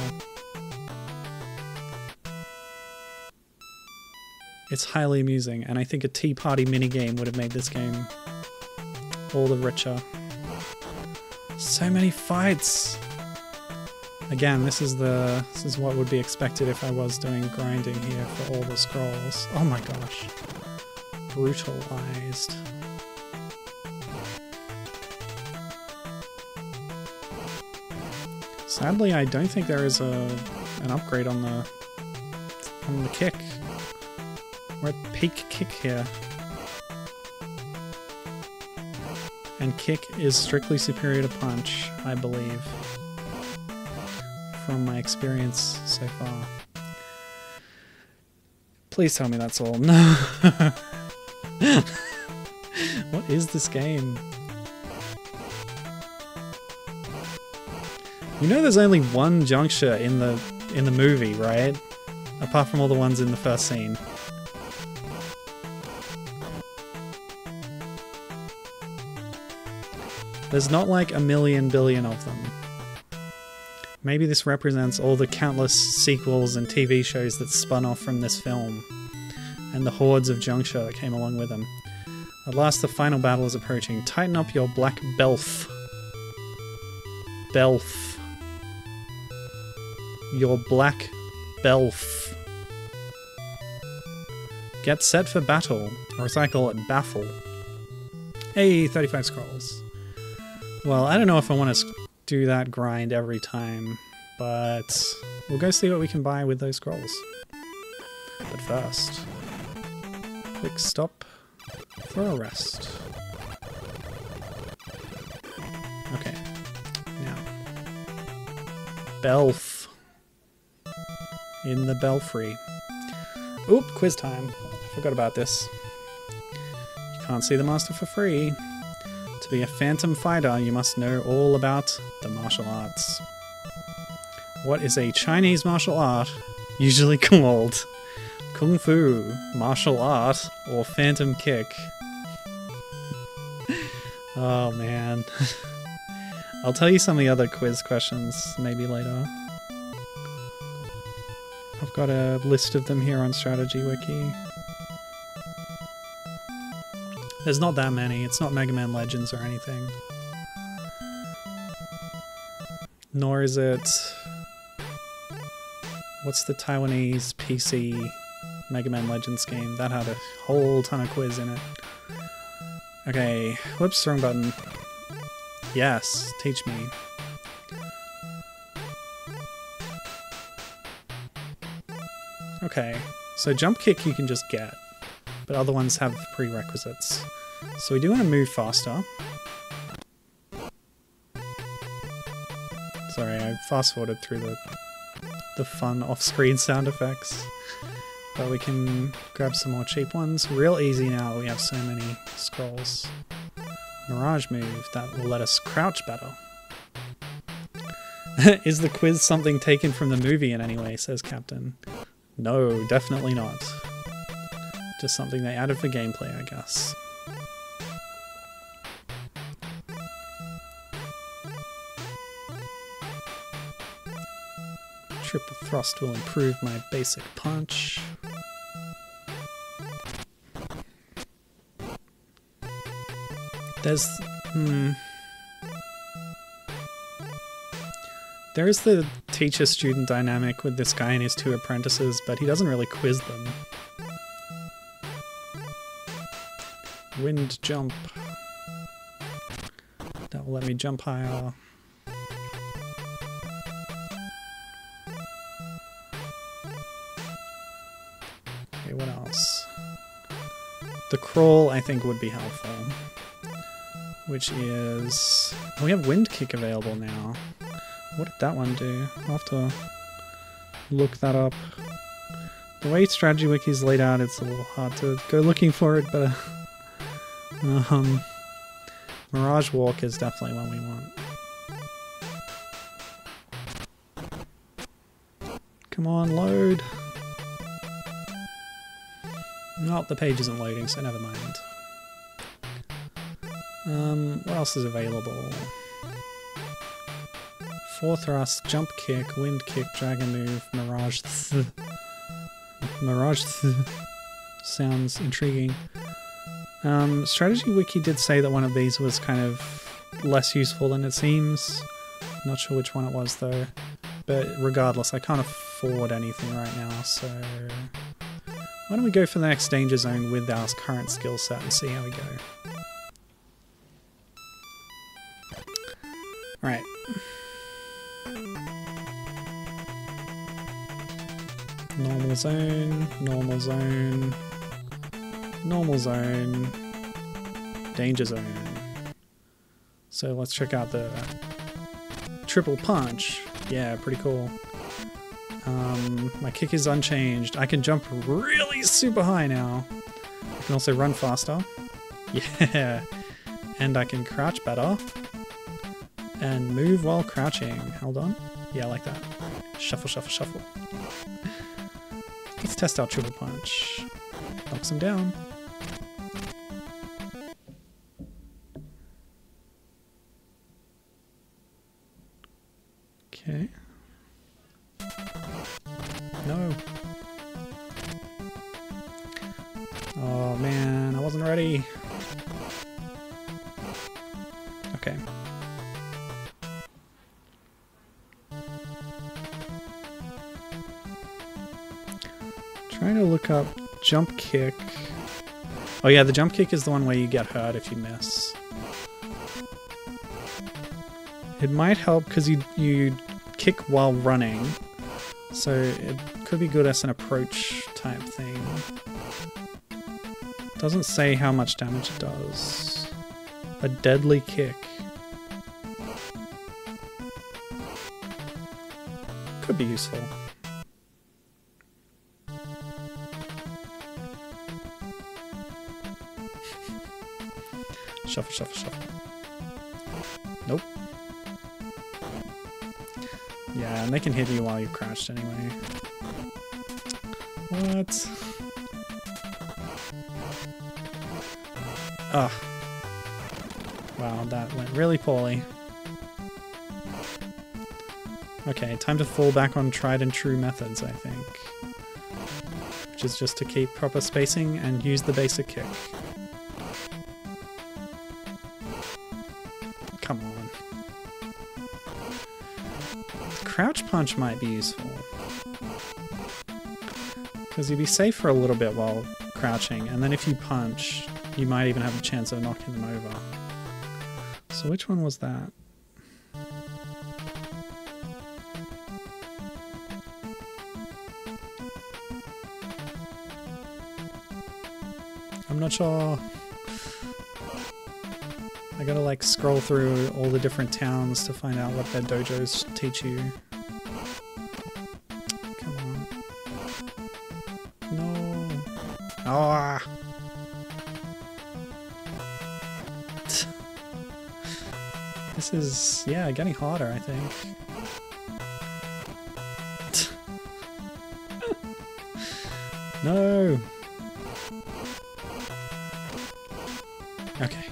It's highly amusing, and I think a tea party minigame would have made this game all the richer. So many fights! Again, this is the this is what would be expected if I was doing grinding here for all the scrolls. Oh my gosh. Brutalized. Sadly, I don't think there is a an upgrade on the on the kick. We're at peak kick here. And kick is strictly superior to punch, I believe. From my experience so far. Please tell me that's all. No! [laughs] [laughs] what is this game? You know there's only one jiangshi in the in the movie, right? Apart from all the ones in the first scene. There's not like a million billion of them. Maybe this represents all the countless sequels and TV shows that spun off from this film, and the hordes of Jiangshi that came along with them. At last, the final battle is approaching. Tighten up your black belf. Belf. Your black belf. Get set for battle, call it, baffle. Hey, 35 scrolls. Well, I don't know if I want to do that grind every time, but we'll go see what we can buy with those scrolls. But first, quick stop for a rest. Okay, now, Belf in the belfry. Oop, quiz time. I forgot about this. You can't see the master for free. To be a phantom fighter, you must know all about the martial arts. What is a Chinese martial art usually [laughs] called? Kung Fu, martial art, or phantom kick? oh man. [laughs] I'll tell you some of the other quiz questions maybe later. I've got a list of them here on Strategy Wiki. There's not that many. It's not Mega Man Legends or anything. Nor is it... What's the Taiwanese PC Mega Man Legends game? That had a whole ton of quiz in it. Okay, whoops, wrong button. Yes, teach me. Okay, so jump kick you can just get, but other ones have prerequisites. So we do want to move faster. Sorry, I fast forwarded through the the fun off-screen sound effects. But we can grab some more cheap ones. Real easy now that we have so many scrolls. Mirage move, that will let us crouch better. [laughs] Is the quiz something taken from the movie in any way, says Captain. No, definitely not. Just something they added for gameplay, I guess. Triple thrust will improve my basic punch. There's. Hmm. There is the teacher student dynamic with this guy and his two apprentices, but he doesn't really quiz them. Wind jump. That will let me jump higher. Okay, what else? The crawl, I think, would be helpful. Which is... We have wind kick available now. What did that one do? I'll have to look that up. The way Strategy Wiki is laid out, it's a little hard to go looking for it, but... [laughs] Um, Mirage Walk is definitely one we want. Come on, load. Nope, the page isn't loading, so never mind. Um, what else is available? Four thrust, jump kick, wind kick, dragon move, mirage. Th mirage th sounds intriguing. Um, Strategy Wiki did say that one of these was kind of less useful than it seems. Not sure which one it was though. But regardless, I can't afford anything right now, so... Why don't we go for the next danger zone with our current skill set and see how we go. Right. Normal zone, normal zone, normal zone, danger zone. So let's check out the triple punch. Yeah, pretty cool. Um, my kick is unchanged. I can jump really super high now. I can also run faster. [laughs] Yeah. And I can crouch better. And move while crouching. Hold on. Yeah, I like that. Shuffle, shuffle, shuffle. Let's test out triple punch. Knocks him down. Jump kick. Oh yeah, the jump kick is the one where you get hurt if you miss. It might help because you you kick while running, so it could be good as an approach type thing. Doesn't say how much damage it does. A deadly kick. Could be useful. Shuffle, shuffle, shuffle. Nope. Yeah, and they can hit you while you're crouched anyway. What? Ugh. Wow, that went really poorly. Okay, time to fall back on tried and true methods, I think. Which is just to keep proper spacing and use the basic kick. Punch might be useful. Because you'd be safe for a little bit while crouching, and then if you punch, you might even have a chance of knocking them over. So which one was that? I'm not sure. I gotta like scroll through all the different towns to find out what their dojos teach you. Ah. This is, yeah, getting hotter, I think. no. Okay.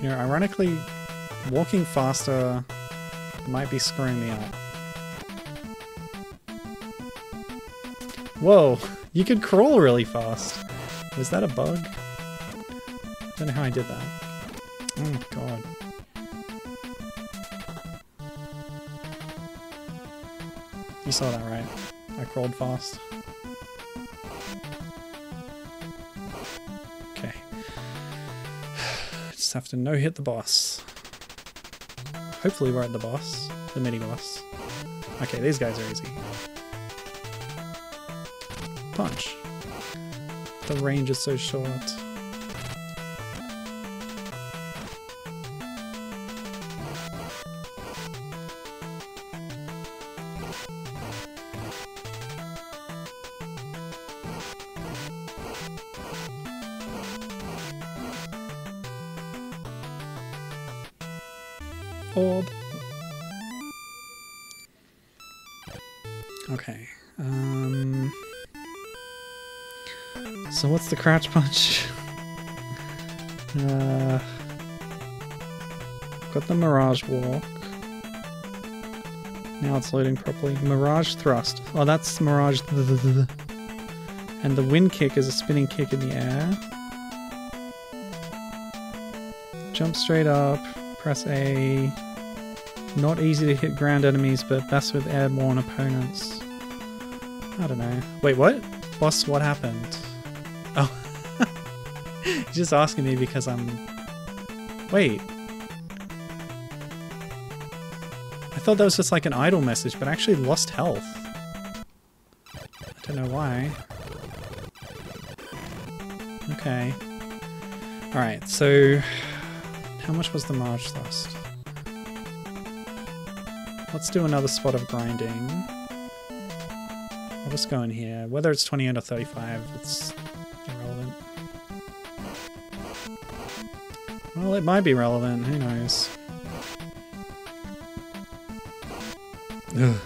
You know, ironically, walking faster might be screwing me up. Whoa, you could crawl really fast. Was that a bug? I Don't know how I did that. Oh god. You saw that, right? I crawled fast. Okay. [sighs] Just have to no-hit the boss. Hopefully we're at the boss. The mini-boss. Okay, these guys are easy. Punch. The range is so short. Crouch punch? Uh, got the Mirage Walk. Now it's loading properly. Mirage Thrust. Oh, that's Mirage. And the Wind Kick is a spinning kick in the air. Jump straight up. Press A. Not easy to hit ground enemies, but best with airborne opponents. I don't know. Wait, what? Boss, what happened? Just asking me because I'm... Wait. I thought that was just like an idle message, but I actually lost health. I don't know why. Okay. Alright, so... How much was the Mirage thrust? Let's do another spot of grinding. I'll just go in here. Whether it's 28 or 35, it's Well, it might be relevant. Who knows? Ugh.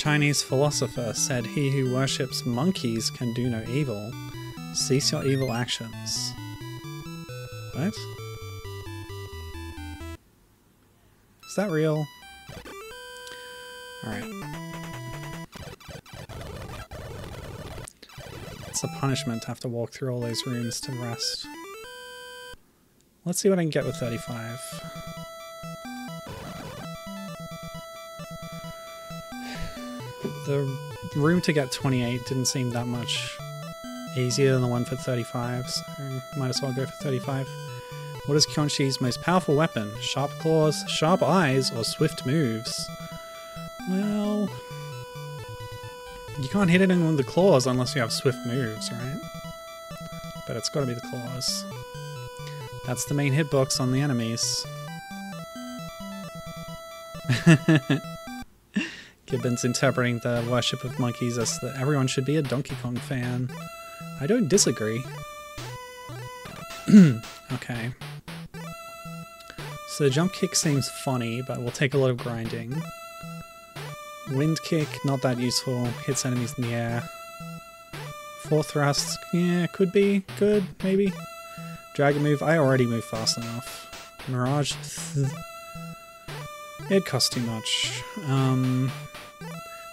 Chinese philosopher said, He who worships monkeys can do no evil. Cease your evil actions. What? Is that real? Alright. It's a punishment to have to walk through all those rooms to rest. Let's see what I can get with 35. The room to get 28 didn't seem that much easier than the one for 35, so might as well go for 35. What is Kyonshi's most powerful weapon? Sharp claws, sharp eyes, or swift moves? Well... You can't hit anyone with the claws unless you have swift moves, right? But it's gotta be the claws. That's the main hitbox on the enemies. [laughs] Gibbons interpreting the worship of monkeys as that everyone should be a Donkey Kong fan. I don't disagree. [clears throat] okay. So the jump kick seems funny, but will take a lot of grinding. Wind kick, not that useful. Hits enemies in the air. Four thrusts, yeah, could be. Good, maybe. Dragon move, I already move fast enough. Mirage, it costs too much. Um,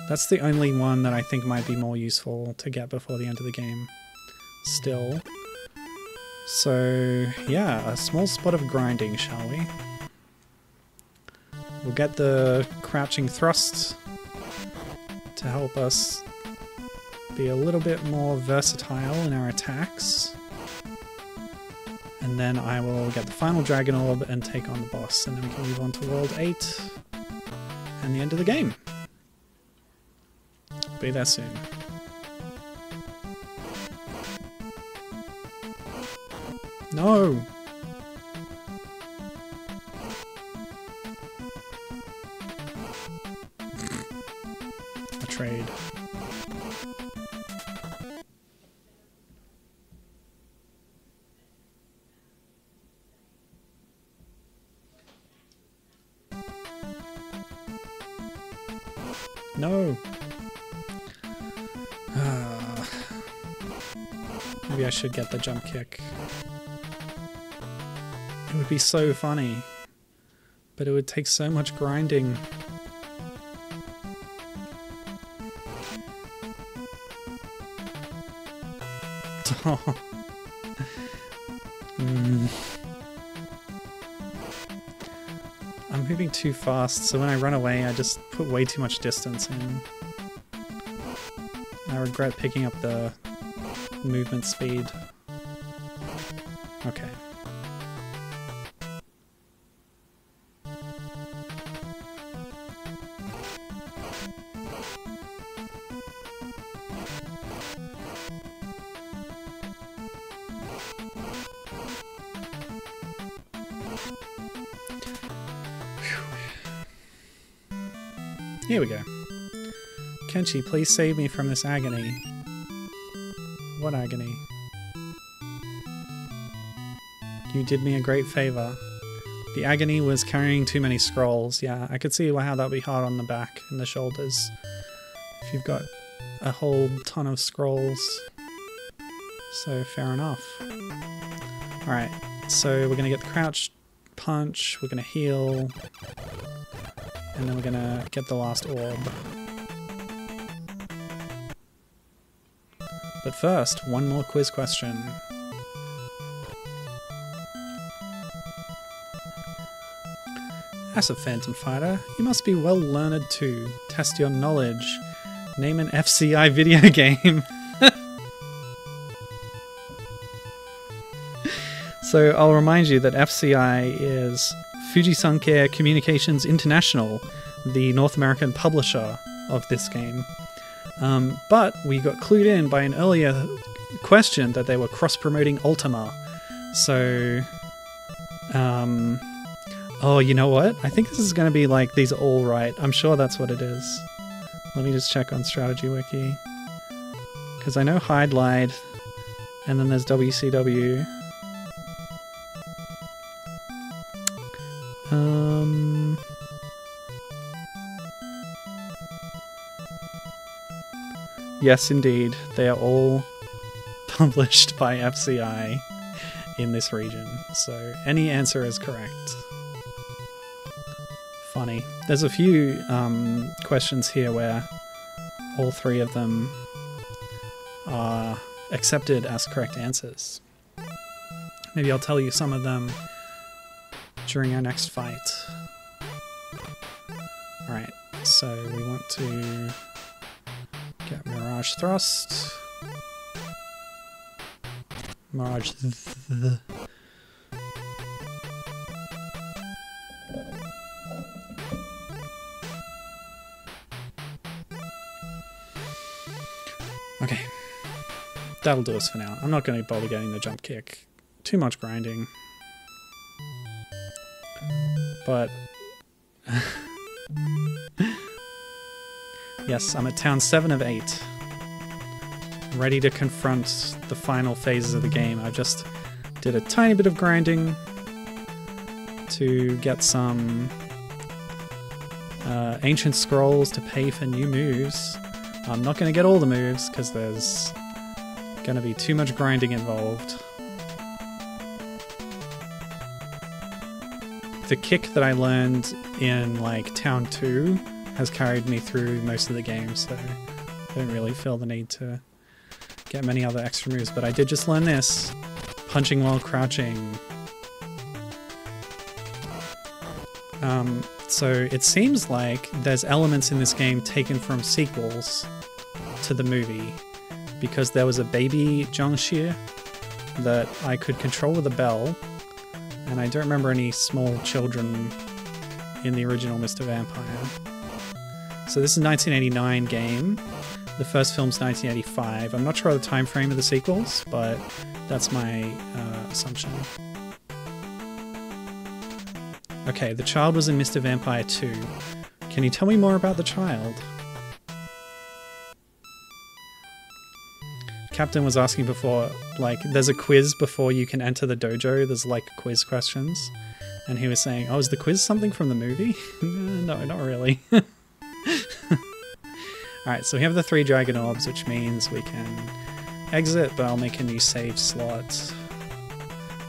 that's the only one that I think might be more useful to get before the end of the game. Still. So, yeah, a small spot of grinding, shall we? We'll get the crouching thrust to help us be a little bit more versatile in our attacks. And then I will get the final Dragon Orb and take on the boss, and then we can move on to World 8 and the end of the game. Be there soon. No! A trade. Should get the jump kick. It would be so funny. But it would take so much grinding. [laughs] Mm. I'm moving too fast, so when I run away, I just put way too much distance in. I regret picking up the movement speed. Okay. Here we go. Kenshi, please save me from this agony. What agony? You did me a great favor. The agony was carrying too many scrolls. Yeah, I could see how that would be hard on the back and the shoulders. If you've got a whole ton of scrolls. So, fair enough. Alright, so we're going to get the crouch punch, we're going to heal, and then we're gonna get the last orb. But first, one more quiz question. As a Phantom Fighter, you must be well learned to test your knowledge. Name an FCI [laughs] video game. [laughs] so I'll remind you that FCI is Fujisankei Communications International, the North American publisher of this game. Um, but we got clued in by an earlier question that they were cross promoting Ultima. So, um, oh, you know what? I think this is going to be like these are all right. I'm sure that's what it is. Let me just check on Strategy Wiki. Because I know Hydlide, and then there's WCW. Yes, indeed. They are all [laughs] published by FCI in this region, so any answer is correct. Funny. There's a few um, questions here where all three of them are accepted as correct answers. Maybe I'll tell you some of them during our next fight. Alright, so we want to Thrust. Mirage Okay. That'll do us for now. I'm not going to bother getting the jump kick. Too much grinding. But... [laughs] yes, I'm at town 7 of 8. Ready to confront the final phases of the game. I just did a tiny bit of grinding to get some uh, ancient scrolls to pay for new moves. I'm not going to get all the moves because there's going to be too much grinding involved. the kick that I learned in like Town 2 has carried me through most of the game, so I don't really feel the need to get many other extra moves, but I did just learn this. Punching while crouching. Um, so it seems like there's elements in this game taken from sequels to the movie because there was a baby jiangshi that I could control with a bell, and I don't remember any small children in the original Mr. Vampire. So this is a 1989 game. The first film's 1985. I'm not sure of the time frame of the sequels, but that's my uh, assumption. Okay, the child was in Mr. Vampire 2. Can you tell me more about the child? Captain was asking before, like, there's a quiz before you can enter the dojo. There's like quiz questions. And he was saying, oh, is the quiz something from the movie? [laughs] no, not really. [laughs] Alright, so we have the three dragon orbs, which means we can exit, but I'll make a new save slot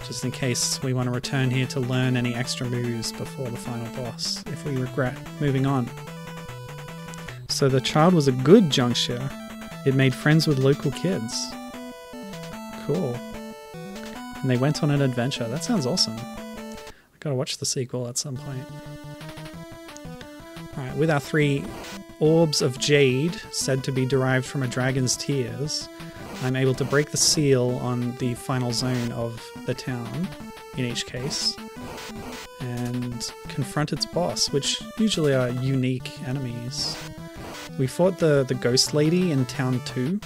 just in case we want to return here to learn any extra moves before the final boss, if we regret moving on. So the child was a good juncture. It made friends with local kids. Cool. And they went on an adventure. That sounds awesome. I gotta watch the sequel at some point. Alright, with our three orbs of jade, said to be derived from a dragon's tears, I'm able to break the seal on the final zone of the town, in each case, and confront its boss, which usually are unique enemies. We fought the, the ghost lady in town 2,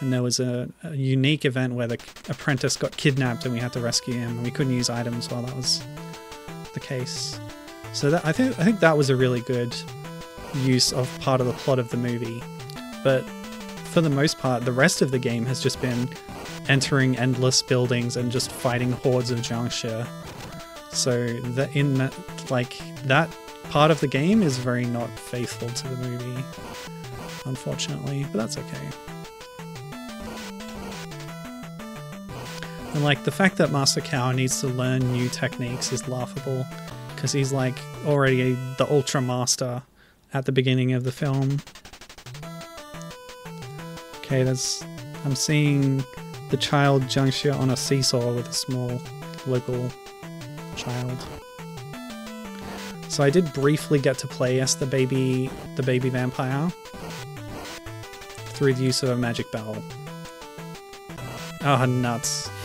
and there was a, a unique event where the apprentice got kidnapped and we had to rescue him, and we couldn't use items while that was the case. So that, I think I think that was a really good use of part of the plot of the movie. But for the most part, the rest of the game has just been entering endless buildings and just fighting hordes of jiangshi. So that in that like that part of the game is very not faithful to the movie, unfortunately, but that's okay. And like the fact that Master Kau needs to learn new techniques is laughable because he's like already the ultra master at the beginning of the film. Okay, that's... I'm seeing the child jiangshi on a seesaw with a small local child. So I did briefly get to play as the baby, the baby vampire, through the use of a magic bell. Oh, nuts. [laughs]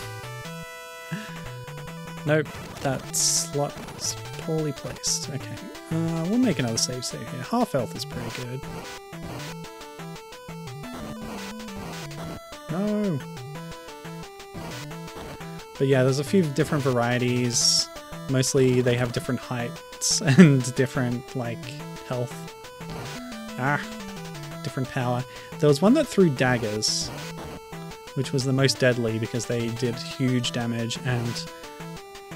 Nope, that slot is poorly placed. Okay, uh, we'll make another save save here. Half health is pretty good. No. But yeah, there's a few different varieties. Mostly they have different heights [laughs] and different, like, health. Ah, different power. There was one that threw daggers, which was the most deadly because they did huge damage and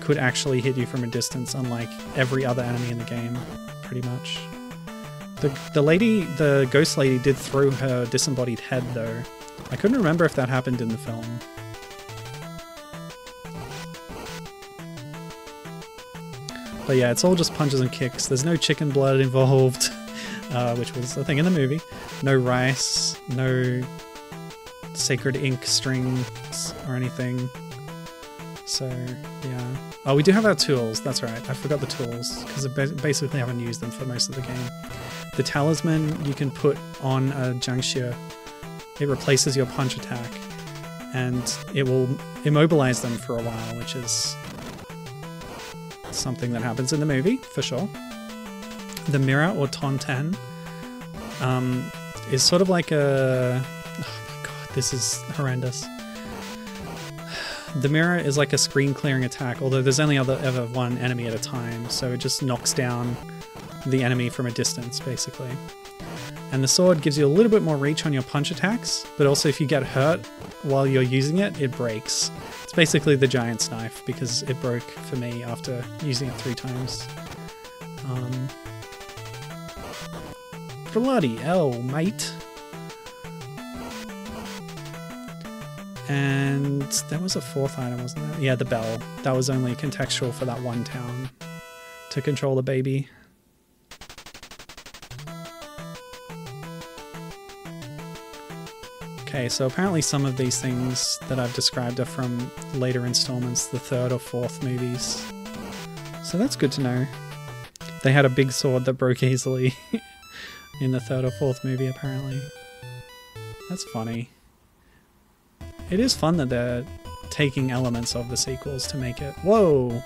could actually hit you from a distance, unlike every other enemy in the game, pretty much. The, the lady, the ghost lady, did throw her disembodied head though, I couldn't remember if that happened in the film. But yeah, it's all just punches and kicks. There's no chicken blood involved, [laughs] uh, which was a thing in the movie. No rice, no sacred ink strings or anything. So, yeah. Oh, we do have our tools. That's right. I forgot the tools because I basically haven't used them for most of the game. The talisman you can put on a jiangshi it replaces your punch attack and it will immobilize them for a while, which is something that happens in the movie for sure. The mirror or Tonten um, is sort of like a. Oh my god, this is horrendous. The mirror is like a screen clearing attack, although there's only other, ever one enemy at a time, so it just knocks down the enemy from a distance, basically. And the sword gives you a little bit more reach on your punch attacks, but also if you get hurt while you're using it, it breaks. It's basically the giant's knife because it broke for me after using it three times. Um, bloody hell, mate. And there was a fourth item, wasn't there? Yeah, the bell. That was only contextual for that one town. to control the baby. Okay, so apparently some of these things that I've described are from later installments, the third or fourth movies. So that's good to know. They had a big sword that broke easily [laughs] in the third or fourth movie, apparently. That's funny. It is fun that they're taking elements of the sequels to make it. Whoa!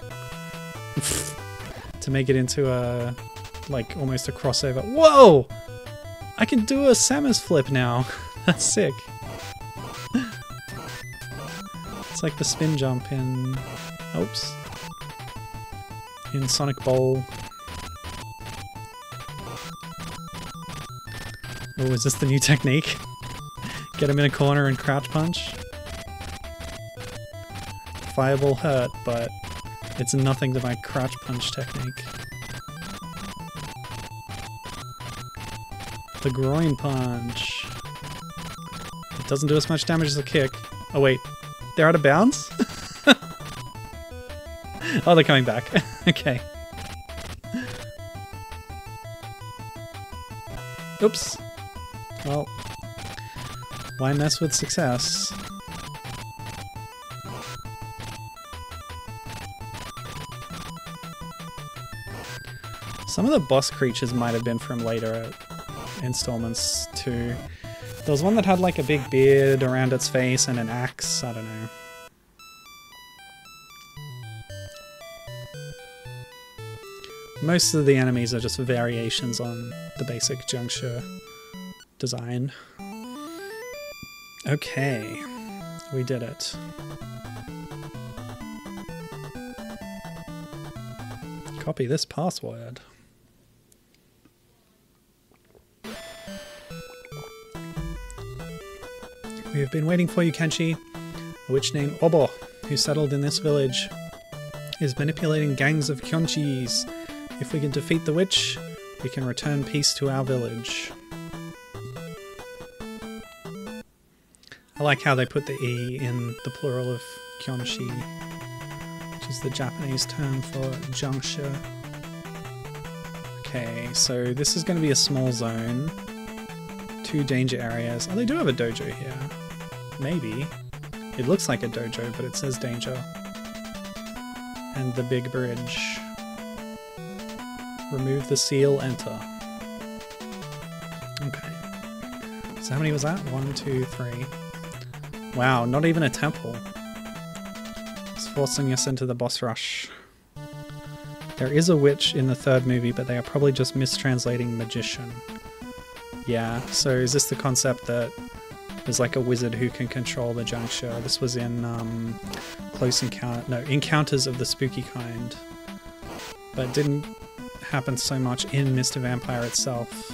[laughs] to make it into a. like almost a crossover. Whoa! I can do a Samus flip now. [laughs] That's sick. it's like the spin jump in. Oops. In Sonic Bowl. Oh, is this the new [laughs] technique? Get him in a corner and crouch punch? Fireball hurt, but it's nothing to my crouch punch technique. The groin punch. It doesn't do as much damage as a kick. Oh wait, they're out of bounds? [laughs] oh, they're coming back. [laughs] okay. Oops. Well, why mess with success? Some of the boss creatures might have been from later installments too. There was one that had like a big beard around its face and an axe, I don't know. Most of the enemies are just variations on the basic jiangshi design. Okay, we did it. Copy this password. We have been waiting for you, Kenshi. A witch named Obo, who settled in this village, is manipulating gangs of Kyonshis. If we can defeat the witch, we can return peace to our village. I like how they put the E in the plural of Kyonshi, which is the Japanese term for jiangshi. Okay, so this is going to be a small zone. Two danger areas. Oh, they do have a dojo here. Maybe. It looks like a dojo, but it says danger. And the big bridge. Remove the seal, enter. Okay. So how many was that? One, two, three. Wow, not even a temple. It's forcing us into the boss rush. There is a witch in the third movie, but they are probably just mistranslating magician. Yeah, so is this the concept that there's like a wizard who can control the jiangshi? This was in um, Close Encounter, no, Encounters of the Spooky Kind. But didn't happen so much in Mr. Vampire itself.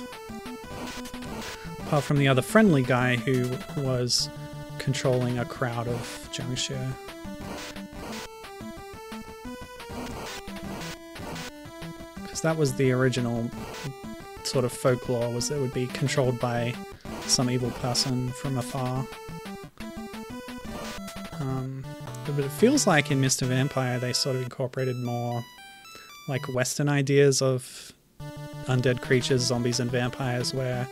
Apart from the other friendly guy who was controlling a crowd of jiangshi. Because that was the original sort of folklore, was it would be controlled by some evil person from afar. Um, but it feels like in Mr. Vampire they sort of incorporated more like Western ideas of undead creatures, zombies, and vampires, where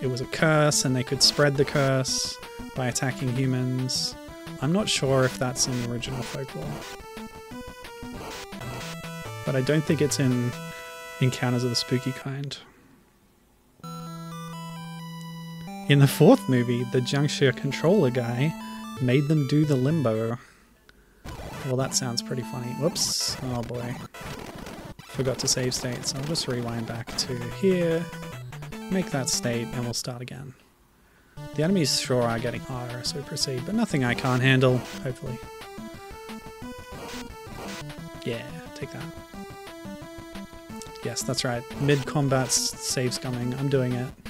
it was a curse and they could spread the curse by attacking humans. I'm not sure if that's in the original folklore. But I don't think it's in Encounters of the Spooky Kind. In the fourth movie, the jiangshi controller guy made them do the limbo. Well, that sounds pretty funny. Whoops. Oh boy. Forgot to save state, so I'll just rewind back to here, make that state, and we'll start again. The enemies sure are getting harder, so proceed, but nothing I can't handle, hopefully. Yeah, take that. Yes, that's right. Mid-combat save scumming. I'm doing it.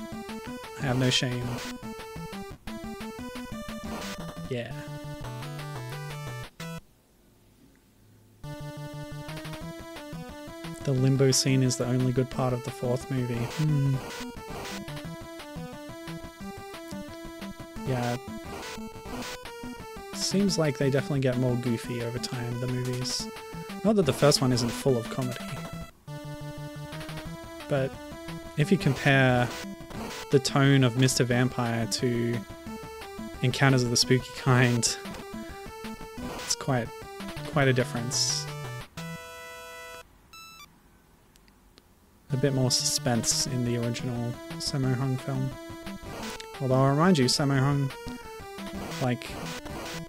Have no shame. Yeah. The limbo scene is the only good part of the fourth movie. Hmm. Yeah. Seems like they definitely get more goofy over time, the movies. Not that the first one isn't full of comedy. but if you compare the tone of Mr. Vampire to Encounters of the Spooky Kind, it's quite quite a difference. A bit more suspense in the original Sammo Hung film. Although I'll remind you, Sammo Hung like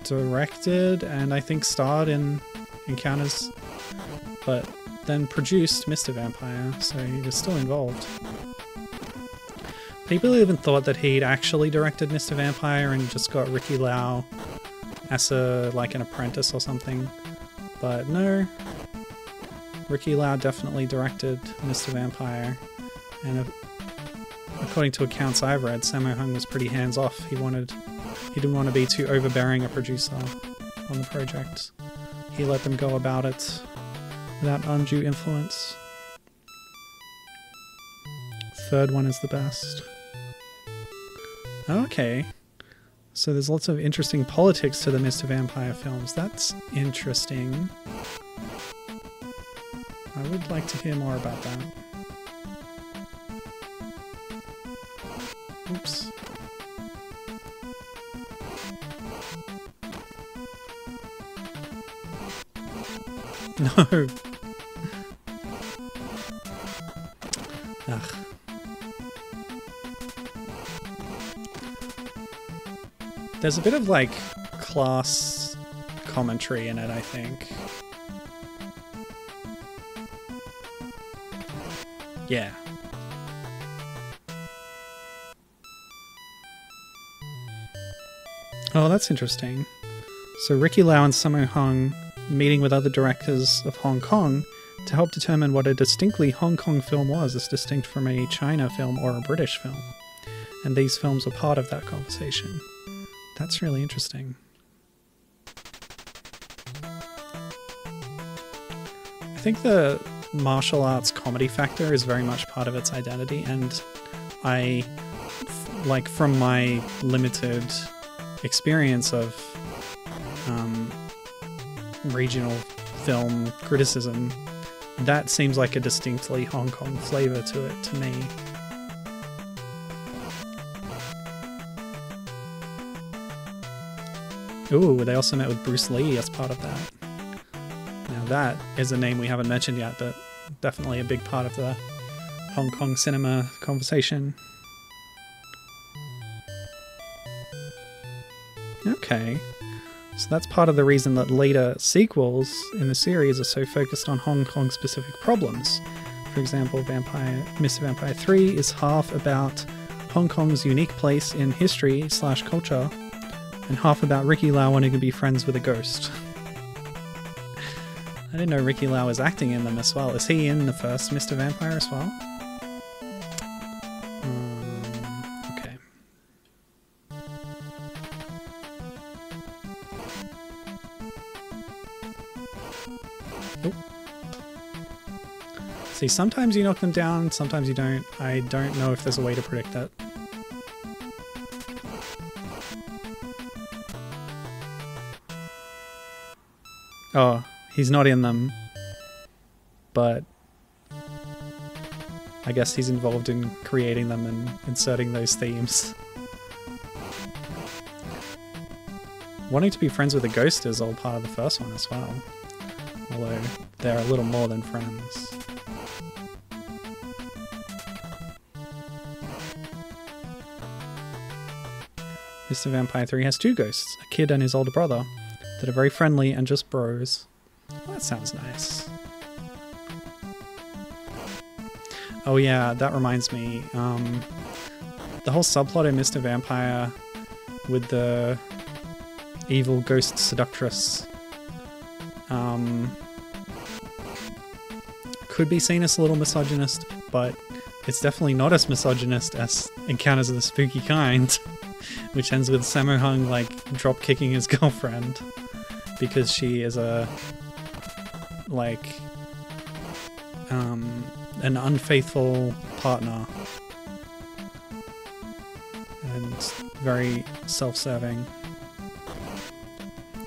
directed and I think starred in Encounters, but then produced Mr. Vampire, so he was still involved. People even thought that he'd actually directed Mr. Vampire and just got Ricky Lau as a like an apprentice or something. But no. Ricky Lau definitely directed Mr. Vampire, and uh, according to accounts I've read, Sammo Hung was pretty hands off. He wanted, he didn't want to be too overbearing a producer on the project. He let them go about it without undue influence. Third one is the best. Okay. So there's lots of interesting politics to the Mr. Vampire films. That's interesting. I would like to hear more about that. Oops. [laughs] No. [laughs] Ugh. There's a bit of like class commentary in it, I think. Yeah. Oh, that's interesting. So Ricky Lau and Sammo Hung meeting with other directors of Hong Kong to help determine what a distinctly Hong Kong film was as distinct from a China film or a British film. And these films were part of that conversation. That's really interesting. I think the martial arts comedy factor is very much part of its identity, and I, like, from my limited experience of um, regional film criticism, that seems like a distinctly Hong Kong flavor to it to me. Ooh, they also met with Bruce Lee as part of that. Now that is a name we haven't mentioned yet, but definitely a big part of the Hong Kong cinema conversation. Okay. So that's part of the reason that later sequels in the series are so focused on Hong Kong specific problems. For example, Vampire Mr. Vampire 3 is half about Hong Kong's unique place in history slash culture, and half about Ricky Lau wanting to be friends with a ghost. I didn't know Ricky Lau was acting in them as well. Is he in the first Mr. Vampire as well? Um, okay. See, sometimes you knock them down, sometimes you don't. I don't know if there's a way to predict that. Oh, he's not in them. But I guess he's involved in creating them and inserting those themes. Wanting to be friends with a ghost is all part of the first one as well. Although they're a little more than friends. Mr. Vampire 3 has two ghosts, a kid and his older brother, that are very friendly and just bros. That sounds nice. Oh yeah, that reminds me. Um, the whole subplot in Mr. Vampire with the evil ghost seductress um, could be seen as a little misogynist, but it's definitely not as misogynist as Encounters of the Spooky Kind, [laughs] which ends with Sammo Hung like drop kicking his [laughs] girlfriend because she is a like um, an unfaithful partner and very self-serving.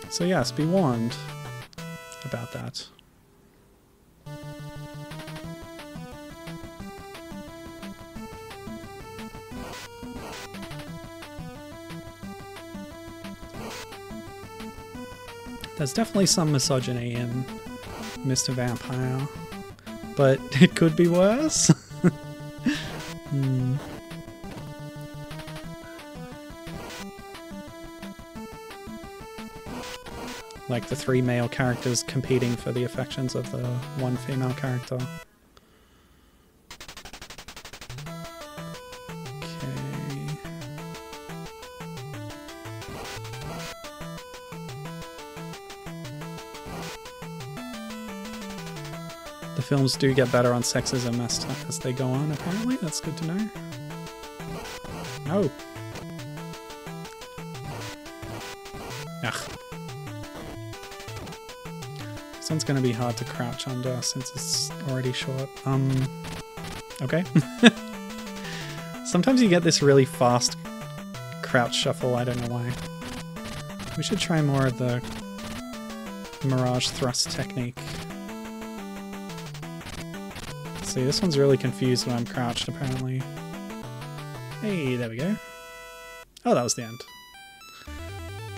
So yes, be warned about that. There's definitely some misogyny in Mr. Vampire, but [laughs] it could be worse. [laughs] Hmm. Like the three male characters competing for the affections of the one female character. Films do get better on sexism as, as they go on, apparently. That's good to know. No. Ugh. This one's gonna be hard to crouch under since it's already short. Um, okay. [laughs] Sometimes you get this really fast crouch shuffle, I don't know why. We should try more of the Mirage thrust technique. See, this one's really confused when I'm crouched, apparently. Hey, there we go. Oh, that was the end.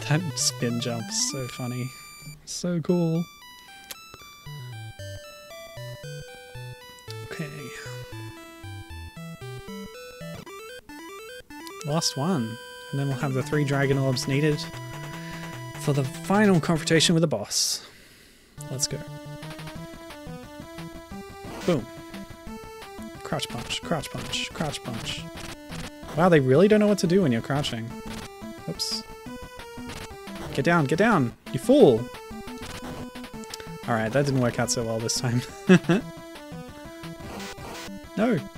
That spin jump's so funny. So cool. Okay. Last one. And then we'll have the three dragon orbs needed for the final confrontation with the boss. Let's go. Boom. Crouch punch, crouch punch, crouch punch. Wow, they really don't know what to do when you're crouching. Oops. Get down, get down, you fool! Alright, that didn't work out so well this time. [laughs] no! [laughs]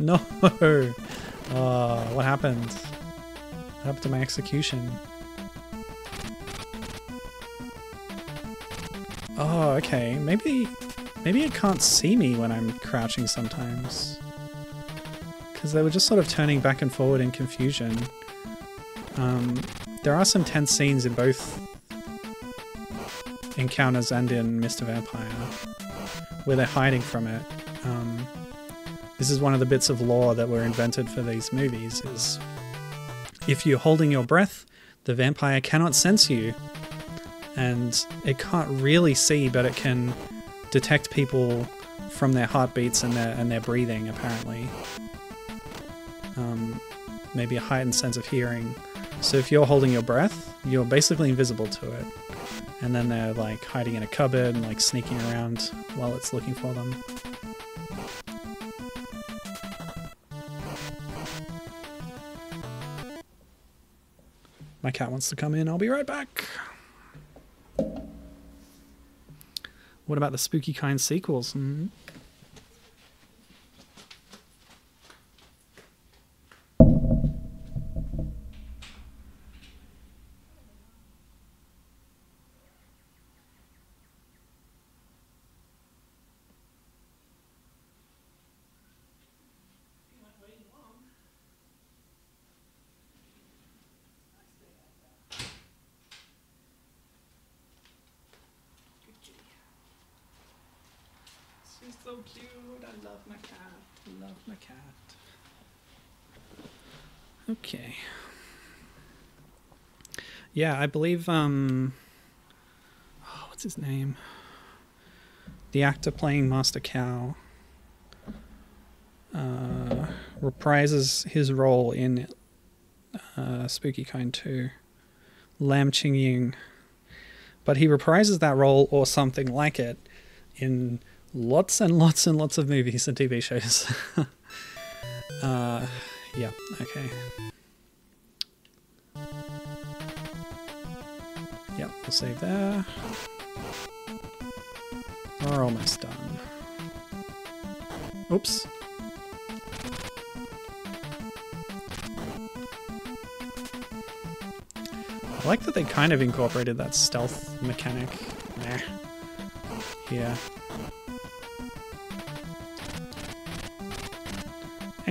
No! Oh, [laughs] what happened? What happened to my execution? Oh, okay. Maybe maybe it can't see me when I'm crouching sometimes. Because they were just sort of turning back and forward in confusion. Um, there are some tense scenes in both encounters and in Mr. Vampire where they're hiding from it. Um, this is one of the bits of lore that were invented for these movies is if you're holding your breath, the vampire cannot sense you and it can't really see, but it can detect people from their heartbeats and their and their breathing. Apparently, um, maybe a heightened sense of hearing. So if you're holding your breath, you're basically invisible to it, and then they're like hiding in a cupboard and like sneaking around while it's looking for them. My cat wants to come in. I'll be right back. What about the spooky kind sequels? Hmm? She's so cute. I love my cat. I love my cat. Okay. Yeah, I believe um oh, what's his name? The actor playing Master Kau uh, reprises his role in uh, Spooky Kind 2. Lam Ching Ying. But he reprises that role or something like it in lots and lots and lots of movies and TV shows. [laughs] uh, yeah, okay. We'll save there. We're almost done. Oops. I like that they kind of incorporated that stealth mechanic. Nah. Here.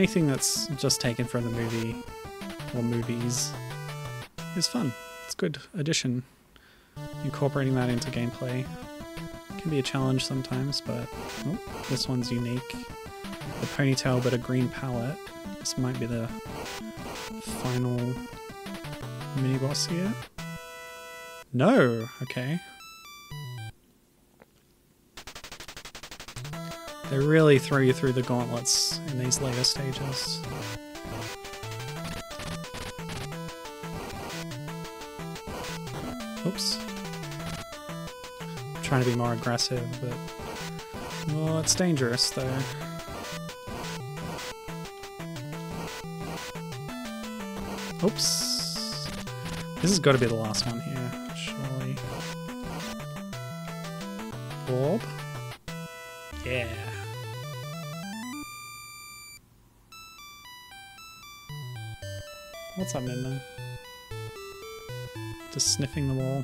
anything that's just taken from the movie or movies is fun. It's a good addition. Incorporating that into gameplay can be a challenge sometimes, but oh, this one's unique. The ponytail but a green palette. This might be the final mini boss here? No. Okay. They really throw you through the gauntlets in these later stages. Trying to be more aggressive, but well, it's dangerous though. Oops. This has got to be the last one here, surely. Orb. Yeah. What's up, there? Just sniffing the wall.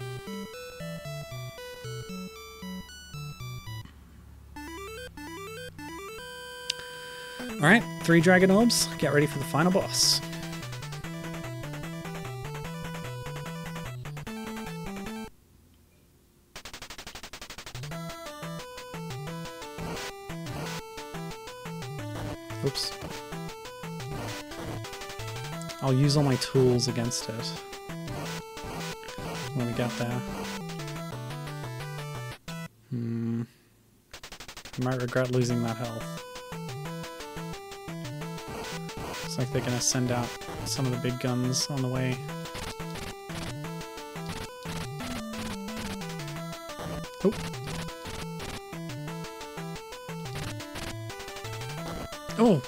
Alright, three dragon orbs. Get ready for the final boss. Oops. I'll use all my tools against it when we get there. Hmm. I might regret losing that health. Like they're gonna send out some of the big guns on the way. Oh. Oh!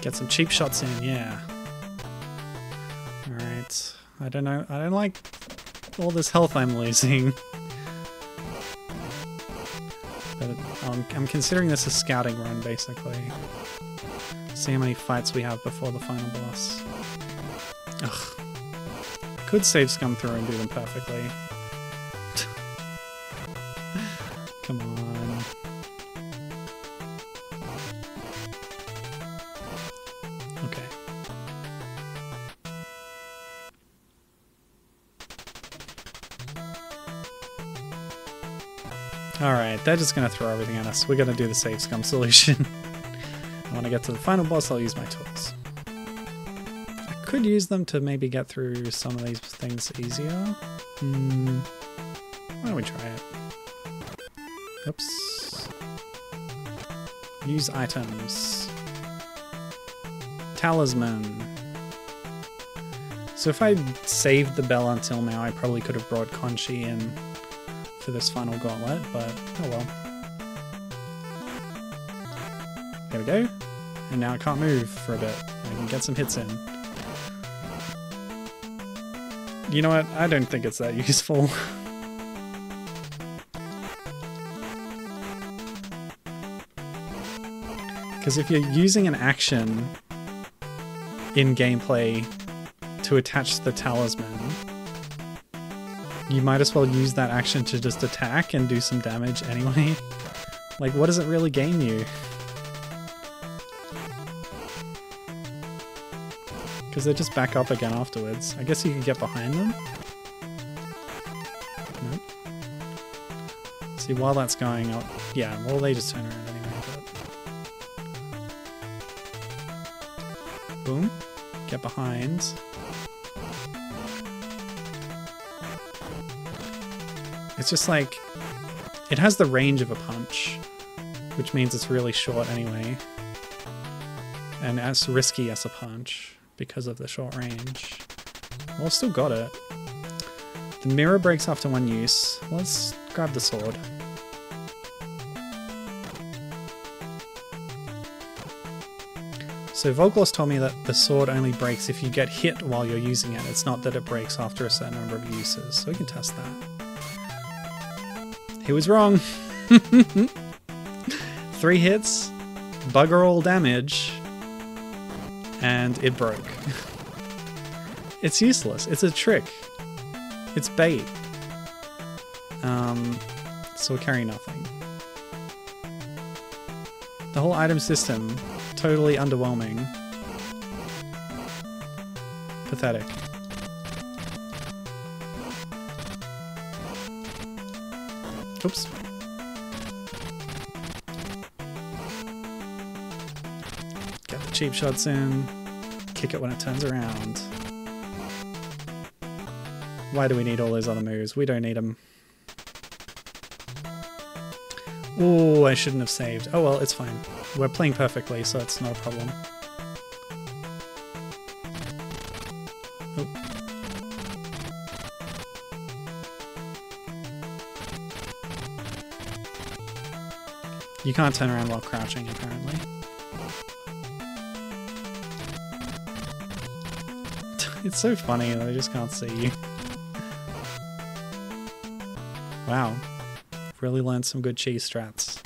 Get some cheap shots in, yeah. Alright. I don't know. I don't like all this health I'm losing. [laughs] I'm considering this a scouting run, basically. See how many fights we have before the final boss. Ugh. Could save scum through and do them perfectly. They're just gonna throw everything at us. We're gonna do the save scum [laughs] solution. when I get to the final boss, I'll use my tools. I could use them to maybe get through some of these things easier. Hmm. Why don't we try it? Oops. Use items. Talisman. So if I'd saved the bell until now, I probably could have brought Conchi in for this final gauntlet, but oh well. There we go. And now I can't move for a bit. I can get some hits in. You know what? I don't think it's that [laughs] useful. [laughs] Because if you're using an action in gameplay to attach the talisman, you might as well use that action to just attack and do some damage anyway. [laughs] like, what does it really gain you? Because they just back up again afterwards. I guess you can get behind them? Nope. See, while that's going up... Yeah, well, they just turn around anyway, but... Boom. Get behind. It's just like... It has the range of a punch, which means it's really short anyway. And as risky as a punch because of the short range. Well, still got it. The mirror breaks after one use. Let's grab the sword. So Volgloss told me that the sword only breaks if you get hit while you're using it. It's not that it breaks after a certain number of uses. So we can test that. He was wrong. [laughs] Three hits, bugger all damage, and it broke. [laughs] it's useless. It's a trick. It's bait. Um, so carry nothing. The whole item system, totally underwhelming. Pathetic. Cheap shots in, kick it when it turns around. Why do we need all those other moves? We don't need them. Oh, I shouldn't have saved. Oh well, it's fine. We're playing perfectly, so it's not a problem. You can't turn around while crouching, apparently. It's so funny that I just can't see you. Wow. Really learned some good cheese strats.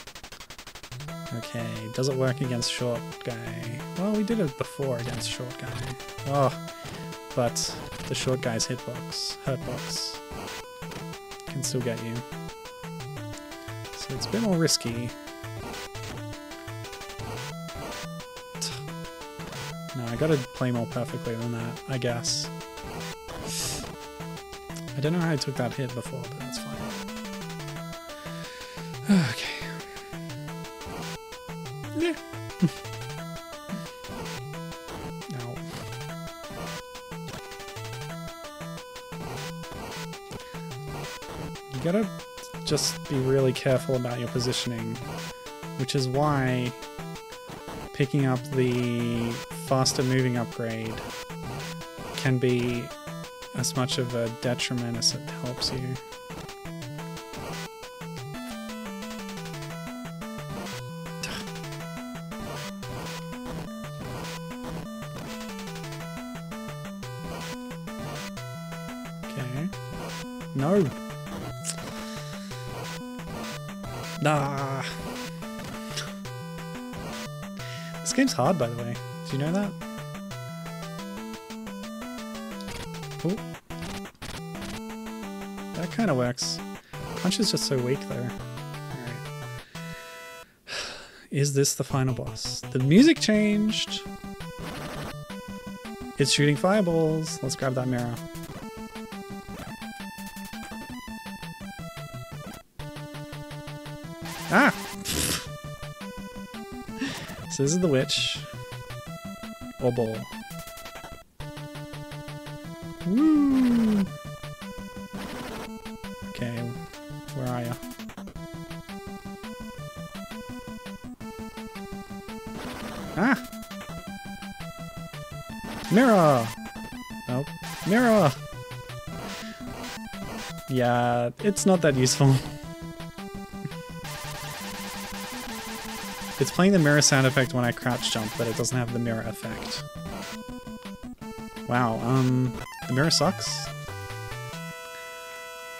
Okay, does it work against short guy? Well, we did it before against short guy. Oh, but the short guy's hitbox, hurtbox, can still get you. So it's a bit more risky. I gotta play more perfectly than that, I guess. I don't know how I took that hit before, but that's fine. [sighs] Okay. Yeah. [laughs] Ow. You gotta just be really careful about your positioning, which is why picking up the faster moving upgrade can be as much of a detriment as it helps you. Okay. No. Nah. This game's hard, by the way. Do you know that? Oh. That kind of works. Punch is just so weak, though. Is this the final boss? The music changed! It's shooting fireballs. Let's grab that mirror. Ah! [laughs] so this is the witch. Woo! Okay, where are you? Ah! Mirror! Nope. Mirror! Yeah, it's not that useful. It's playing the mirror sound effect when I crouch jump, but it doesn't have the mirror effect. Wow, um, the mirror sucks.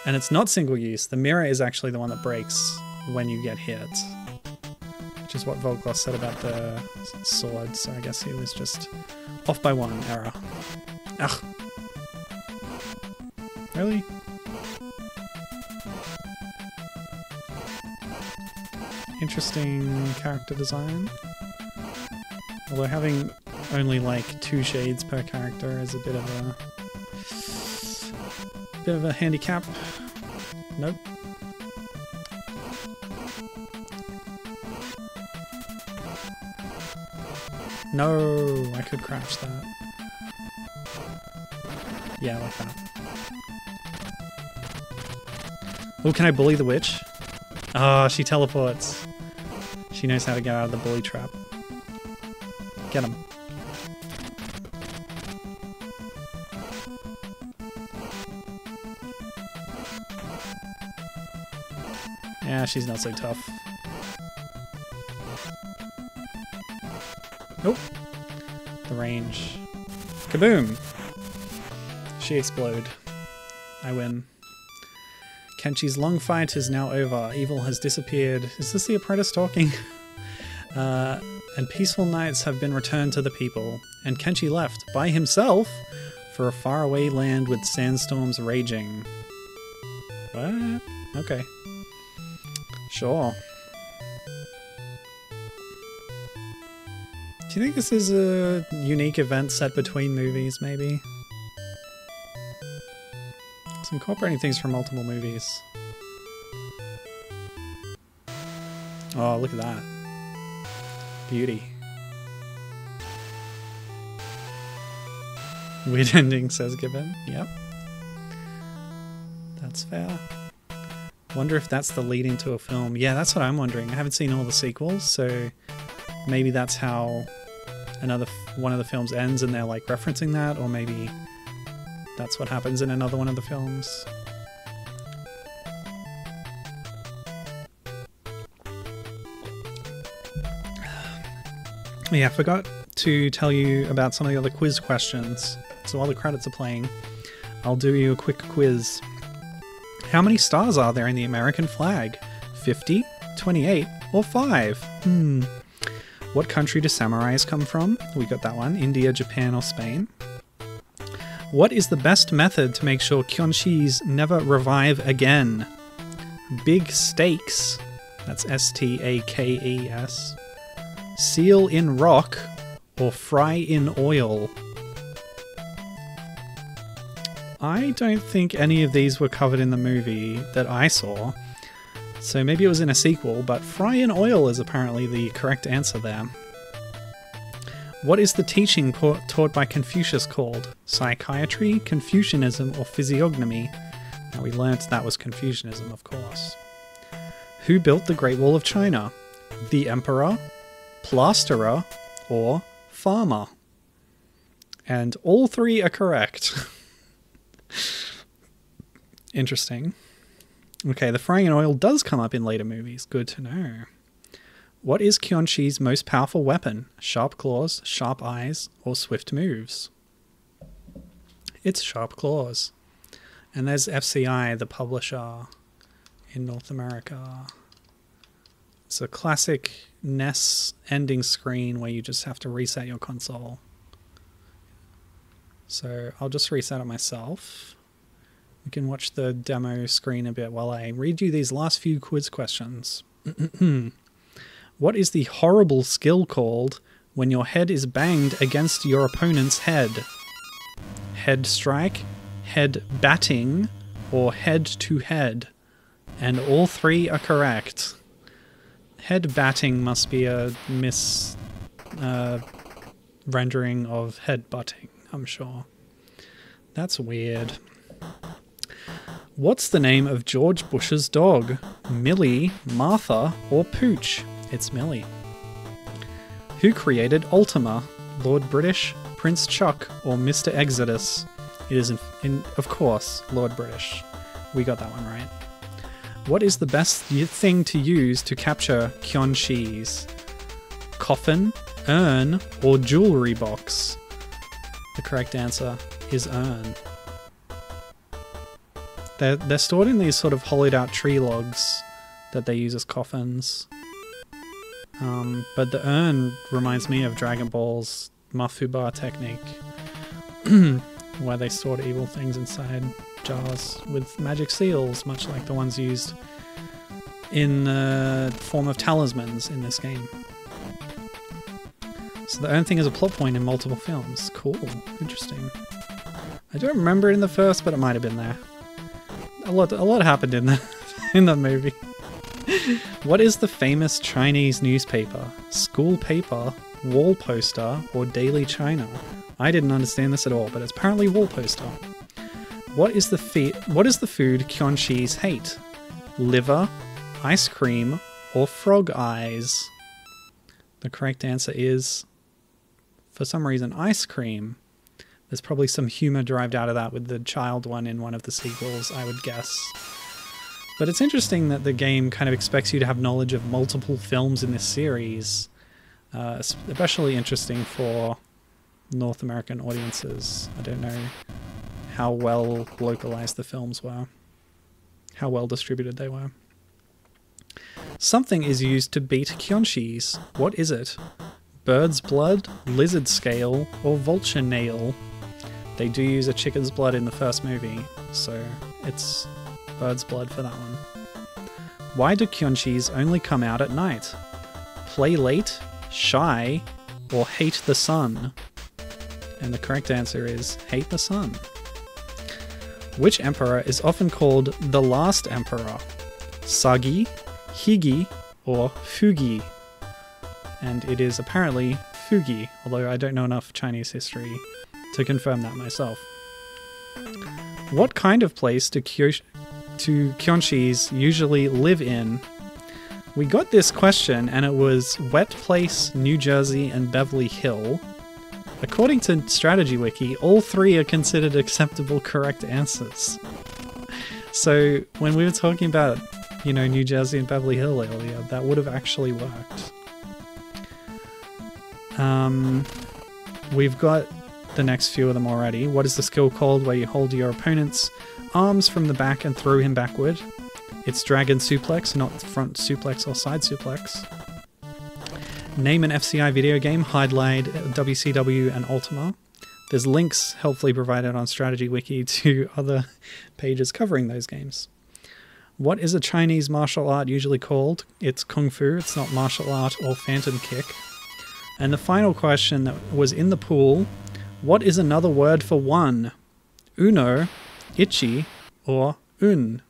And it's not single use. The mirror is actually the one that breaks when you get hit. Which is what Volgloss said about the sword, so I guess he was just off by one error. Ugh. Interesting character design. Although having only like two shades per character is a bit of a bit of a handicap. Nope. No, I could crash that. Yeah, like that. Oh, can I bully the witch? Ah, oh, she teleports. She knows how to get out of the bully trap. Get him. Yeah, she's not so tough. Nope. The range. Kaboom! She explode. I win. Kenchi's long fight is now over. Evil has disappeared. Is this the apprentice talking? [laughs] uh, and peaceful nights have been returned to the people. And Kenchi left by himself for a faraway land with sandstorms raging. What? Okay. Sure. Do you think this is a unique event set between movies, maybe? It's incorporating things from multiple movies. Oh, look at that. Beauty. [laughs] Weird ending, says Gibbon. Yep. That's fair. Wonder if that's the lead into a film. Yeah, that's what I'm wondering. I haven't seen all the sequels, so maybe that's how another one of the films ends and they're like referencing that, or maybe that's what happens in another one of the films. [sighs] Yeah, I forgot to tell you about some of the other quiz questions. So while the credits are playing, I'll do you a quick quiz. How many stars are there in the American flag? 50, 28, or 5? Hmm. What country do samurais come from? We got that one. India, Japan, or Spain? What is the best method to make sure Kyonshis never revive again? Big stakes. That's S T A K E S. Seal in rock or fry in oil? I don't think any of these were covered in the movie that I saw. So maybe it was in a sequel, but fry in oil is apparently the correct answer there. What is the teaching taught by Confucius called? Psychiatry, Confucianism, or physiognomy? Now we learnt that was Confucianism, of course. Who built the Great Wall of China? The Emperor, Plasterer, or Farmer? And all three are correct. [laughs] Interesting. Okay, the frying in oil does come up in later movies. Good to know. What is Kyonshi's most powerful weapon? Sharp claws, sharp eyes, or swift moves? It's sharp claws. And there's FCI, the publisher in North America. It's a classic NES ending screen where you just have to reset your console. So I'll just reset it myself. We can watch the demo screen a bit while I read you these last few quiz questions. [clears throat] what is the horrible skill called when your head is banged against your opponent's head? Head strike, head batting, or head to head? And all three are correct. Head batting must be a mis uh, rendering of head butting, I'm sure. That's weird. What's the name of George Bush's dog? Millie, Martha, or Pooch? It's Millie. Who created Ultima? Lord British, Prince Chuck, or Mr. Exodus? It is, in, in, of course, Lord British. We got that one right. What is the best thing to use to capture Kyonshis? Coffin, urn, or jewelry box? The correct answer is urn. They're, they're stored in these sort of hollowed out tree logs that they use as coffins. Um, but the urn reminds me of Dragon Ball's Mafuba technique, [clears throat] where they stored evil things inside jars with magic seals, much like the ones used in the form of talismans in this game. So the urn thing is a plot point in multiple films. Cool. Interesting. I don't remember it in the first, but it might have been there. A lot, a lot happened in the [laughs] in the movie. What is the famous Chinese newspaper? School paper, wall poster, or Daily China? I didn't understand this at all, but it's apparently wall poster. What is the fe- What is the food Kyonshis hate? Liver, ice cream, or frog eyes? The correct answer is, for some reason, ice cream. There's probably some humor derived out of that with the child one in one of the sequels, I would guess. But it's interesting that the game kind of expects you to have knowledge of multiple films in this series. Uh, especially interesting for North American audiences. I don't know how well localized the films were, how well distributed they were. Something is used to beat Kyonshis. What is it? Bird's blood, lizard scale, or vulture nail? They do use a chicken's blood in the first movie, so it's bird's blood for that one. Why do Kyonshis only come out at night? Play late, shy, or hate the sun? And the correct answer is hate the sun. Which emperor is often called the last emperor? Sagi, Higi, or Fugi? And it is apparently Fugi, although I don't know enough Chinese history to confirm that myself. What kind of place do Kyo- to Kyonshis usually live in? We got this question and it was Wet Place, New Jersey, and Beverly Hill. According to Strategy Wiki, all three are considered acceptable correct answers. So when we were talking about, you know, New Jersey and Beverly Hill earlier, that would have actually worked. Um, we've got the next few of them already. What is the skill called where you hold your opponent's arms from the back and throw him backward? It's dragon suplex, not front suplex or side suplex. Name an FCI video game, Hydlide, WCW, and Ultima. There's links helpfully provided on Strategy Wiki [laughs] to other pages covering those games. What is a Chinese martial art usually called? It's Kung Fu, it's not martial art or phantom kick. And the final question that was in the pool what is another word for one? Uno, ichi, or un?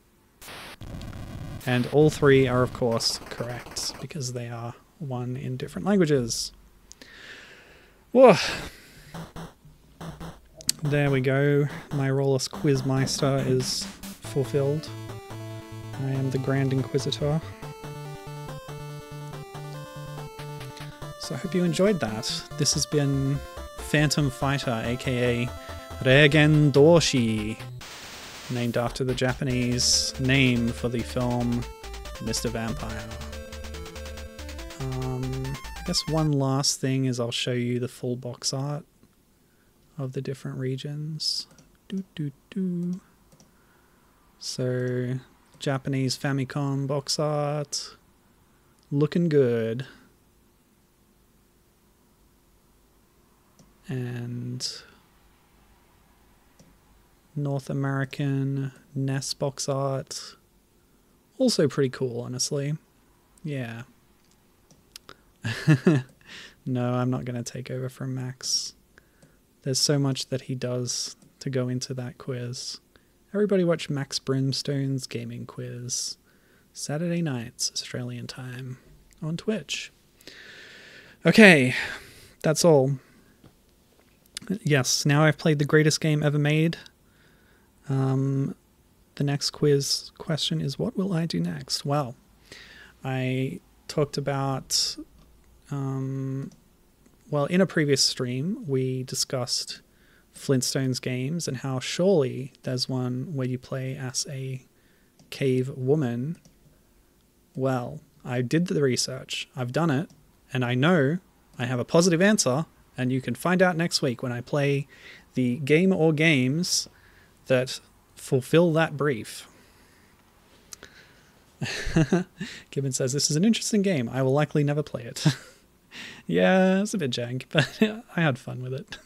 And all three are, of course, correct because they are one in different languages. Whoa. There we go. My role as Quizmeister is fulfilled. I am the Grand Inquisitor. So I hope you enjoyed that. This has been Phantom Fighter, aka Reigen Doushi, named after the Japanese name for the film Mr. Vampire. Um, I guess one last thing is I'll show you the full box art of the different regions. Do do do. So, Japanese Famicom box art, looking good. And North American NES box art, also pretty cool, honestly. Yeah. [laughs] no, I'm not going to take over from Max. There's so much that he does to go into that quiz. Everybody watch Max Brimstone's gaming quiz. Saturday nights, Australian time, on Twitch. Okay, that's all. Yes, now I've played the greatest game ever made. Um, the next quiz question is what will I do next? Well, I talked about um, well, in a previous stream, we discussed Flintstones games and how surely there's one where you play as a cave woman. Well, I did the research, I've done it, and I know I have a positive answer, and you can find out next week when I play the game or games that fulfill that brief. [laughs] Gibbon says, This is an interesting game. I will likely never play it. [laughs] yeah, it's a bit jank, [laughs] but I had fun with it.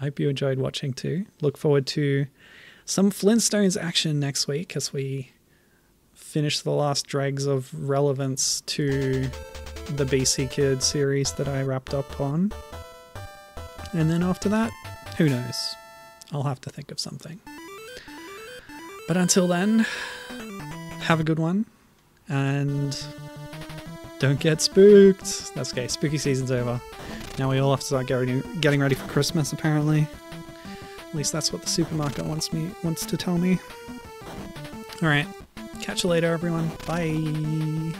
I hope you enjoyed watching too. Look forward to some Flintstones action next week as we finish the last dregs of relevance to the BC Kid series that I wrapped up on. And then after that, who knows? I'll have to think of something. But until then, have a good one and don't get spooked. That's okay, spooky season's over. Now we all have to start getting getting ready for Christmas apparently. At least that's what the supermarket wants me wants to tell me. Alright. Catch you later everyone. Bye.